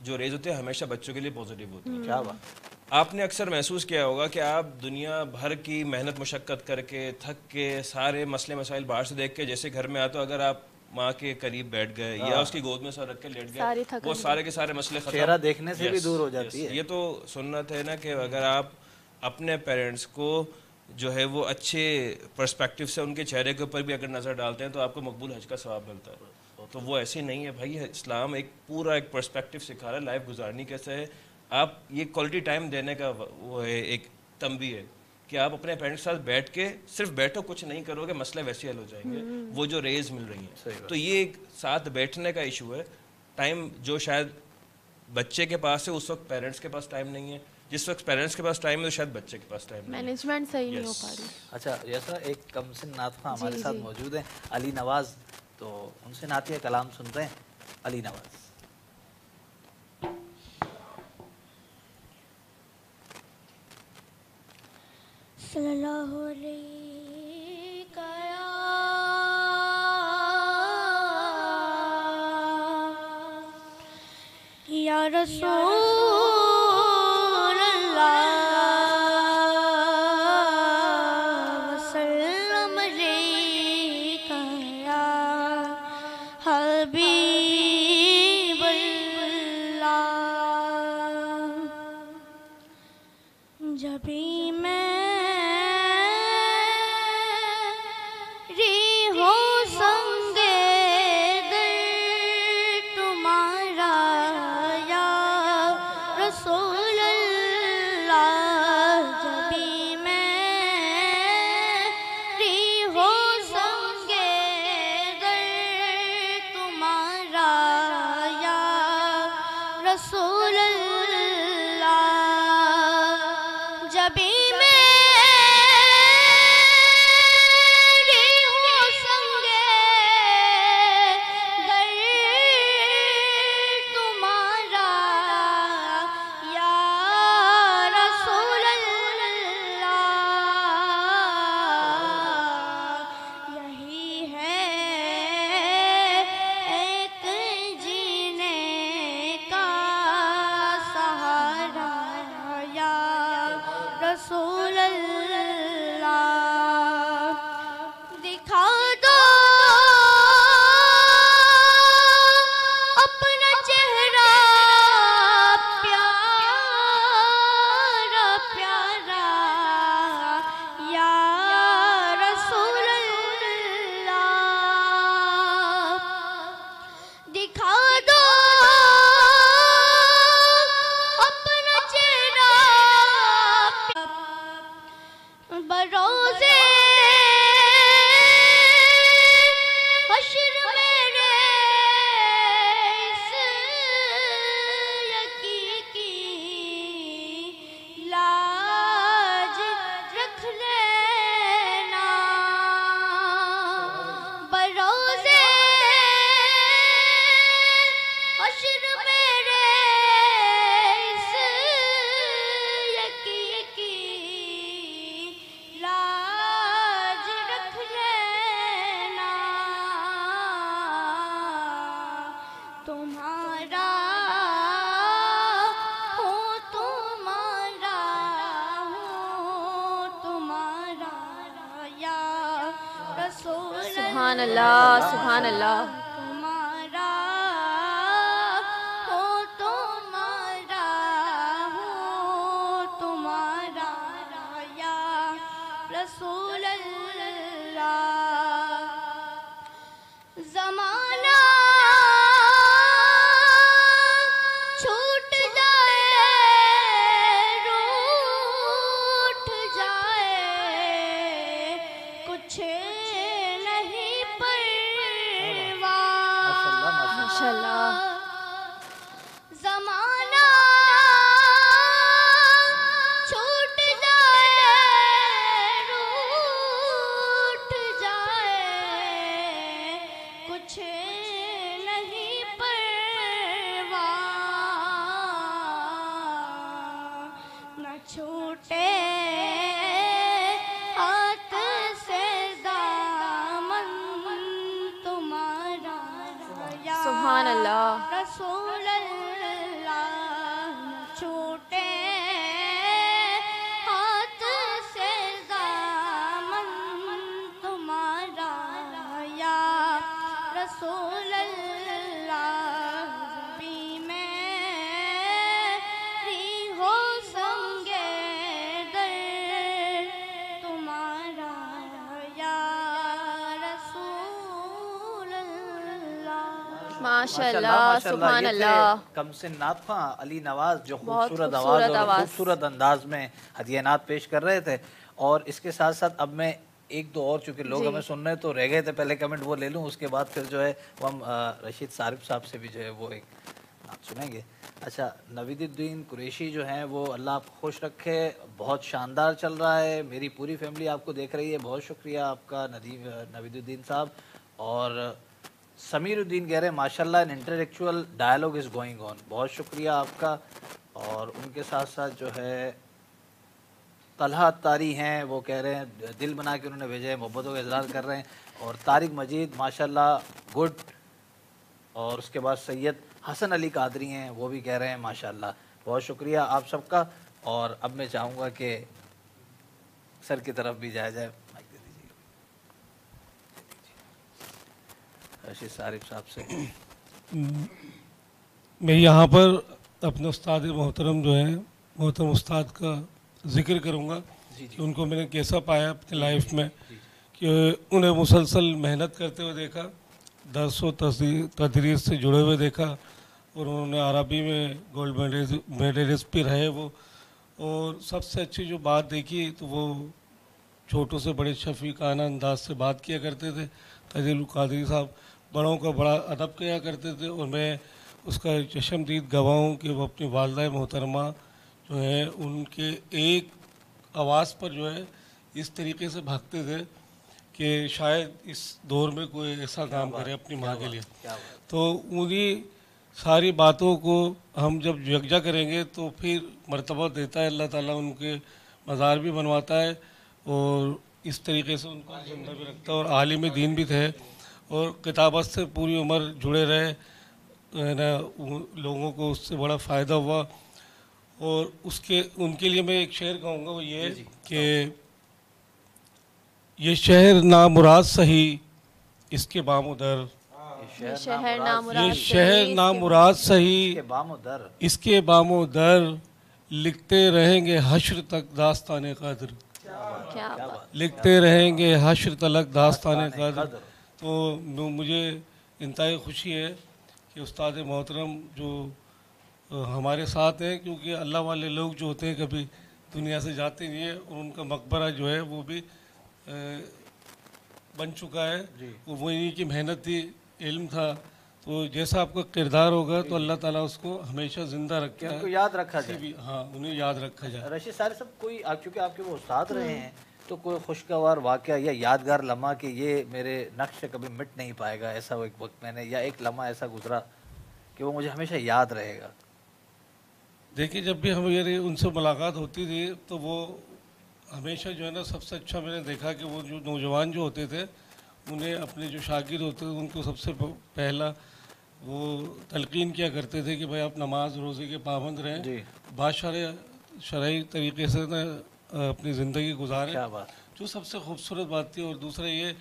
जो रेज होती है हमेशा बच्चों के लिए पॉजिटिव होती है। क्या बात। आपने अक्सर महसूस किया होगा कि आप दुनिया भर की मेहनत मुशक्क़त करके थक के सारे मसले मसाइल बाहर से देख के जैसे घर में आते हो अगर आप माँ के करीब बैठ गए या हाँ। उसकी गोद में सर रख के लेट गए वो सारे के सारे मसले चेहरा देखने से भी दूर हो जाती है। ये तो सुन्नत है ना कि अगर आप अपने पेरेंट्स को जो है वो अच्छे पर्सपेक्टिव से उनके चेहरे के ऊपर भी अगर नज़र डालते हैं तो आपको मकबूल हज का सवाब मिलता है। तो वो ऐसे नहीं है भाई इस्लाम एक पूरा एक पर्सपेक्टिव सिखा रहा है लाइफ गुजारनी कैसे है। आप ये क्वालिटी टाइम देने का वो है एक तंबी है। कि आप अपने पेरेंट्स के साथ बैठ के सिर्फ़ बैठो कुछ नहीं करोगे मसले वैसे हल हो जाएँगे। हम्म। वो जो रेज मिल रही है। तो ये एक साथ बैठने का इशू है। टाइम जो शायद बच्चे के पास है उस वक्त पेरेंट्स के पास टाइम नहीं है। जिस वक्त पेरेंट्स के पास टाइम है तो शायद बच्चे के पास टाइम मैनेजमेंट सही नहीं हो पा रही। अच्छा यसा एक कमसिन नातखा हमारे साथ मौजूद हैं अली नवाज़। तो उनसे नातिया कलाम सुनते हैं। अली नवाज़। सल्लल्लाहु अलैहि या रसूल माशाल्लाह सुभान अल्लाह। कम से नाथवा अली नवाज़ जो खूबसूरत आवाज़ और खूबसूरत अंदाज में हदियानात पेश कर रहे थे। और इसके साथ साथ अब मैं एक दो और चूँकि लोग हमें सुन रहे तो रह गए थे पहले कमेंट वो ले लूँ उसके बाद फिर जो है वो हम रशीद सारिफ साहब से भी जो है वो एक नात सुनेंगे। अच्छा नवीदुद्दीन कुरेशी जो हैं वो अल्लाह आपको खुश रखे बहुत शानदार चल रहा है मेरी पूरी फैमिली आपको देख रही है बहुत शुक्रिया आपका नदीम नवीदुद्दीन साहब। और समीरुद्दीन कह रहे हैं, माशाल्लाह an intellectual dialogue is going on बहुत शुक्रिया आपका। और उनके साथ साथ जो है, तलहा तारी हैं, वो कह रहे हैं, दिल बना के उन्होंने भेजे है, मोहब्बतों का इजहार कर रहे हैं। और तारिक मजीद, माशाल्लाह, गुड। और उसके बाद सैयद हसन अली कादरी हैं, वो भी कह रहे हैं, माशाल्लाह। बहुत शुक्रिया आप सबका। और अब मैं चाहूँगा कि सर की तरफ़ भी जाया जाए माइक दे दीजिए रशीद सारिफ साहब से। मैं यहाँ पर अपने उस्ताद मोहतरम जो है मोहतरम उस्ताद का ज़िक्र करूँगा कि उनको मैंने कैसा पाया अपनी लाइफ में कि उन्हें मुसलसल मेहनत करते हुए देखा दरस व तदरीस से जुड़े हुए देखा और उन्होंने अरबी में गोल्ड मेडल मेडलिस्ट भी रहे वो। और सबसे अच्छी जो बात देखी तो वो छोटों से बड़े शफीकाना अंदाज से बात किया करते थे तजील कादरी साहब। बड़ों का बड़ा अदब किया करते थे और मैं उसका चशमदीद गवाह हूँ कि वो अपनी वालदा मोहतरमा जो है उनके एक आवाज़ पर जो है इस तरीके से भागते थे कि शायद इस दौर में कोई ऐसा काम करे अपनी माँ के लिए। तो उन्हीं सारी बातों को हम जब यकजा करेंगे तो फिर मरतबा देता है अल्लाह ताला उनके मज़ार भी बनवाता है और इस तरीके से उनको ज़िंदा भी रखता है और आलिम दीन भी थे। और किताबत से पूरी उम्र जुड़े रहे। है ना लोगों को उससे बड़ा फ़ायदा हुआ। और उसके उनके लिए मैं एक शेर कहूँगा वो ये कि ये शहर नामुराद सही इसके बामुदर। ये शहर नामुराद ये सही, शहर इसके- नामुराद सही इसके बामोदर। लिखते रहेंगे हश्र तक दास्तान कदर क्या बात। लिखते रहेंगे हश्र तलक दास्तान कदर तो मुझे इंतहाई खुशी है कि उस्ताद मोहतरम जो हमारे साथ हैं क्योंकि अल्लाह वाले लोग जो होते हैं कभी दुनिया से जाते नहीं है और उनका मकबरा जो है वो भी बन चुका है। वो वही की मेहनत थी इल्म था। तो जैसा आपका किरदार होगा तो अल्लाह ताला उसको हमेशा ज़िंदा रखे याद रखा जाए। हाँ उन्हें याद रखा जाए। रशीद सारे सब कोई आप चूँकि आपके वो उस्ताद रहे हैं तो कोई खुशगवार वाक़ या यादगार लम्हा कि ये मेरे नक्श कभी मिट नहीं पाएगा ऐसा वो एक वक्त मैंने या एक लम्हा ऐसा गुजरा कि वो मुझे हमेशा याद रहेगा। देखिए जब भी हमारी उनसे मुलाकात होती थी तो वो हमेशा जो है ना सबसे अच्छा मैंने देखा कि वो जो नौजवान जो होते थे उन्हें अपने जो शागिर होते थे उनको सबसे पहला वो तलकिन किया करते थे कि भाई आप नमाज़ रोज़े के पाबंद रहें। बादशाह शरई तरीके से ना अपनी ज़िंदगी गुजारें। क्या बात। जो सबसे खूबसूरत बात थी और दूसरा ये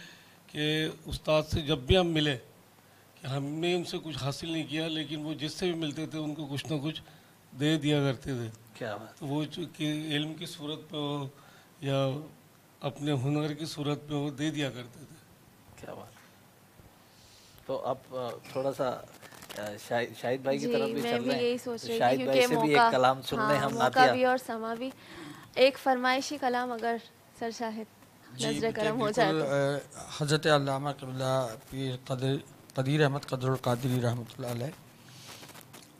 कि उस्ताद से जब भी हम मिले कि हमने उनसे कुछ हासिल नहीं किया लेकिन वो जिससे भी मिलते थे उनको कुछ ना कुछ दे दिया करते थे। क्या बात। तो वो जो कि इल्म की सूरत पे हो या अपने हुनर की सूरत में वो दे दिया करते थे। क्या बात। तो अब थोड़ा सा शाहिद शाहिद भाई की तरफ़ भी चल रहे हैं। सोच रही थी शाहिद भाई से भी एक कलाम सुन लें हाँ, हम मौका नातिया भी और समा भी। एक फरमाइशी कलाम अगर सर शाहिद नज़र करम हो जाए तो। हज़रत अल्लामा क़िबला पीर कदर कदीर अहमद कदर कादरी रहमतुल्लाह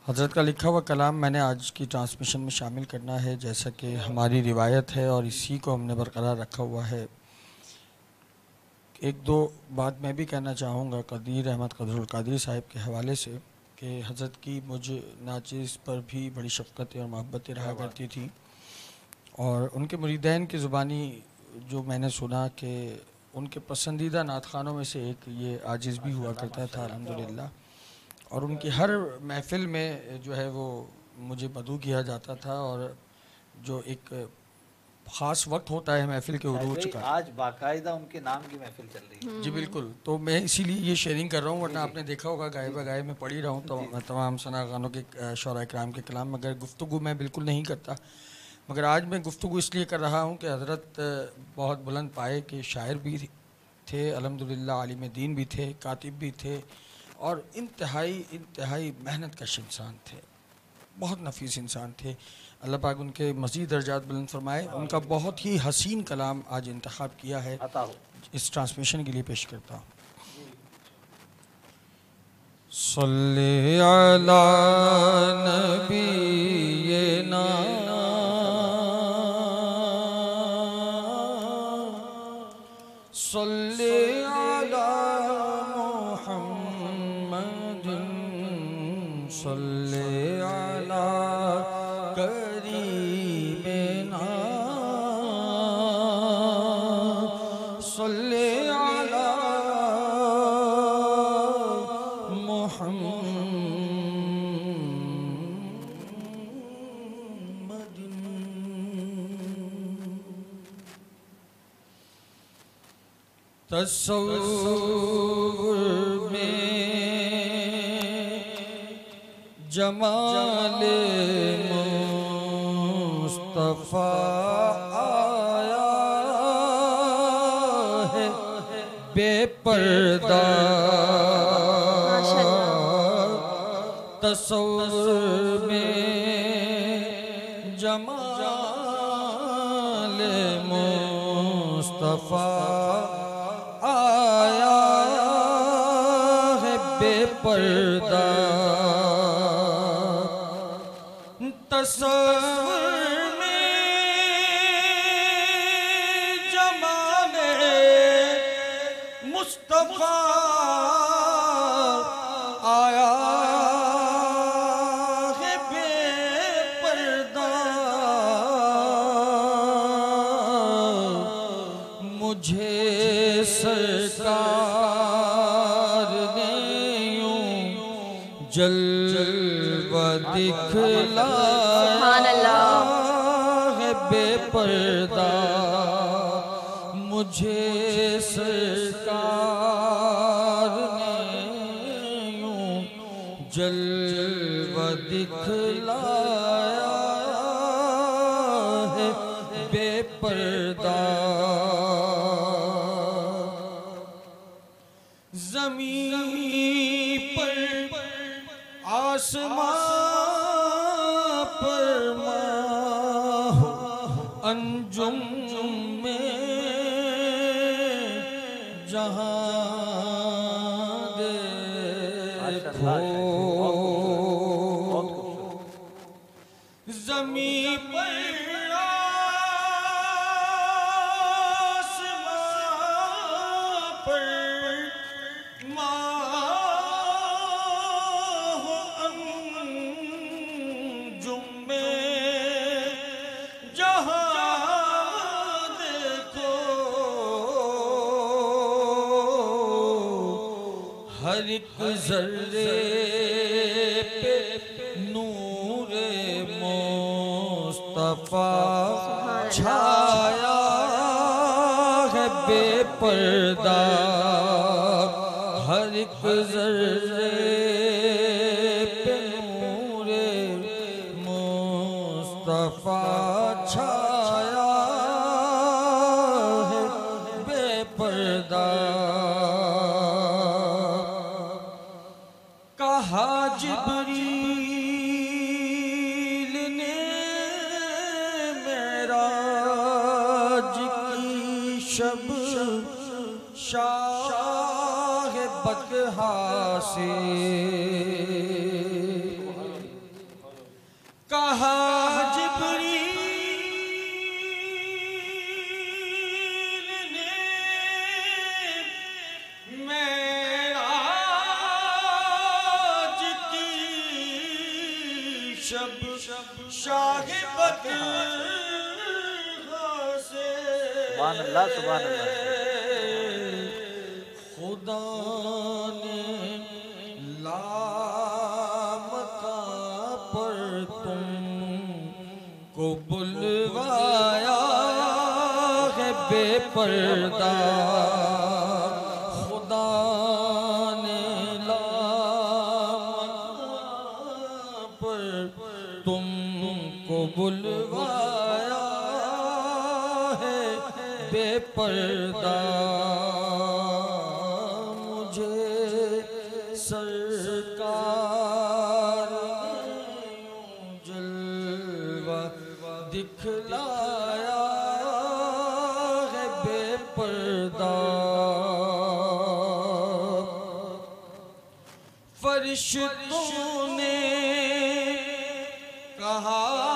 हज़रत का लिखा हुआ कलाम मैंने आज की ट्रांसमिशन में शामिल करना है जैसा कि हमारी रिवायत है और इसी को हमने बरकरार रखा हुआ है। एक दो बात मैं भी कहना चाहूँगा कदीर अहमद कदरुल कादरी साहब के हवाले से कि हज़रत की मुझ नाचिस पर भी बड़ी शफ़क़तें और मोहब्बतें रहा करती थी। और उनके मुरीदैन की ज़ुबानी जो मैंने सुना कि उनके पसंदीदा नात खानों में से एक ये आजिज़ भी हुआ करता था अल्हम्दुलिल्लाह। और उनकी हर महफ़िल में जो है वो मुझे मदू किया जाता था और जो एक ख़ास वक्त होता है महफ़िल के उरूज का आज बाकायदा उनके नाम की महफिल चल रही है। जी बिल्कुल तो मैं इसीलिए ये शेयरिंग कर रहा हूँ वरना आपने देखा होगा गाय बगाए में पढ़ी रहा हूँ तमाम सना खानों के शरा कराम के कलाम मगर गुफ्तु मैं बिल्कुल नहीं करता। मगर आज मैं गुफ्तु इसलिए कर रहा हूँ कि हज़रत बहुत बुलंद पाए के शायर भी थे अलहमदिल्ला आलिम दीन भी थे कातिब भी थे और इंतहाई इंतहाई मेहनत कश इंसान थे बहुत नफीस इंसान थे। अल्लाह पाक उनके मज़ीद दर्जात बुलंद फरमाए। उनका बहुत ही हसीन कलाम आज इंतखब किया है। इस ट्रांसमिशन के लिए पेश करता हूँ। सल्ले अला नबीना सल्ले अला तस्वुर में जमाल मुस्तफ़ा आया है बेपर्दा बेपर्दा अल्लाह सुबह खुदा ने लाम का पर तुम को बुलवाया है बेपर्दा। पर्दा मुझे सरकार जलवा दिखलाया है बेपर्दा। फरिश्तों ने कहा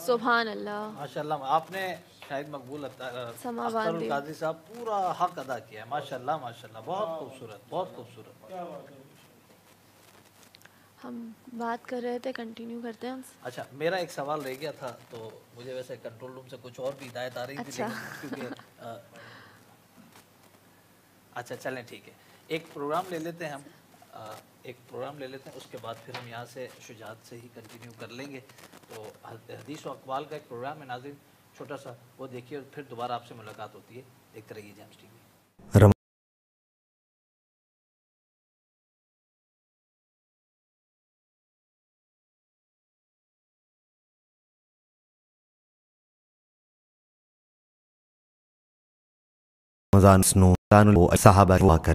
माशाल्लाह अल्लाह माशाल्लाह आपने शायद मकबूल। काजी साहब पूरा हक अदा किया है। माशाल्लाह माशाल्लाह बहुत खूबसूरत बहुत खूबसूरत। हम बात कर रहे थे कंटिन्यू करते हैं अच्छा मेरा एक सवाल रह गया था तो मुझे वैसे कंट्रोल रूम से कुछ और भी हिदायत आ रही थी अच्छा। लेकिन क्योंकि अच्छा चलें ठीक है। एक प्रोग्राम ले लेते हैं हम। एक प्रोग्राम ले लेते हैं, उसके बाद फिर हम यहाँ से शुजात से ही कंटिन्यू कर लेंगे। तो हदीस व अकबाल का एक प्रोग्राम है नाजिन, छोटा सा, वो देखिए और फिर दोबारा आपसे मुलाकात होती है, देखते रहिए जेम्स रम रमज़ान स्नो साहबा हुआ कर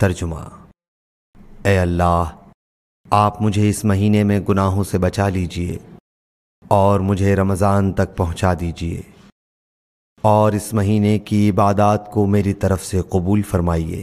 तर्जुमा ए अल्लाह आप मुझे इस महीने में गुनाहों से बचा लीजिए और मुझे रमज़ान तक पहुंचा दीजिए और इस महीने की इबादत को मेरी तरफ से कबूल फरमाइए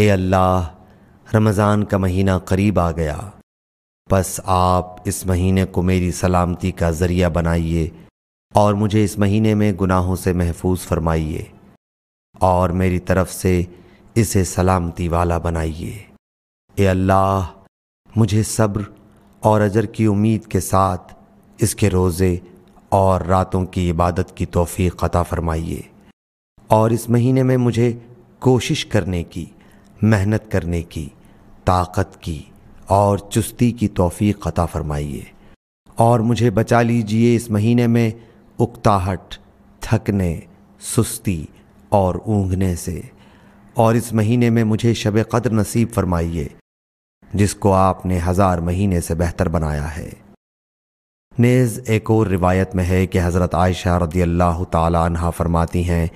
ए अल्लाह, रमज़ान का महीना करीब आ गया। बस आप इस महीने को मेरी सलामती का ज़रिया बनाइए और मुझे इस महीने में गुनाहों से महफूज फरमाइए और मेरी तरफ़ से इसे सलामती वाला बनाइए। ए अल्लाह, मुझे सब्र और अजर की उम्मीद के साथ इसके रोज़े और रातों की इबादत की तौफीक अता फरमाइए और इस महीने में मुझे कोशिश करने की मेहनत करने की, ताकत की और चुस्ती की तोफ़ी अता फरमाइए। और मुझे बचा लीजिए इस महीने में उकताहट, थकने, सुस्ती और ऊँघने से। और इस महीने में मुझे शब कद्र नसीब फरमाइए, जिसको आपने हज़ार महीने से बेहतर बनाया है। नेज़ एक और रिवायत में है कि हज़रत आयशा रदी अल्लाह तहा फरमाती हैं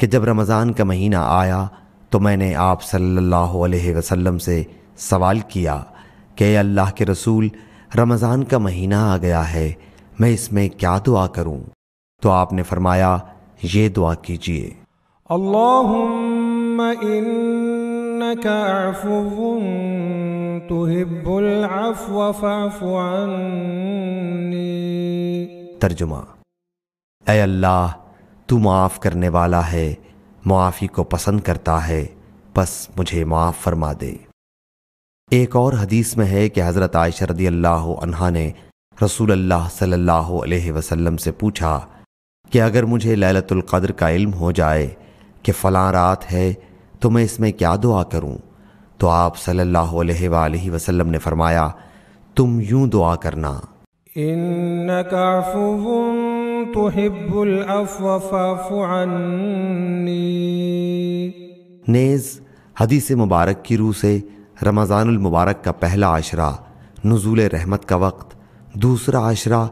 कि जब रमज़ान का महीना आया तो मैंने आप सल्लल्लाहु अलैहि वसल्लम से सवाल किया कि अल्लाह के रसूल रमज़ान का महीना आ गया है मैं इसमें क्या दुआ करूँ? तो आपने फरमाया ये दुआ कीजिए तर्जुमा अल्लाह तू माफ़ करने वाला है मुआफ़ी को पसंद करता है, बस मुझे माफ़ फरमा दे एक और हदीस में है कि हज़रत आयशा रदी अल्लाह अनहा ने रसूल अल्लाह सल्लल्लाहु अलैहि वसल्लम से पूछा कि अगर मुझे लैलतुल कद्र का इल्म हो जाए कि फ़लाँ रात है तो मैं इसमें क्या दुआ करूँ? तो आप सल्लल्लाहु अलैहि वसल्लम ने फरमाया, तुम यूँ दुआ करना इन तुहिब नेज़ हदीस मुबारक की रूह से रमज़ानुल मुबारक का पहला आशरा नजूल रहमत का वक्त दूसरा आशरा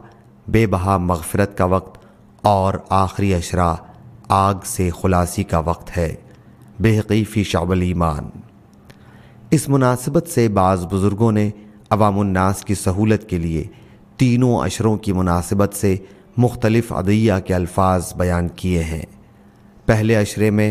बेबहा मगफरत का वक्त और आखिरी अशरा आग से खुलासी का वक्त है बेहकीफ़ी शाबल ईमान इस मुनासिबत से बाज़ बुज़ुर्गों ने अवामनास की सहूलत के लिए तीनों अशरों की मुनासिबत से मुख्तलिफ अदिया के अल्फाज बयान किए हैं पहले अशरे में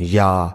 या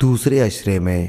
दूसरे अशरे में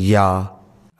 या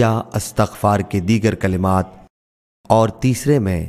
या अस्तगफार के दीगर कलिमात और तीसरे में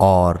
और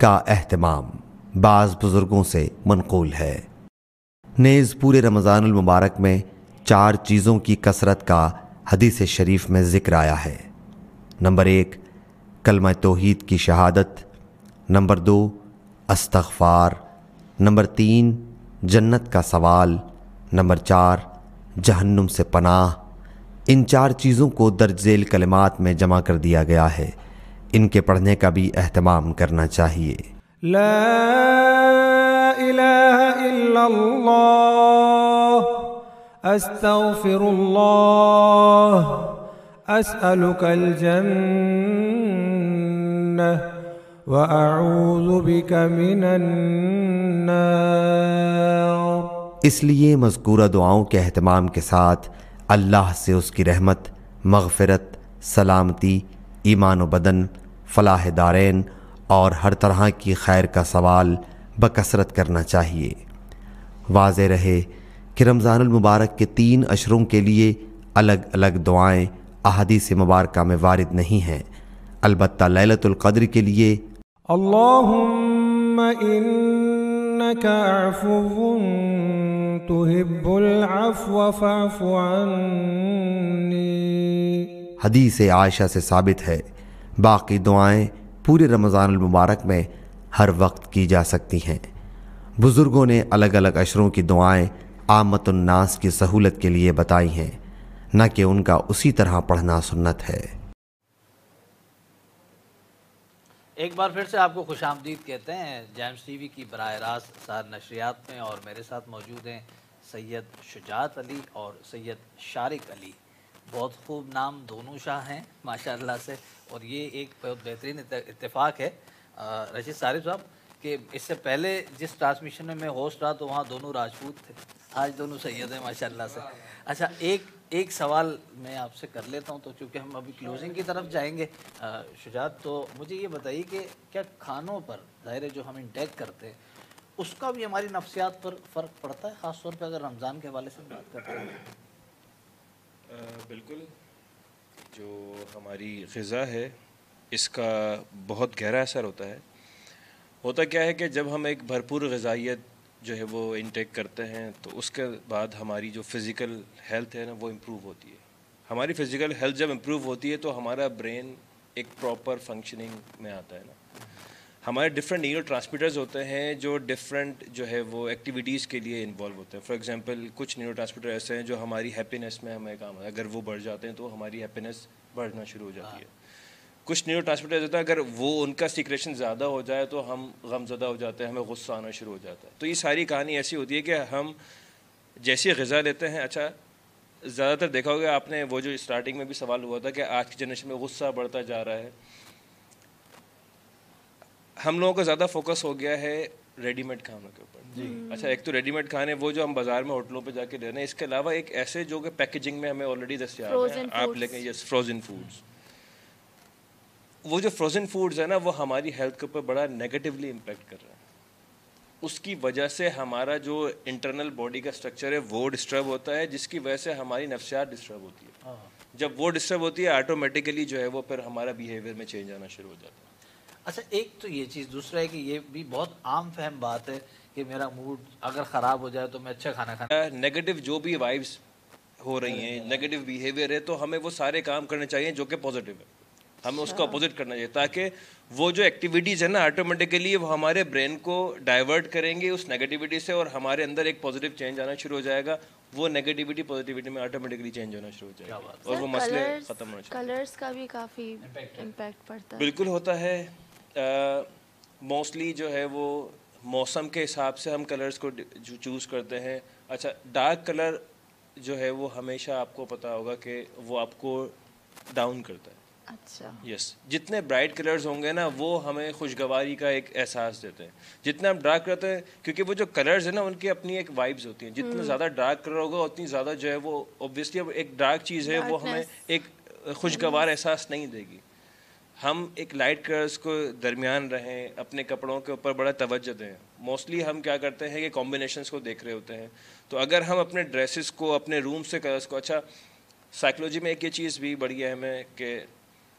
का अहतमाम बाज़ बुज़ुर्गों से मनकूल है नेज़ पूरे रमज़ानुल मुबारक में चार चीज़ों की कसरत का हदीस शरीफ में ज़िक्र आया है नंबर एक कलमा तोहीद की शहादत नंबर दो अस्तगफार नंबर तीन जन्नत का सवाल नंबर चार जहन्नुम से पनाह इन चार चीज़ों को दर्जेल कलमात में जमा कर दिया गया है। इनके पढ़ने का भी अहतमाम करना चाहिए। इसलिए मजकूरा दुआओं के अहतमाम के साथ अल्लाह से उसकी रहमत, मगफ़रत, सलामती, ईमान बदन, फलाह दारैन और हर तरह की खैर का सवाल बकसरत करना चाहिए। वाज रहे कि रमज़ानमबारक के तीन अशरों के लिए अलग अलग दुआएँ से मुबारक में वारद नहीं हैं। अलबत् ललतुल्क़द्र के लिए अल्लाहुम्मा तुहिब्बुल हदीस आयशा से साबित है, बाकी दुआएँ पूरे रमज़ान मुबारक में हर वक्त की जा सकती हैं। बुज़ुर्गों ने अलग अलग अशरों की दुआएँ आमतुलनास की सहूलत के लिए बताई हैं, न कि उनका उसी तरह पढ़ना सुन्नत है। एक बार फिर से आपको खुश आमदीद कहते हैं जैम्स टीवी की बरह रास्त सार नशरियात में और मेरे साथ मौजूद हैं सैयद शुजात अली और सैयद शारिक अली। बहुत खूब नाम दोनों शाह हैं, माशाल्लाह से। और ये एक बहुत बेहतरीन इत्तेफाक है। रशीद सारिफ साहब, कि इससे पहले जिस ट्रांसमिशन में मैं होस्ट रहा तो वहाँ दोनों राजपूत थे। आज दोनों सैयद हैं, माशाल्लाह से। अच्छा एक एक सवाल मैं आपसे कर लेता हूँ तो चूँकि हम अभी क्लोजिंग की तरफ़ जाएँगे शुजात तो मुझे ये बताइए कि क्या खानों पर है जो हम इंटेक करते हैं, उसका भी हमारी नफ्सियात पर फ़र्क पड़ता है ख़ास तौर पे अगर रमज़ान के हवाले से बात करते हैं? बिल्कुल। जो हमारी ग़िज़ा है, इसका बहुत गहरा असर होता है। होता क्या है कि जब हम एक भरपूर गज़ाइयत जो है वो इनटेक करते हैं तो उसके बाद हमारी जो फ़िज़िकल हेल्थ है ना वो इम्प्रूव होती है। हमारी फ़िज़िकल हेल्थ जब इम्प्रूव होती है तो हमारा ब्रेन एक प्रॉपर फंक्शनिंग में आता है ना। हमारे डिफरेंट न्यूरो ट्रांसमीटर्स होते हैं जो डिफरेंट जो है वो एक्टिविटीज़ के लिए इन्वॉल्व होते हैं। फॉर एग्जांपल कुछ न्यूरो ट्रांसमीटर ऐसे हैं जो हमारी हैप्पीनेस में हमें काम है। अगर वो बढ़ जाते हैं तो हमारी हैप्पीनेस बढ़ना शुरू हो जाती है। कुछ न्यूरो ट्रांसमीटर होता है अगर वो उनका सिक्रेशन ज़्यादा हो जाए तो हम गमज़दा हो जाते हैं हमें गुस्सा आना शुरू हो जाता है। तो ये सारी कहानी ऐसी होती है कि हम जैसी गज़ा लेते हैं अच्छा ज़्यादातर देखा होगा आपने वो जो स्टार्टिंग में भी सवाल हुआ था कि आज की जनरेशन में गुस्सा बढ़ता जा रहा है। हम लोगों का ज़्यादा फोकस हो गया है रेडीमेड खानों के ऊपर। अच्छा एक तो रेडीमेड खाने वो जो हम बाज़ार में होटलों पे जाके ले रहे हैं इसके अलावा एक ऐसे जो कि पैकेजिंग में हमें ऑलरेडी दस्तियाब हैं। आप. लेके यस फ्रोजन फूड्स वो जो फ्रोजन फूड्स है ना वो हमारी हेल्थ के ऊपर बड़ा नेगेटिवली इम्पेक्ट कर रहा है। उसकी वजह से हमारा जो इंटरनल बॉडी का स्ट्रक्चर है वो डिस्टर्ब होता है जिसकी वजह से हमारी नफ्सियात डिस्टर्ब होती है। जब वो डिस्टर्ब होती है ऑटोमेटिकली जो है वो फिर हमारा बिहेवियर में चेंज आना शुरू हो जाता है। अच्छा एक तो ये चीज़ दूसरा है कि ये भी बहुत आम फहम बात है कि मेरा मूड अगर ख़राब हो जाए तो मैं अच्छा खाना खाना नेगेटिव जो भी वाइब्स हो रही हैं नेगेटिव बिहेवियर है तो हमें वो सारे काम करने चाहिए जो कि पॉजिटिव है। हमें उसका अपोजिट करना चाहिए ताकि वो जो एक्टिविटीज़ है ना ऑटोमेटिकली वो हमारे ब्रेन को डाइवर्ट करेंगे उस नेगेटिविटी से और हमारे अंदर एक पॉजिटिव चेंज आना शुरू हो जाएगा। वो नेगेटिविटी पॉजिटिविटी में ऑटोमेटिकली चेंज होना शुरू हो जाएगा। और वो मसले ख़त्म होना कलर्स का भी काफ़ी इम्पैक्ट पड़ता है। बिल्कुल होता है। मोस्टली जो है वो मौसम के हिसाब से हम कलर्स को चूज़ करते हैं। अच्छा डार्क कलर जो है वो हमेशा आपको पता होगा कि वो आपको डाउन करता है। अच्छा। Yes yes. जितने ब्राइट कलर्स होंगे ना वो हमें खुशगवारी का एक एहसास देते हैं। जितने हम डार्क रहते हैं क्योंकि वो जो कलर्स है ना उनकी अपनी एक वाइब्स होती हैं। जितना। ज़्यादा डार्क कलर होगा उतनी ज़्यादा जो है वो ऑब्वियसली अब एक डार्क चीज़ है वो हमें एक खुशगवार एहसास नहीं देगी। हम एक लाइट कलर्स को दरमियान रहें अपने कपड़ों के ऊपर बड़ा तवज्जो दें। मोस्टली हम क्या करते हैं कि कॉम्बिनेशंस को देख रहे होते हैं। तो अगर हम अपने ड्रेसेस को अपने रूम से कलर्स को अच्छा साइकोलॉजी में एक ये चीज़ भी बढ़िया है हमें कि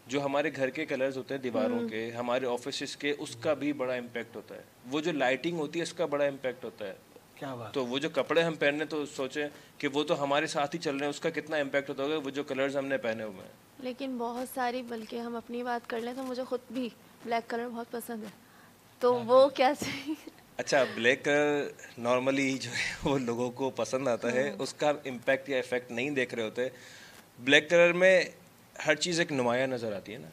जो हमारे घर के कलर्स होते हैं दीवारों हम्म। के हमारे ऑफ़िस के उसका भी बड़ा इम्पेक्ट होता है। वो जो लाइटिंग होती है उसका बड़ा इम्पेक्ट होता है। क्या बात। तो वो जो कपड़े हम पहने तो सोचें कि वो तो हमारे साथ ही चल रहे हैं उसका कितना इम्पेक्ट होता होगा वो जो कलर्स हमने पहने हुए हैं। लेकिन बहुत सारी बल्कि हम अपनी बात कर लें तो मुझे खुद भी ब्लैक कलर बहुत पसंद है। तो वो कैसे अच्छा ब्लैक कलर नॉर्मली जो है वो लोगों को पसंद आता है उसका इम्पैक्ट या इफ़ेक्ट नहीं देख रहे होते। ब्लैक कलर में हर चीज़ एक नुमाया नज़र आती है ना।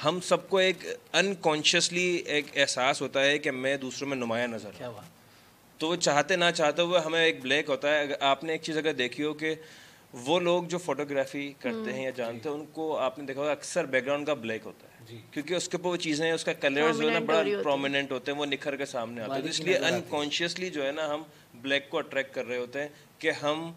हम सबको एक अनकॉन्शियसली एक एहसास होता है कि मैं दूसरों में नुमाया नज़र क्या बात। तो वो चाहते ना चाहते हुए हमें एक ब्लैक होता है। अगर आपने एक चीज़ अगर देखी हो कि वो लोग जो फोटोग्राफी करते हैं या जानते हैं उनको आपने देखा होगा अक्सर बैकग्राउंड का ब्लैक होता है। क्योंकि उसके ऊपर वो चीज़ें उसका कलर जो है ना बड़ा। प्रोमिनेंट होते हैं। वो निखर के सामने आते हैं। तो इसलिए। अनकॉन्शियसली जो है ना हम ब्लैक को अट्रैक्ट कर रहे होते हैं कि हम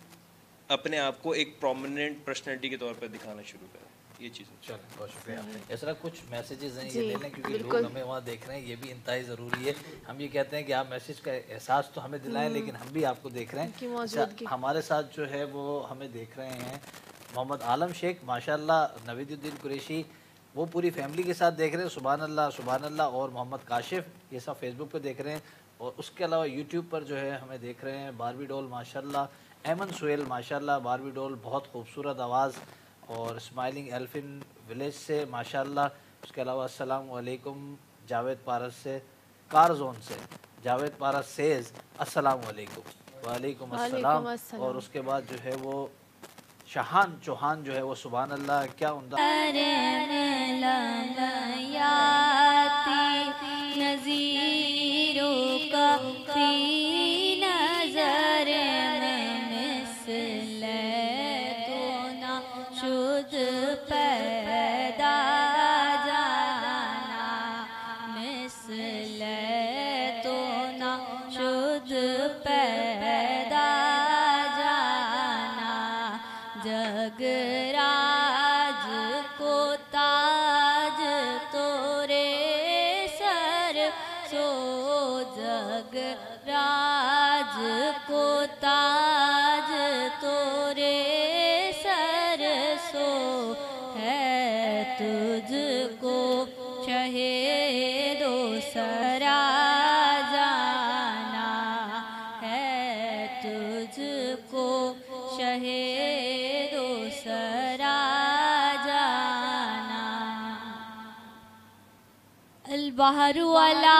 अपने आप को एक प्रोमिनेंट पर्सनैलिटी के तौर पर दिखाना शुरू करें। ये चीज़। चलो बहुत शुक्रिया तरह कुछ मैसेजेस हैं ये लें क्योंकि लोग हमें वहाँ देख रहे हैं ये भी इंतहाई ज़रूरी है। हम ये कहते हैं कि आप मैसेज का एहसास तो हमें दिलाएँ हम्म। लेकिन हम भी आपको देख रहे हैं। अच्छा, हमारे साथ जो है वो हमें देख रहे हैं मोहम्मद आलम शेख माशाल्लाह नवीदुद्दीन कुरेशी वो पूरी फैमिली के साथ देख रहे हैं सुबहान अल्लाह सुबहान अल्लाह और मोहम्मद काशिफ ये सब फेसबुक पे देख रहे हैं और उसके अलावा यूट्यूब पर जो है हमें देख रहे हैं बारबी डोल माशाल्लाह एमन सुहेल माशाल्लाह बारबी डोल बहुत खूबसूरत आवाज़ और स्माइलिंग एल्फिन विलेज से माशाल्लाह। उसके अलावा अस्सलाम वालेकुम जावेद पारस से कार जोन से जावेद पारस सेज अस्सलाम वालेकुम अस्सलाम। अस्सलाम। और उसके बाद जो है वो शाहान चौहान जो है वो सुबहान अल्लाह क्या उमदा नजीरों का जग বাহারুয়ালা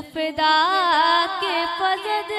अलरूह फिदा के फजद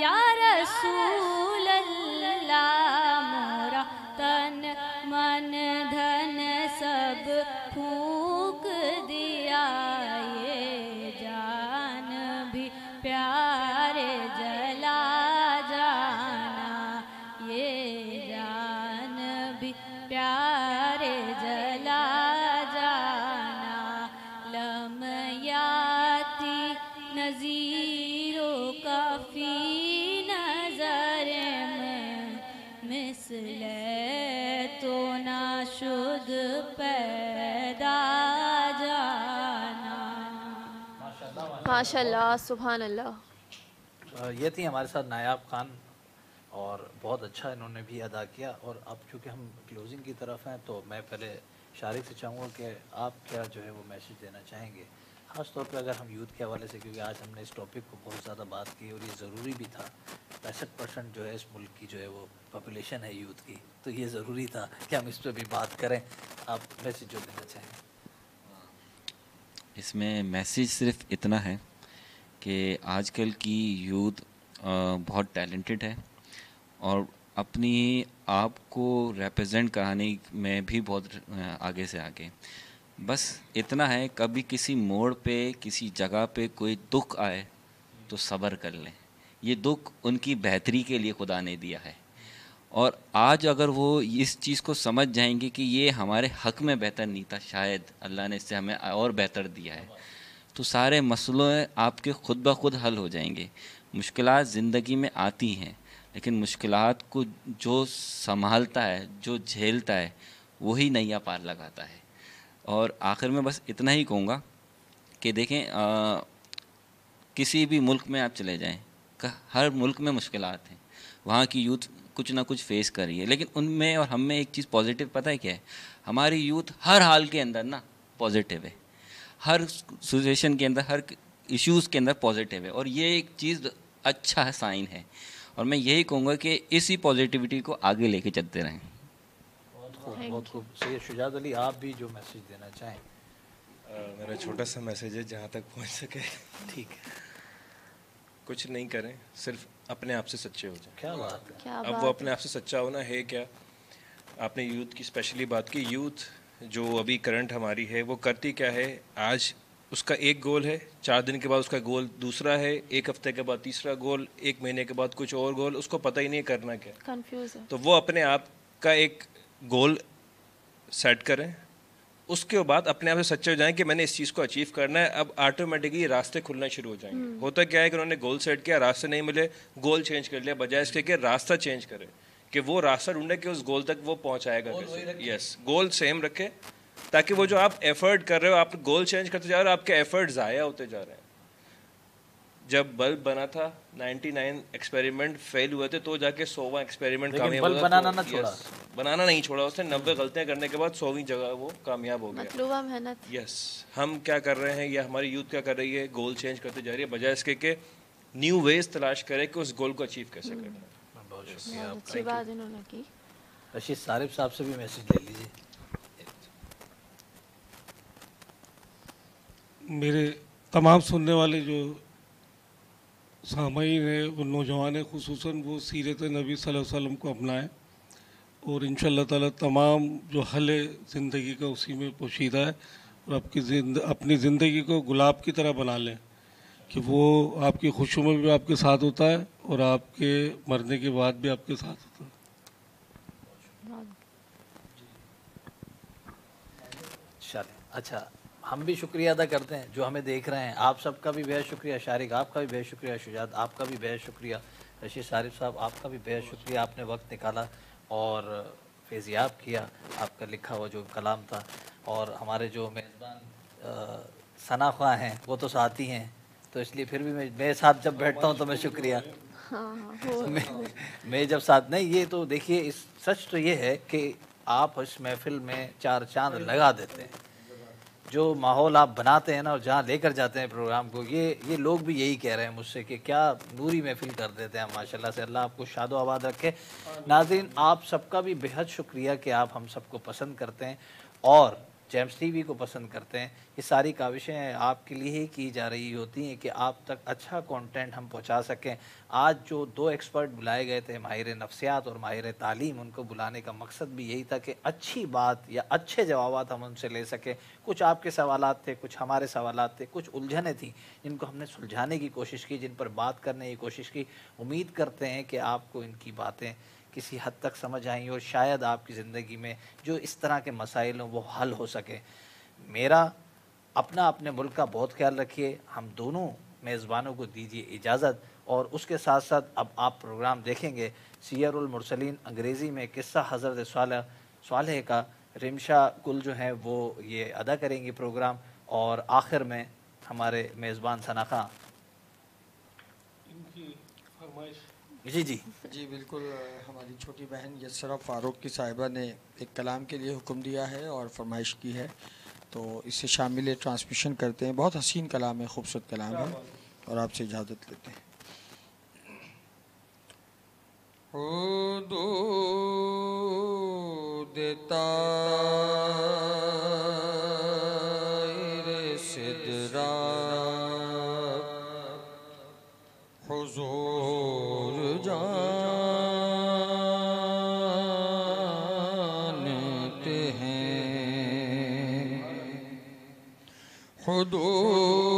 या रसूल माशाल्लाह सुभान अल्लाह ये थी हमारे साथ नायाब खान और बहुत अच्छा इन्होंने भी अदा किया और अब चूँकि हम क्लोजिंग की तरफ़ हैं तो मैं पहले शारिक से चाहूँगा कि आप क्या जो है वो मैसेज देना चाहेंगे? ख़ास तौर पे अगर हम यूथ के हवाले से, क्योंकि आज हमने इस टॉपिक को बहुत ज़्यादा बात की और ये ज़रूरी भी था। पैंसठ परसेंट जो है इस मुल्क की जो है वो पॉपुलेशन है यूथ की तो ये ज़रूरी था कि हम इस पर भी बात करें। आप मैसेज जो देना चाहें इसमें मैसेज सिर्फ़ इतना है कि आजकल की यूथ बहुत टैलेंटेड है और अपनी आप को रिप्रेजेंट कराने में भी बहुत आगे से आगे। बस इतना है, कभी किसी मोड़ पे, किसी जगह पे कोई दुख आए तो सब्र कर लें। ये दुख उनकी बेहतरी के लिए खुदा ने दिया है। और आज अगर वो इस चीज़ को समझ जाएँगे कि ये हमारे हक में बेहतर नहीं था शायद अल्लाह ने इससे हमें और बेहतर दिया है तो सारे मसलों आपके खुद ब खुद हल हो जाएँगे। मुश्किल ज़िंदगी में आती हैं लेकिन मुश्किल को जो संभालता है जो झेलता है वही नैया पार लगाता है। और आखिर में बस इतना ही कहूँगा कि देखें आ, किसी भी मुल्क में आप चले जाएँ हर मुल्क में मुश्किल हैं। वहाँ की यूथ कुछ ना कुछ फेस कर रही है। लेकिन उनमें और हम में एक चीज़ पॉजिटिव पता है क्या है? हमारी यूथ हर हाल के अंदर ना पॉजिटिव है। हर सिचुएशन के अंदर हर इश्यूज़ के अंदर पॉजिटिव है। और ये एक चीज़ अच्छा है साइन है। और मैं यही कहूँगा कि इसी पॉजिटिविटी को आगे लेके चलते रहें। बहुत खूब बहुत खूब। सैयद शुजात अली आप भी जो मैसेज देना चाहें। अ, मेरा छोटा सा मैसेज है जहाँ तक पहुँच सके। ठीक है। कुछ नहीं करें सिर्फ़ अपने आप से सच्चे हो जाए। क्या बात है। क्या अब बात वो अपने आप से सच्चा होना है क्या? आपने यूथ की स्पेशली बात की। यूथ जो अभी करंट हमारी है वो करती क्या है? आज उसका एक गोल है चार दिन के बाद उसका गोल दूसरा है एक हफ़्ते के बाद तीसरा गोल एक महीने के बाद कुछ और गोल उसको पता ही नहीं करना क्या। कंफ्यूज है। तो वो अपने आप का एक गोल सेट करें। उसके बाद अपने आप से सच्चे हो जाएँ कि मैंने इस चीज़ को अचीव करना है अब ऑटोमेटिकली रास्ते खुलना शुरू हो जाएँगे। हम्म। होता क्या है कि उन्होंने गोल सेट किया रास्ते नहीं मिले गोल चेंज कर लिया बजाय इसके कि रास्ता चेंज करें कि वो रास्ता ढूंढे कि उस गोल तक वो पहुंचाएगा यस गोल सेम रखे। ताकि वो जो आप एफर्ट कर रहे हो आप गोल चेंज करते जा रहे हो आपके एफर्ट ज़ाया होते जा रहे हैं। जब बल्ब बना था 99 एक्सपेरिमेंट फेल हुए थे तो जाके सोवा एक्सपेरिमेंट कामयाब बल्ब बनाना तो- ना छोड़ा। बनाना नहीं छोड़ा उसने। नब्बे गलतियाँ करने के बाद सौवीं जगह वो कामयाब हो गया। मेहनत। यस हम क्या कर रहे हैं? या हमारी यूथ क्या कर रही है? गोल चेंज करते जा रही है बजाय इसके कि न्यू वेज तलाश करे कि उस गोल को अचीव कैसे करना है बहुत शुक्रिया अच्छी बात इन्होंने की। रशीद सारिफ साहब से भी मैसेज ले लीजिए। मेरे तमाम सुनने वाले जो सामीन है वो नौजवान है खसूस वो सीरत नबी सल्लल्लाहु अलैहि वसल्लम को अपनाएँ। और इन ताला तमाम जो हल है ज़िंदगी का उसी में पोशीदा है और आपकी जिंद, अपनी ज़िंदगी को गुलाब की तरह बना लें कि वो आपकी खुशियों में भी आपके साथ होता है और आपके मरने के बाद भी आपके साथ होता है। अच्छा हम भी शुक्रिया अदा करते हैं जो हमें देख रहे हैं। आप सबका भी बेहद शुक्रिया, शारिक आपका भी बेहद शुक्रिया, शुजात आपका भी बेहद शुक्रिया, रशीद सारिफ साहब आपका भी बेहद शुक्रिया, आपने वक्त निकाला। और फेज़ियाब किया आपका लिखा हुआ जो कलाम था। और हमारे जो मेज़बान सना खां हैं वो तो साथ ही। हैं तो इसलिए फिर भी मैं मेरे साथ जब बैठता हूँ तो मैं शुक्रिया। हाँ वो मैं, मैं जब साथ नहीं ये तो देखिए इस सच तो ये है कि आप इस महफिल में चार चाँद लगा देते हैं। जो माहौल आप बनाते हैं ना और जहाँ लेकर जाते हैं प्रोग्राम को ये ये लोग भी यही कह रहे हैं मुझसे कि क्या नूरी महफिल कर देते हैं माशाल्लाह से। अल्लाह आपको शादो आबाद रखे। नाजिन आप सबका भी बेहद शुक्रिया कि आप हम सबको पसंद करते हैं और जेम्स टीवी को पसंद करते हैं। ये सारी काविशें आपके लिए ही की जा रही होती हैं कि आप तक अच्छा कंटेंट हम पहुँचा सकें। आज जो दो एक्सपर्ट बुलाए गए थे, माहिर नफ्सियात और माहिर तालीम, उनको बुलाने का मकसद भी यही था कि अच्छी बात या अच्छे जवाब हम उनसे ले सकें। कुछ आपके सवाल थे, कुछ हमारे सवाल थे, कुछ उलझने थी, जिनको हमने सुलझाने की कोशिश की, जिन पर बात करने की कोशिश की। उम्मीद करते हैं कि आपको इनकी बातें किसी हद तक समझ आई और शायद आपकी ज़िंदगी में जो इस तरह के मसाइल हों, वो हल हो सके। मेरा अपना अपने मुल्क का बहुत ख्याल रखिए। हम दोनों मेज़बानों को दीजिए इजाज़त और उसके साथ साथ अब आप प्रोग्राम देखेंगे सीरमरसलिन अंग्रेज़ी में किस्सा हज़रत साल का। रिमशा कुल जो है, वो ये अदा करेंगी प्रोग्राम और आखिर में हमारे मेज़बान सना खां। जी जी। जी बिल्कुल हमारी छोटी बहन यसरा फ़ारूक की साहिबा ने एक कलाम के लिए हुक्म दिया है और फरमाइश की है। तो इसे शामिल ट्रांसमिशन करते हैं। बहुत हसीन कलाम है खूबसूरत कलाम है और आपसे इजाज़त लेते हैं। ओ दो देता do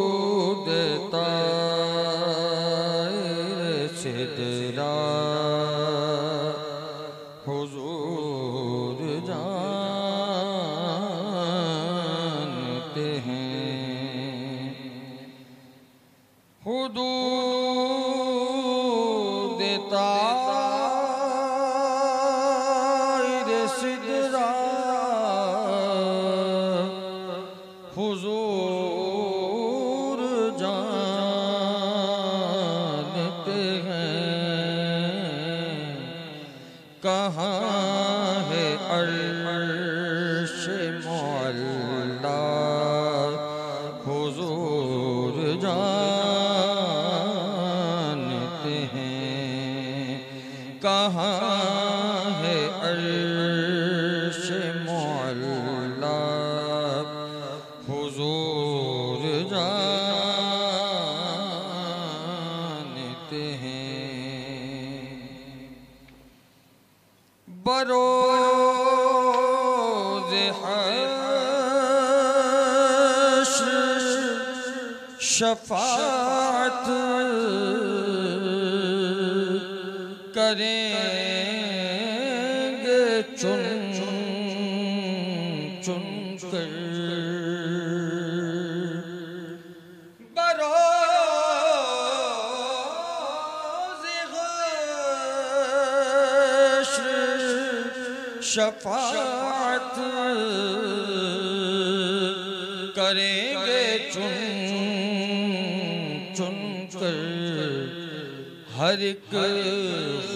एक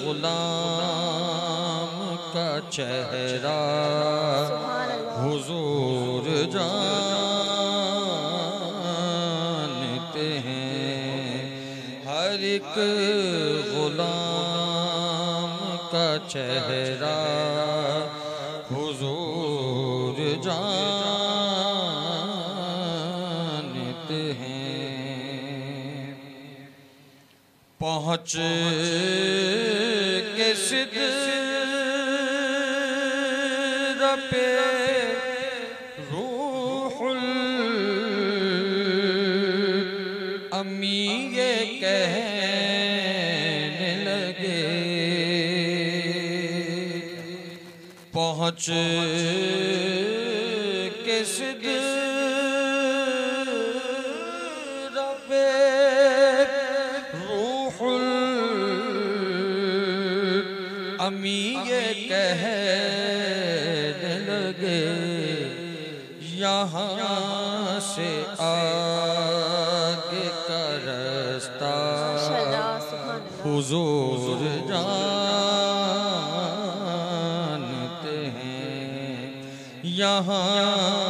गुलाम का चेहरा हुजूर जानते हैं। हर एक गुलाम का चेहरा पहुँच के सिद्ध रबे रूहुल अम्मी ये कहने लगे। पहुँच हुजूर जानते हैं। यहाँ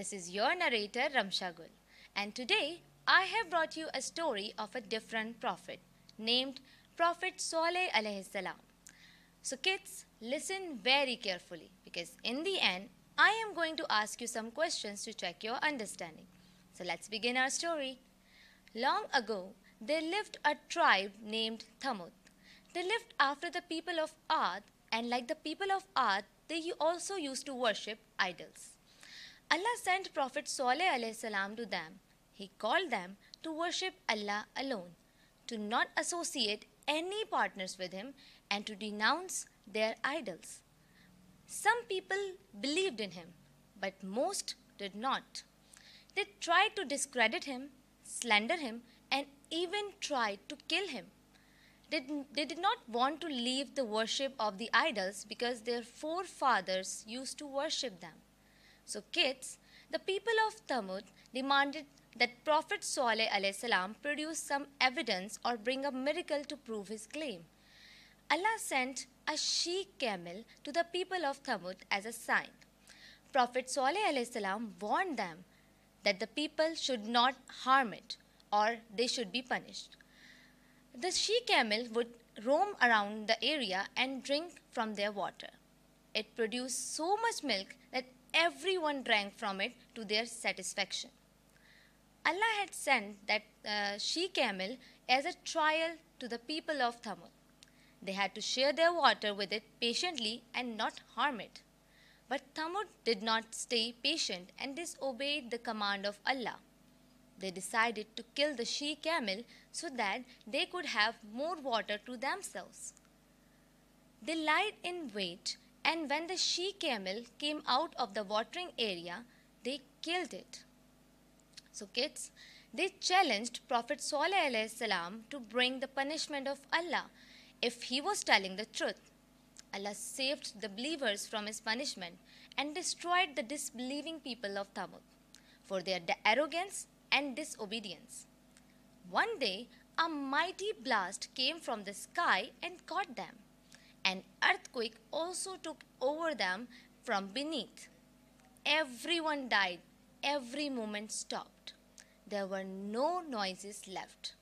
This is your narrator Ramshagul and today I have brought you a story of a different prophet named Prophet Saleh alayhi salam. So kids listen very carefully because in the end I am going to ask you some questions to check your understanding. So let's begin our story. Long ago there lived a tribe named Thamud. They lived after the people of Ad, and like the people of Ad, they also used to worship idols. Allah sent Prophet Saleh salam to them. He called them to worship Allah alone, to not associate any partners with him, and to denounce their idols. Some people believed in him, but most did not. They tried to discredit him, slander him, and even tried to kill him. They did not want to leave the worship of the idols because their forefathers used to worship them. So, kids, the people of Thamud demanded that Prophet Saleh salam produce some evidence or bring a miracle to prove his claim. Allah sent a she camel to the people of Thamud as a sign. Prophet Saleh salam warned them that the people should not harm it or they should be punished. The she camel would roam around the area and drink from their water. It produced so much milk that everyone drank from it to their satisfaction. Allah had sent that uh, she camel as a trial to the people of Thamud. They had to share their water with it patiently and not harm it. But Thamud did not stay patient and disobeyed the command of Allah. They decided to kill the she camel so that they could have more water to themselves. They lied in wait, and when the she camel came out of the watering area, they killed it. So, kids, they challenged Prophet Saleh to bring the punishment of Allah if he was telling the truth. Allah saved the believers from his punishment and destroyed the disbelieving people of Thamud for their arrogance and disobedience. One day, a mighty blast came from the sky and caught them. An earthquake also took over them from beneath. Everyone died, every moment stopped. There were no noises left.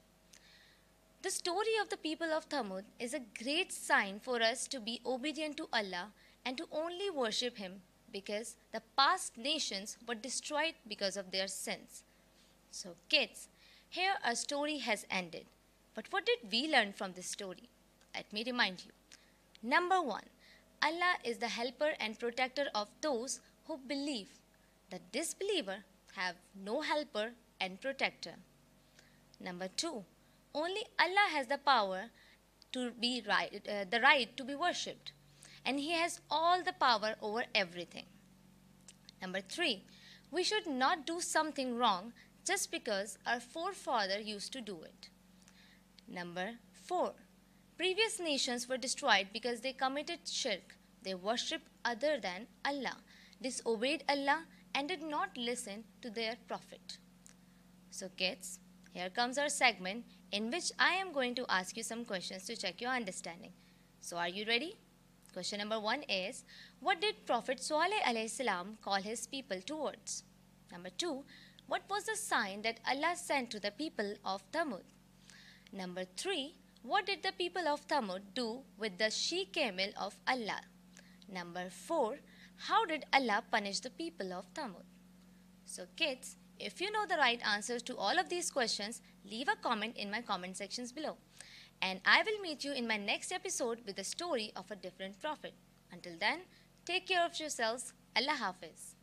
The story of the people of Thamud is a great sign for us to be obedient to Allah and to only worship Him because the past nations were destroyed because of their sins. So, kids, here our story has ended. But what did we learn from this story? Let me remind you. Number one, Allah is the helper and protector of those who believe. The disbeliever have no helper and protector. Number two, only Allah has the power to be right, uh, the right to be worshipped, and He has all the power over everything. Number three, we should not do something wrong just because our forefather used to do it. Number four, previous nations were destroyed because they committed shirk. They worshipped other than Allah, disobeyed Allah, and did not listen to their prophet. So, kids, here comes our segment in which I am going to ask you some questions to check your understanding. So, are you ready? Question number one is What did Prophet Saleh salam call his people towards? Number two, what was the sign that Allah sent to the people of Thamud? Number three, what did the people of Thamud do with the she camel of Allah? Number four, how did Allah punish the people of Thamud? So, kids, if you know the right answers to all of these questions, leave a comment in my comment sections below. And I will meet you in my next episode with the story of a different prophet. Until then, take care of yourselves. Allah Hafiz.